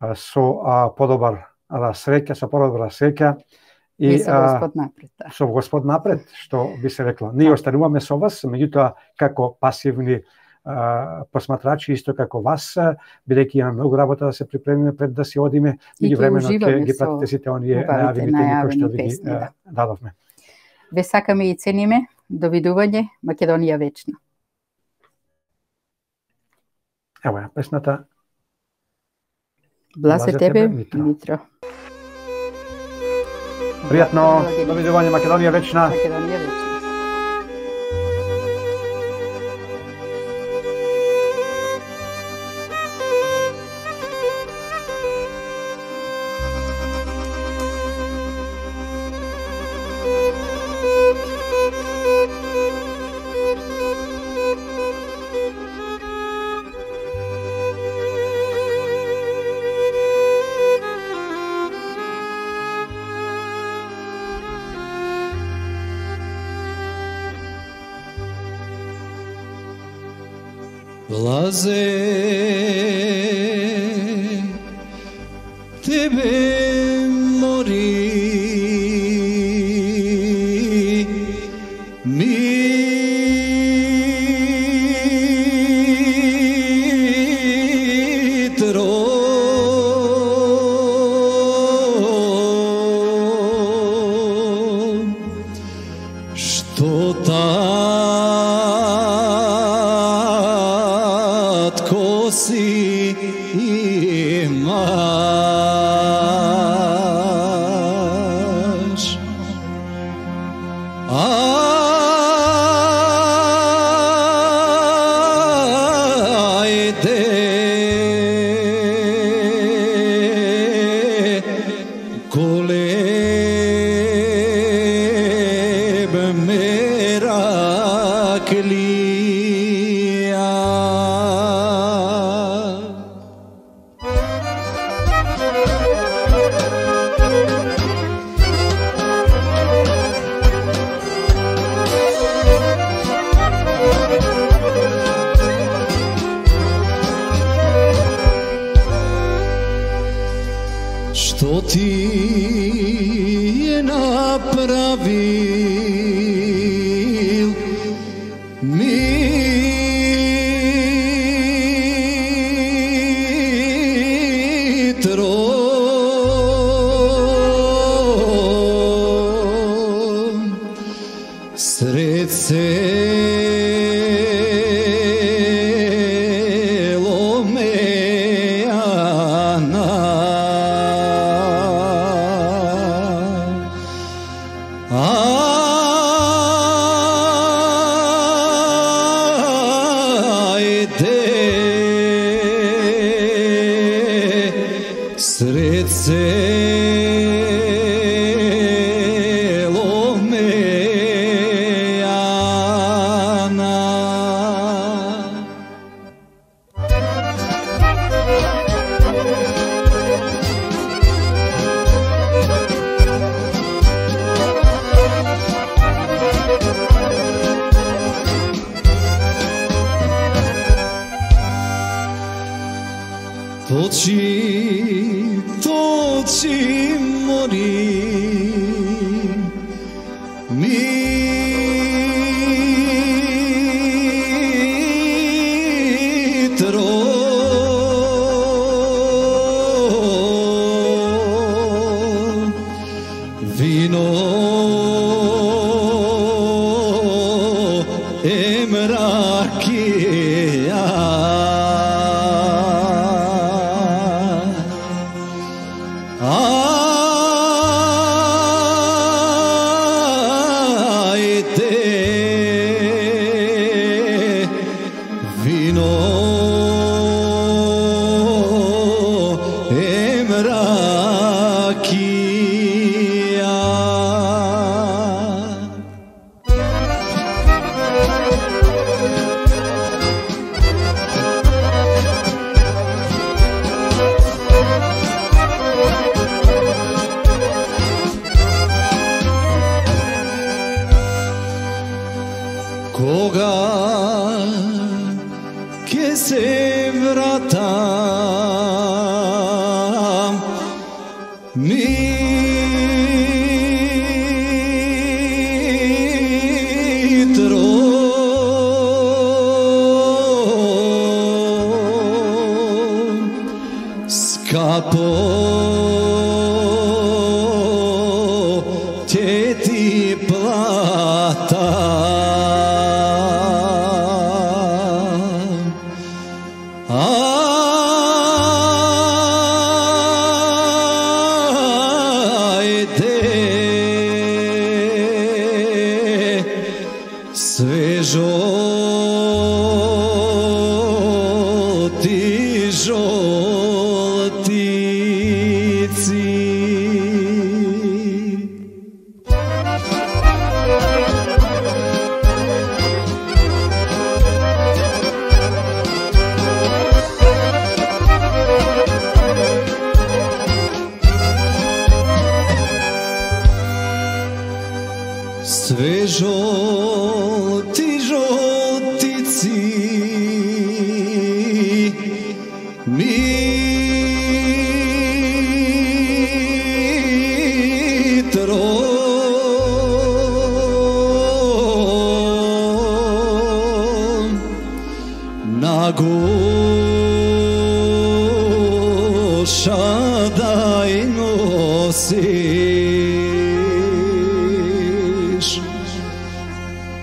а, со а, подобар среќа, со подобра среќа и, со Господ напред. Да. Со Господ напред, што би се рекло. Ние да. остануваме со вас, меѓутоа како пасивни а, посматрачи исто како вас, бидејќи имаме многу работа да се припремиме пред да си одиме, времено ќе ги пратите сите оние најавените кои што ви ги да. дадовме. Ве сакаме и цениме. Довидување, Македонија вечна. Ево ја, песната Бласе тебе, Митро. Митро. Prijatno, doviđenje Makedonija večna. Makedonija večna.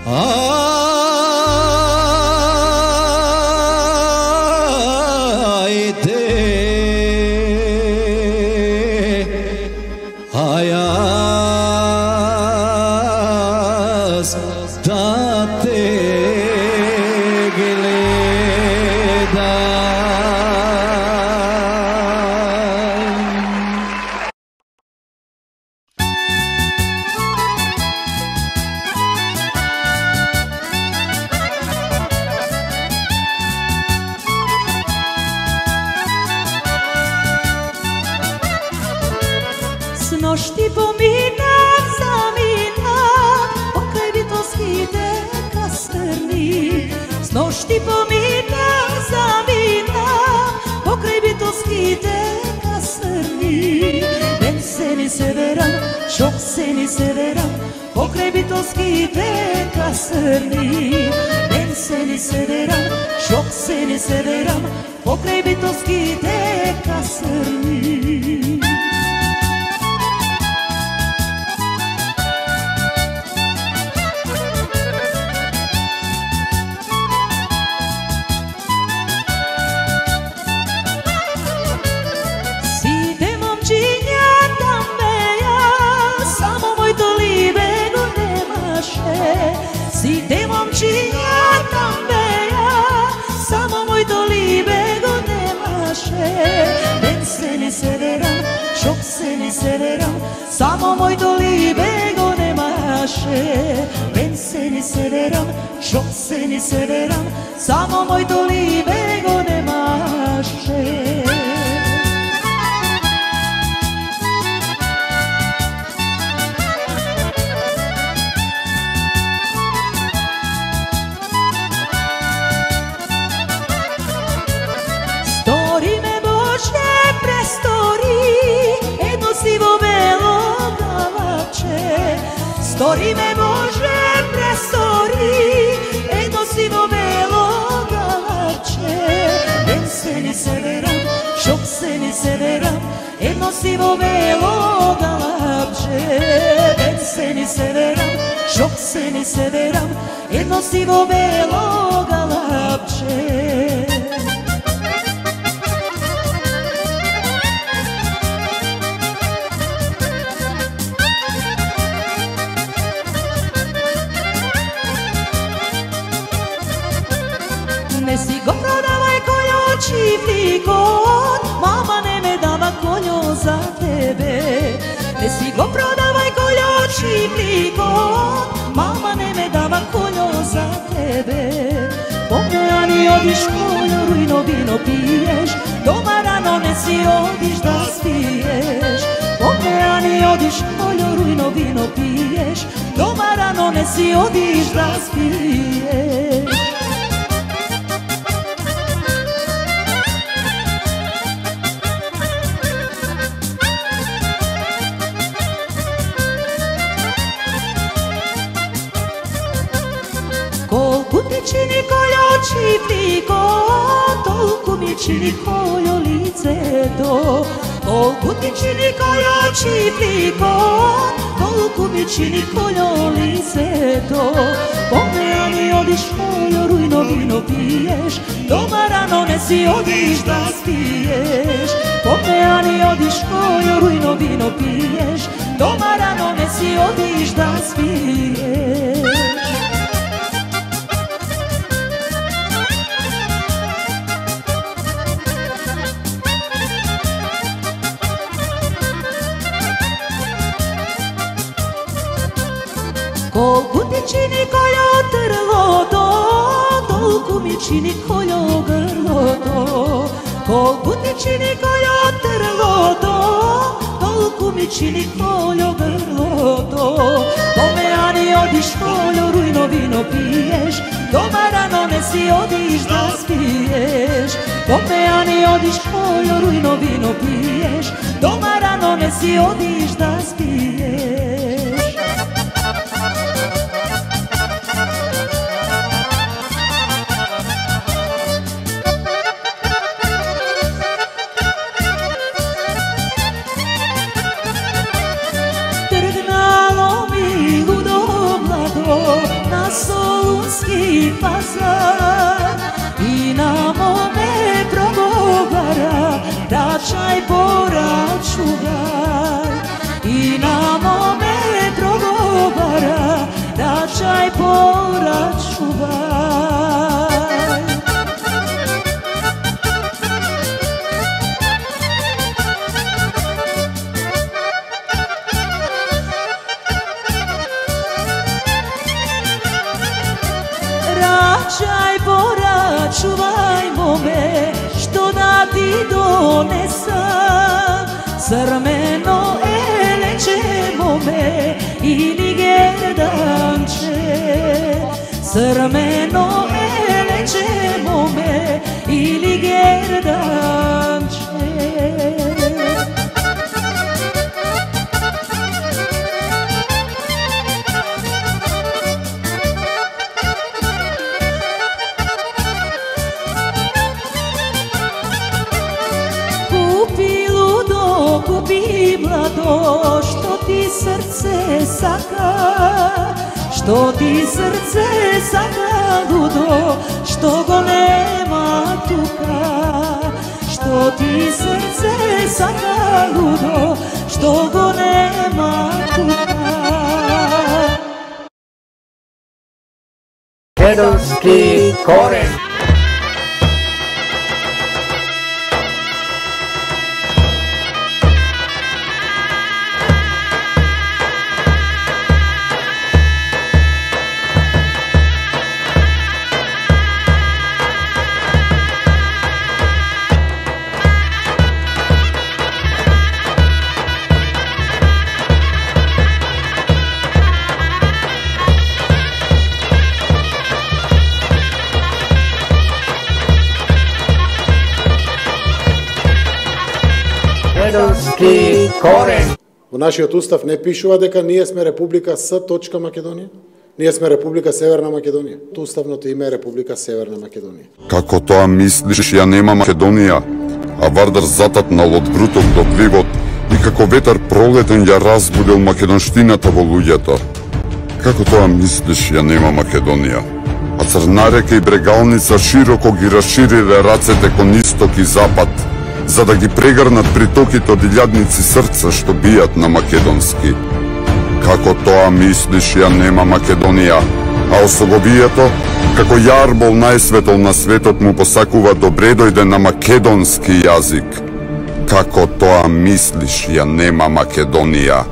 Ајде нашиот устав не пишува дека ние сме Република С. точка Македонија. Ние сме Република Северна Македонија. Уставното име е Република Северна Македонија. Како тоа мислиш, ја нема Македонија, а Вардар зататнал од бруток до пливот и како ветар пролетен ја разбудил македонштината во луѓето. Како тоа мислиш, ја нема Македонија, а Црнарека и Брегалница широко ги расшириле рацете кон исток и запад, за да ги прегрнат притоките од илјадници срца што бијат на македонски. Како тоа мислиш ја нема Македонија, а осоговието, како јарбол најсветол на светот му посакува да добре дојде на македонски јазик. Како тоа мислиш ја нема Македонија,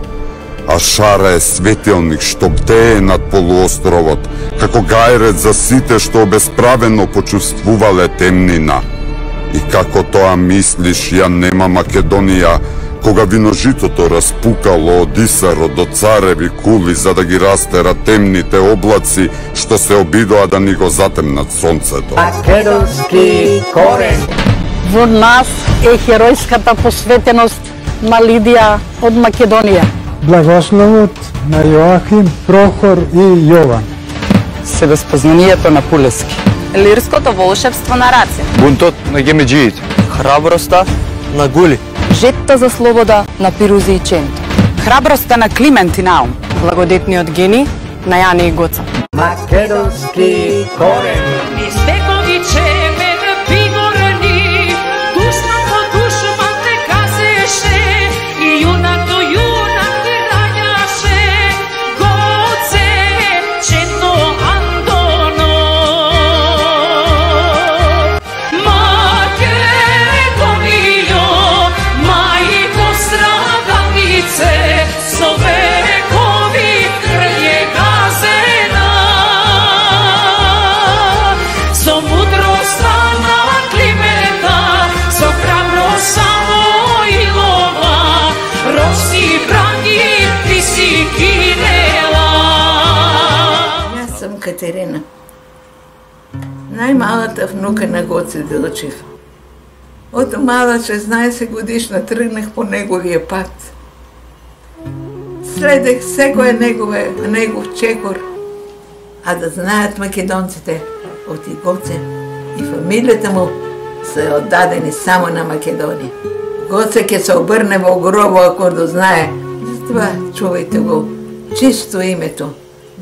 а Шара е светилник што бдее над полуостровот, како гајрет за сите што обесправено почувствувале темнина. И како тоа мислиш ја нема Македонија, кога виножитото распукало од Исаро до цареви кули за да ги растера темните облаци што се обидоа да ни го затемнат сонцето. Македонски корен. Во нас е херојската посветеност на Лидија од Македонија. Благословот на Јоахим, Прохор и Јован. Себеспознанието на Пулески. Лирското волшебство на Раце. Бунтот на гемеджиите. Храброста на Гули. Жетта за слобода на Пирузи и Ченто. Храброста на Климент и Наум. Благодетниот гени на Јане и Гоца. Македонски корен. Најмалата внука на Гоце Делчев. Од мала 16 годишна тргнах по неговиот пат. Следех секој негове, негов чекор, а да знаат македонците, од и Гоце и фамилијата му се оддадени само на Македонија. Гоце ќе се обрне во гробо ако да дознае. Затоа чувајте го чисто името.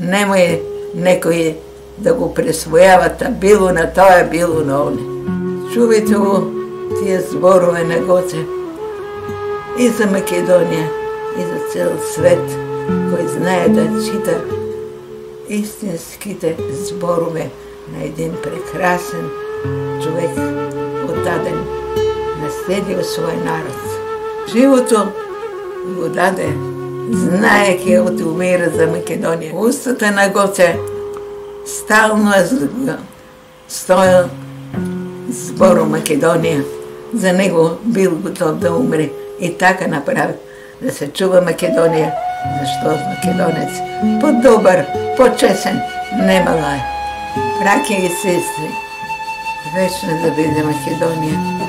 Немој некој да го пресвојава та било на тоа, било на оне. Чувајте го тие зборове на Гоце и за Македонија и за цел свет кој знае да чита истинските зборове на еден прекрасен човек отдаден наследил свој народ. Живото го даде, знае од умира за Македонија. Устата на Гоце стално е да стоја зборо Македонија. За него бил готов да умре. И така направи. Да се чува Македонија, зашто македонец? По-добар, по-чесен немала е Браке и сестри, вечна да биде Македонија.